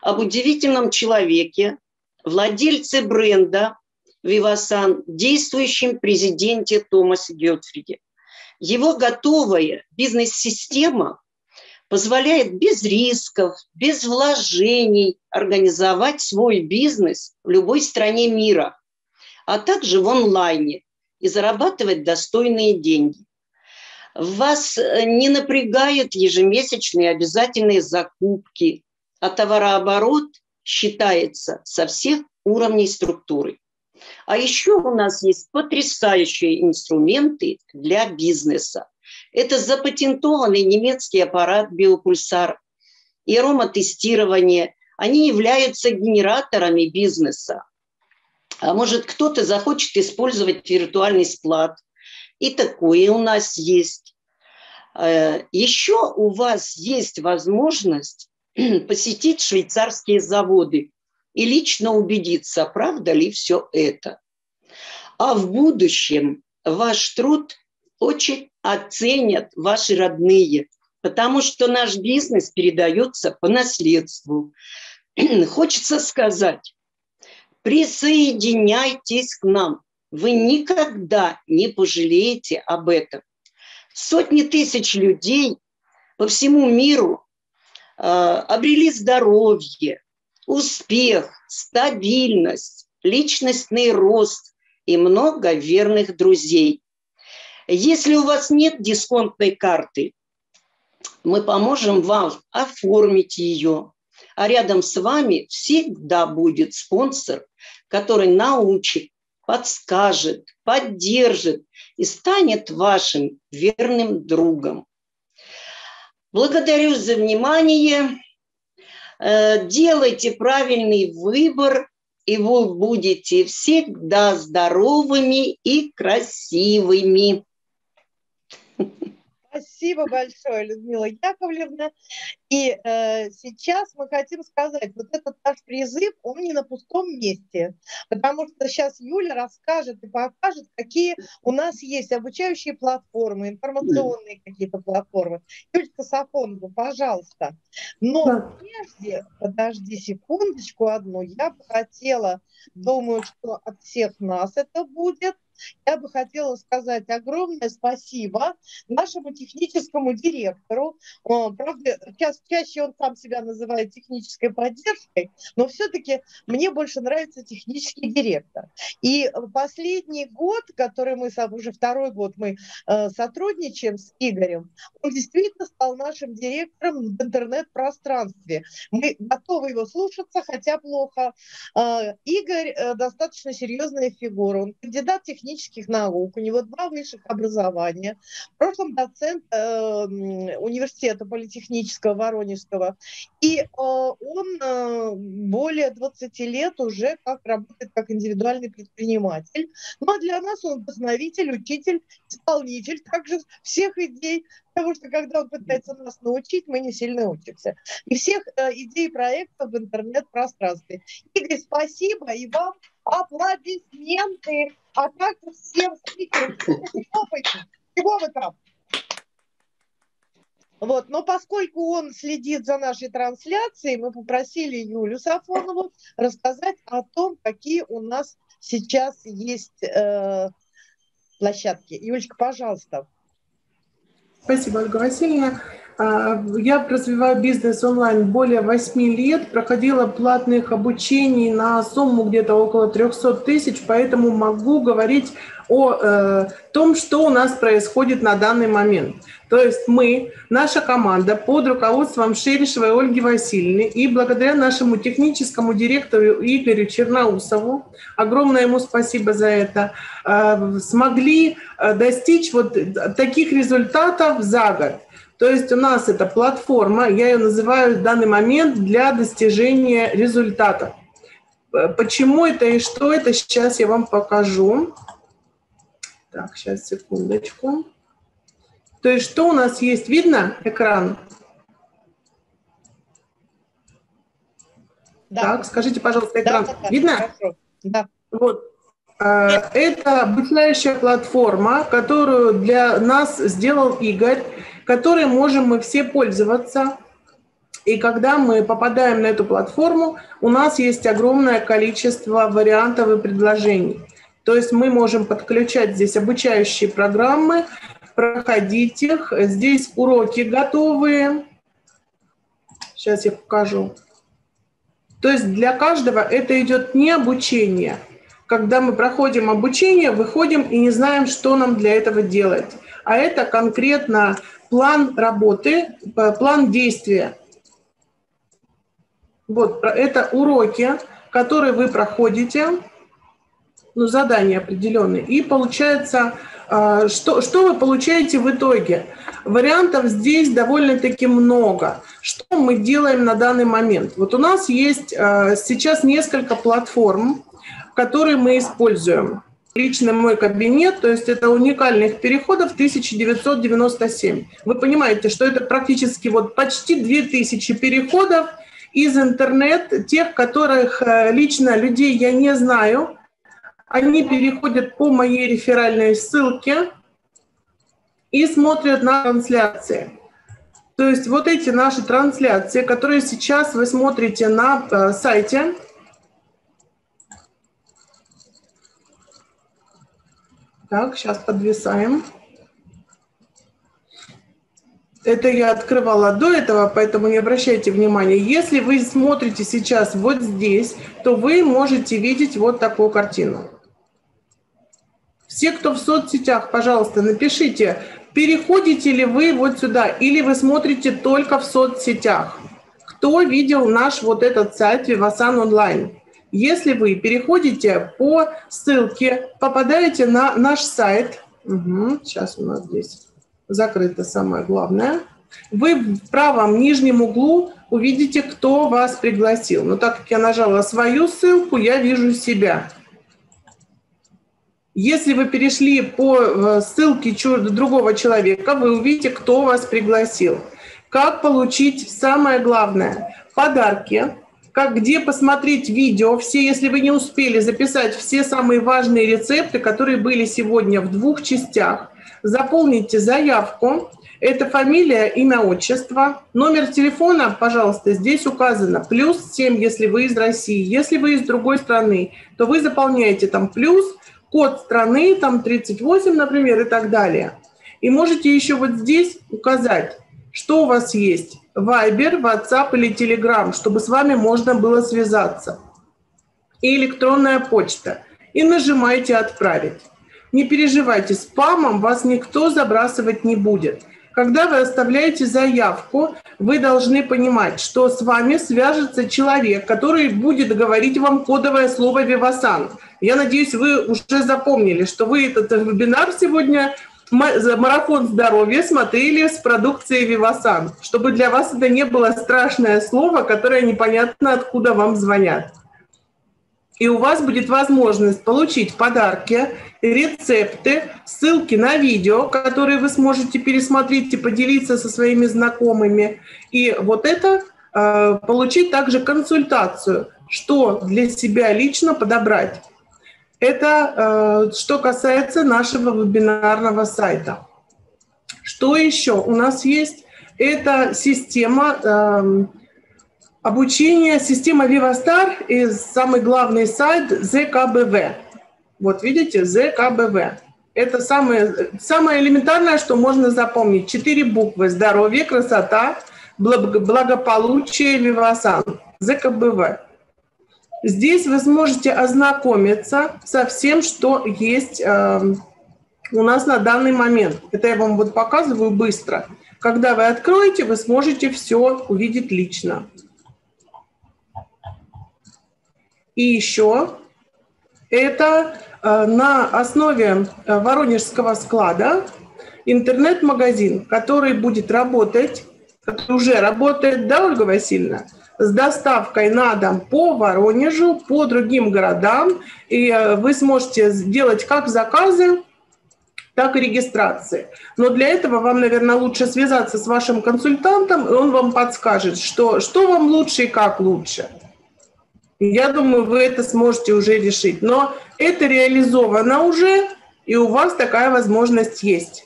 об удивительном человеке, владельце бренда Вивасан, действующем президенте Томасе Гетфриде. Его готовая бизнес-система позволяет без рисков, без вложений организовать свой бизнес в любой стране мира, а также в онлайне и зарабатывать достойные деньги. Вас э, не напрягают ежемесячные обязательные закупки, а товарооборот считается со всех уровней структуры. А еще у нас есть потрясающие инструменты для бизнеса. Это запатентованный немецкий аппарат биопульсар и ароматестирование. Они являются генераторами бизнеса. А может, кто-то захочет использовать виртуальный склад. И такое у нас есть. Э, еще у вас есть возможность посетить швейцарские заводы и лично убедиться, правда ли все это. А в будущем ваш труд очень оценят ваши родные, потому что наш бизнес передается по наследству. Хочется сказать, присоединяйтесь к нам. Вы никогда не пожалеете об этом. Сотни тысяч людей по всему миру обрели здоровье, успех, стабильность, личностный рост и много верных друзей. Если у вас нет дисконтной карты, мы поможем вам оформить ее, а рядом с вами всегда будет спонсор, который научит, подскажет, поддержит и станет вашим верным другом. Благодарю за внимание. Э, делайте правильный выбор, и вы будете всегда здоровыми и красивыми. Спасибо большое, Людмила Яковлевна. И э, сейчас мы хотим сказать, вот этот наш призыв, он не на пустом месте, потому что сейчас Юля расскажет и покажет, какие у нас есть обучающие платформы, информационные какие-то платформы. Юлька Сафонова, пожалуйста. Но прежде, подожди секундочку одну, я бы хотела, думаю, что от всех нас это будет, я бы хотела сказать огромное спасибо нашему техническому директору. Правда, ча чаще он сам себя называет технической поддержкой, но все-таки мне больше нравится технический директор. И последний год, который мы, уже второй год мы э, сотрудничаем с Игорем, он действительно стал нашим директором в интернет-пространстве. Мы готовы его слушаться, хотя плохо. Э, Игорь э, достаточно серьезная фигура. Он кандидат технических технических наук, у него два высших образования, в прошлом доцент э, университета политехнического Воронежского, и э, он э, более 20 лет уже как работает как индивидуальный предприниматель. Ну а для нас он вдохновитель, учитель, исполнитель также всех идей, потому что когда он пытается нас научить, мы не сильно учимся. И всех э, идей проектов в интернет-пространстве. Игорь, спасибо, и вам аплодисменты. А как всем спикерам? Чего вы там? Вот, но поскольку он следит за нашей трансляцией, мы попросили Юлю Сафонову рассказать о том, какие у нас сейчас есть э, площадки. Юлечка, пожалуйста. Спасибо, Ольга Васильевна. А, я развиваю бизнес онлайн более 8 лет, проходила платных обучений на сумму где-то около 300 тысяч, поэтому могу говорить о э, том, что у нас происходит на данный момент. То есть мы, наша команда под руководством Шерешевой Ольги Васильевны и благодаря нашему техническому директору Игорю Черноусову, огромное ему спасибо за это, э, смогли э, достичь вот таких результатов за год. То есть у нас это платформа, я ее называю в данный момент для достижения результатов. Э, почему это и что это, сейчас я вам покажу. Так, сейчас, секундочку. То есть что у нас есть? Видно экран? Да. Так, скажите, пожалуйста, экран. Да, да, Видно? Хорошо. Да. Вот. Э, это обучающая платформа, которую для нас сделал Игорь которой можем мы все пользоваться. И когда мы попадаем на эту платформу, у нас есть огромное количество вариантов и предложений. То есть мы можем подключать здесь обучающие программы, проходить их. Здесь уроки готовые. Сейчас я покажу. То есть для каждого это идет не обучение. Когда мы проходим обучение, выходим и не знаем, что нам для этого делать. А это конкретно план работы, э, план действия. Вот, это уроки, которые вы проходите, ну, задания определенные, и получается, э, что, что вы получаете в итоге? Вариантов здесь довольно-таки много. Что мы делаем на данный момент? Вот у нас есть э, сейчас несколько платформ, которые мы используем лично мой кабинет, то есть это уникальных переходов 1997. Вы понимаете, что это практически вот почти 2000 переходов из интернет, тех, которых э, лично людей я не знаю. Они переходят по моей реферальной ссылке и смотрят на трансляции. То есть вот эти наши трансляции, которые сейчас вы смотрите на э, сайте, Так, сейчас подвисаем. Это я открывала до этого, поэтому не обращайте внимания. Если вы смотрите сейчас вот здесь, то вы можете видеть вот такую картину. Все, кто в соцсетях, пожалуйста, напишите, переходите ли вы вот сюда или вы смотрите только в соцсетях. Кто видел наш вот этот сайт Vivasan Online? Если вы переходите по ссылке, попадаете на наш сайт, угу, сейчас у нас здесь закрыто самое главное, вы в правом нижнем углу увидите, кто вас пригласил. Но так как я нажала свою ссылку, я вижу себя. Если вы перешли по э, ссылке другого человека, вы увидите, кто вас пригласил. Как получить самое главное? Подарки, как где посмотреть видео, все, если вы не успели записать все самые важные рецепты, которые были сегодня в двух частях, заполните заявку, это фамилия, имя, отчество. Номер телефона, пожалуйста, здесь указано. Плюс 7, если вы из России. Если вы из другой страны, то вы заполняете там плюс, код страны, там 38, например, и так далее. И можете еще вот здесь указать, что у вас есть. Viber, WhatsApp или Telegram, чтобы с вами можно было связаться. И электронная почта. И нажимаете «Отправить». Не переживайте, спамом вас никто забрасывать не будет. Когда вы оставляете заявку, вы должны понимать, что с вами свяжется человек, который будет говорить вам кодовое слово «Вивасан». Я надеюсь, вы уже запомнили, что вы этот вебинар сегодня марафон здоровья смотрели с продукцией Вивасан, чтобы для вас это не было страшное слово, которое непонятно откуда вам звонят. И у вас будет возможность получить подарки, рецепты, ссылки на видео, которые вы сможете пересмотреть и поделиться со своими знакомыми. И вот это э, получить также консультацию, что для себя лично подобрать. Это э, что касается нашего вебинарного сайта. Что еще у нас есть? Это система э, обучения, система VivaStar и самый главный сайт ЗКБВ. Вот видите, ЗКБВ. Это самое, самое элементарное, что можно запомнить. Четыре буквы. Здоровье, красота, благополучие, вивасан. ЗКБВ. Здесь вы сможете ознакомиться со всем, что есть э, у нас на данный момент. Это я вам вот показываю быстро. Когда вы откроете, вы сможете все увидеть лично. И еще это э, на основе э, Воронежского склада интернет-магазин, который будет работать, уже работает, да, Ольга Васильевна, с доставкой на дом по Воронежу, по другим городам. И э, вы сможете сделать как заказы, так и регистрации. Но для этого вам, наверное, лучше связаться с вашим консультантом, и он вам подскажет, что, что вам лучше и как лучше. Я думаю, вы это сможете уже решить. Но это реализовано уже, и у вас такая возможность есть.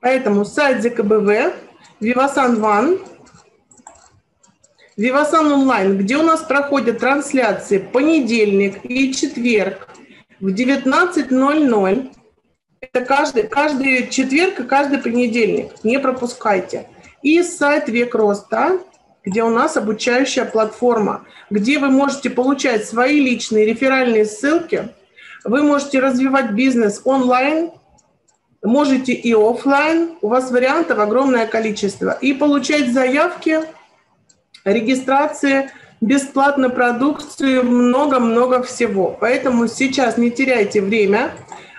Поэтому сайт ЗКБВ, Vivasan One, Vivasan онлайн, где у нас проходят трансляции понедельник и четверг в 19.00. Это каждый, каждый четверг и каждый понедельник. Не пропускайте. И сайт Век Роста, где у нас обучающая платформа, где вы можете получать свои личные реферальные ссылки, вы можете развивать бизнес онлайн, можете и офлайн, у вас вариантов огромное количество, и получать заявки, регистрации, бесплатно продукцию, много-много всего. Поэтому сейчас не теряйте время,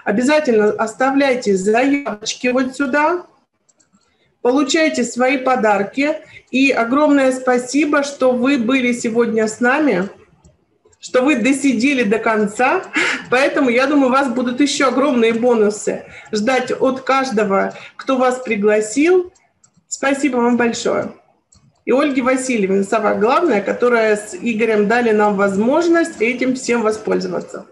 обязательно оставляйте заявочки вот сюда, получайте свои подарки. И огромное спасибо, что вы были сегодня с нами, что вы досидели до конца. Поэтому, я думаю, у вас будут еще огромные бонусы ждать от каждого, кто вас пригласил. Спасибо вам большое. И Ольге Васильевне, самое главное, которая с Игорем дали нам возможность этим всем воспользоваться.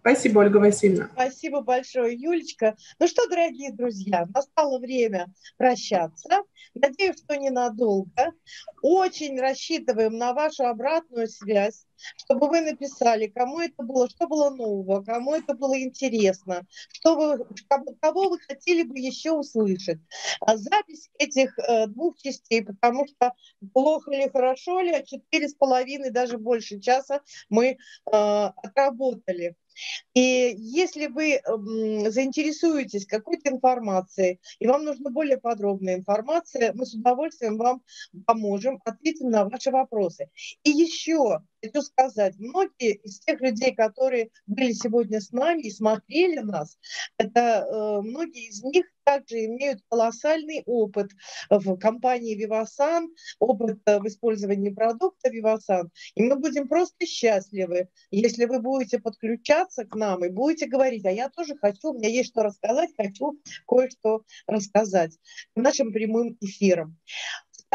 Спасибо, Ольга Васильевна. Спасибо большое, Юлечка. Ну что, дорогие друзья, настало время прощаться. Надеюсь, что ненадолго. Очень рассчитываем на вашу обратную связь, чтобы вы написали, кому это было, что было нового, кому это было интересно, что вы, кого вы хотели бы еще услышать. А запись этих э, двух частей, потому что плохо ли, хорошо ли, а четыре с половиной, даже больше часа мы э, отработали. И если вы заинтересуетесь какой-то информацией, и вам нужна более подробная информация, мы с удовольствием вам поможем, ответим на ваши вопросы. И еще хочу сказать, многие из тех людей, которые были сегодня с нами и смотрели нас, это э, многие из них также имеют колоссальный опыт в компании Vivasan, опыт э, в использовании продукта Vivasan. И мы будем просто счастливы, если вы будете подключаться к нам и будете говорить, а я тоже хочу, у меня есть что рассказать, хочу кое-что рассказать нашим прямым эфиром.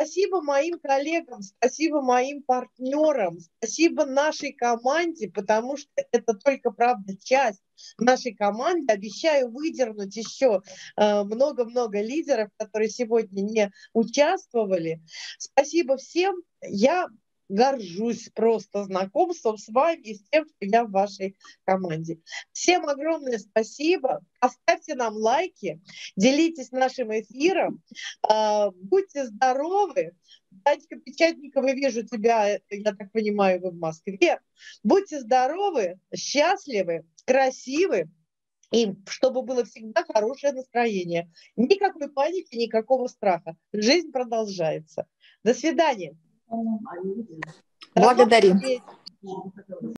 Спасибо моим коллегам, спасибо моим партнерам, спасибо нашей команде, потому что это только, правда, часть нашей команды. Обещаю выдернуть еще э, много-много лидеров, которые сегодня не участвовали. Спасибо всем. Я горжусь просто знакомством с вами и с тем, что я в вашей команде. Всем огромное спасибо. Оставьте нам лайки, делитесь нашим эфиром. А, будьте здоровы. Танечка Печатникова, вижу тебя, я так понимаю, вы в Москве. Будьте здоровы, счастливы, красивы, и чтобы было всегда хорошее настроение. Никакой паники, никакого страха. Жизнь продолжается. До свидания. Благодарим.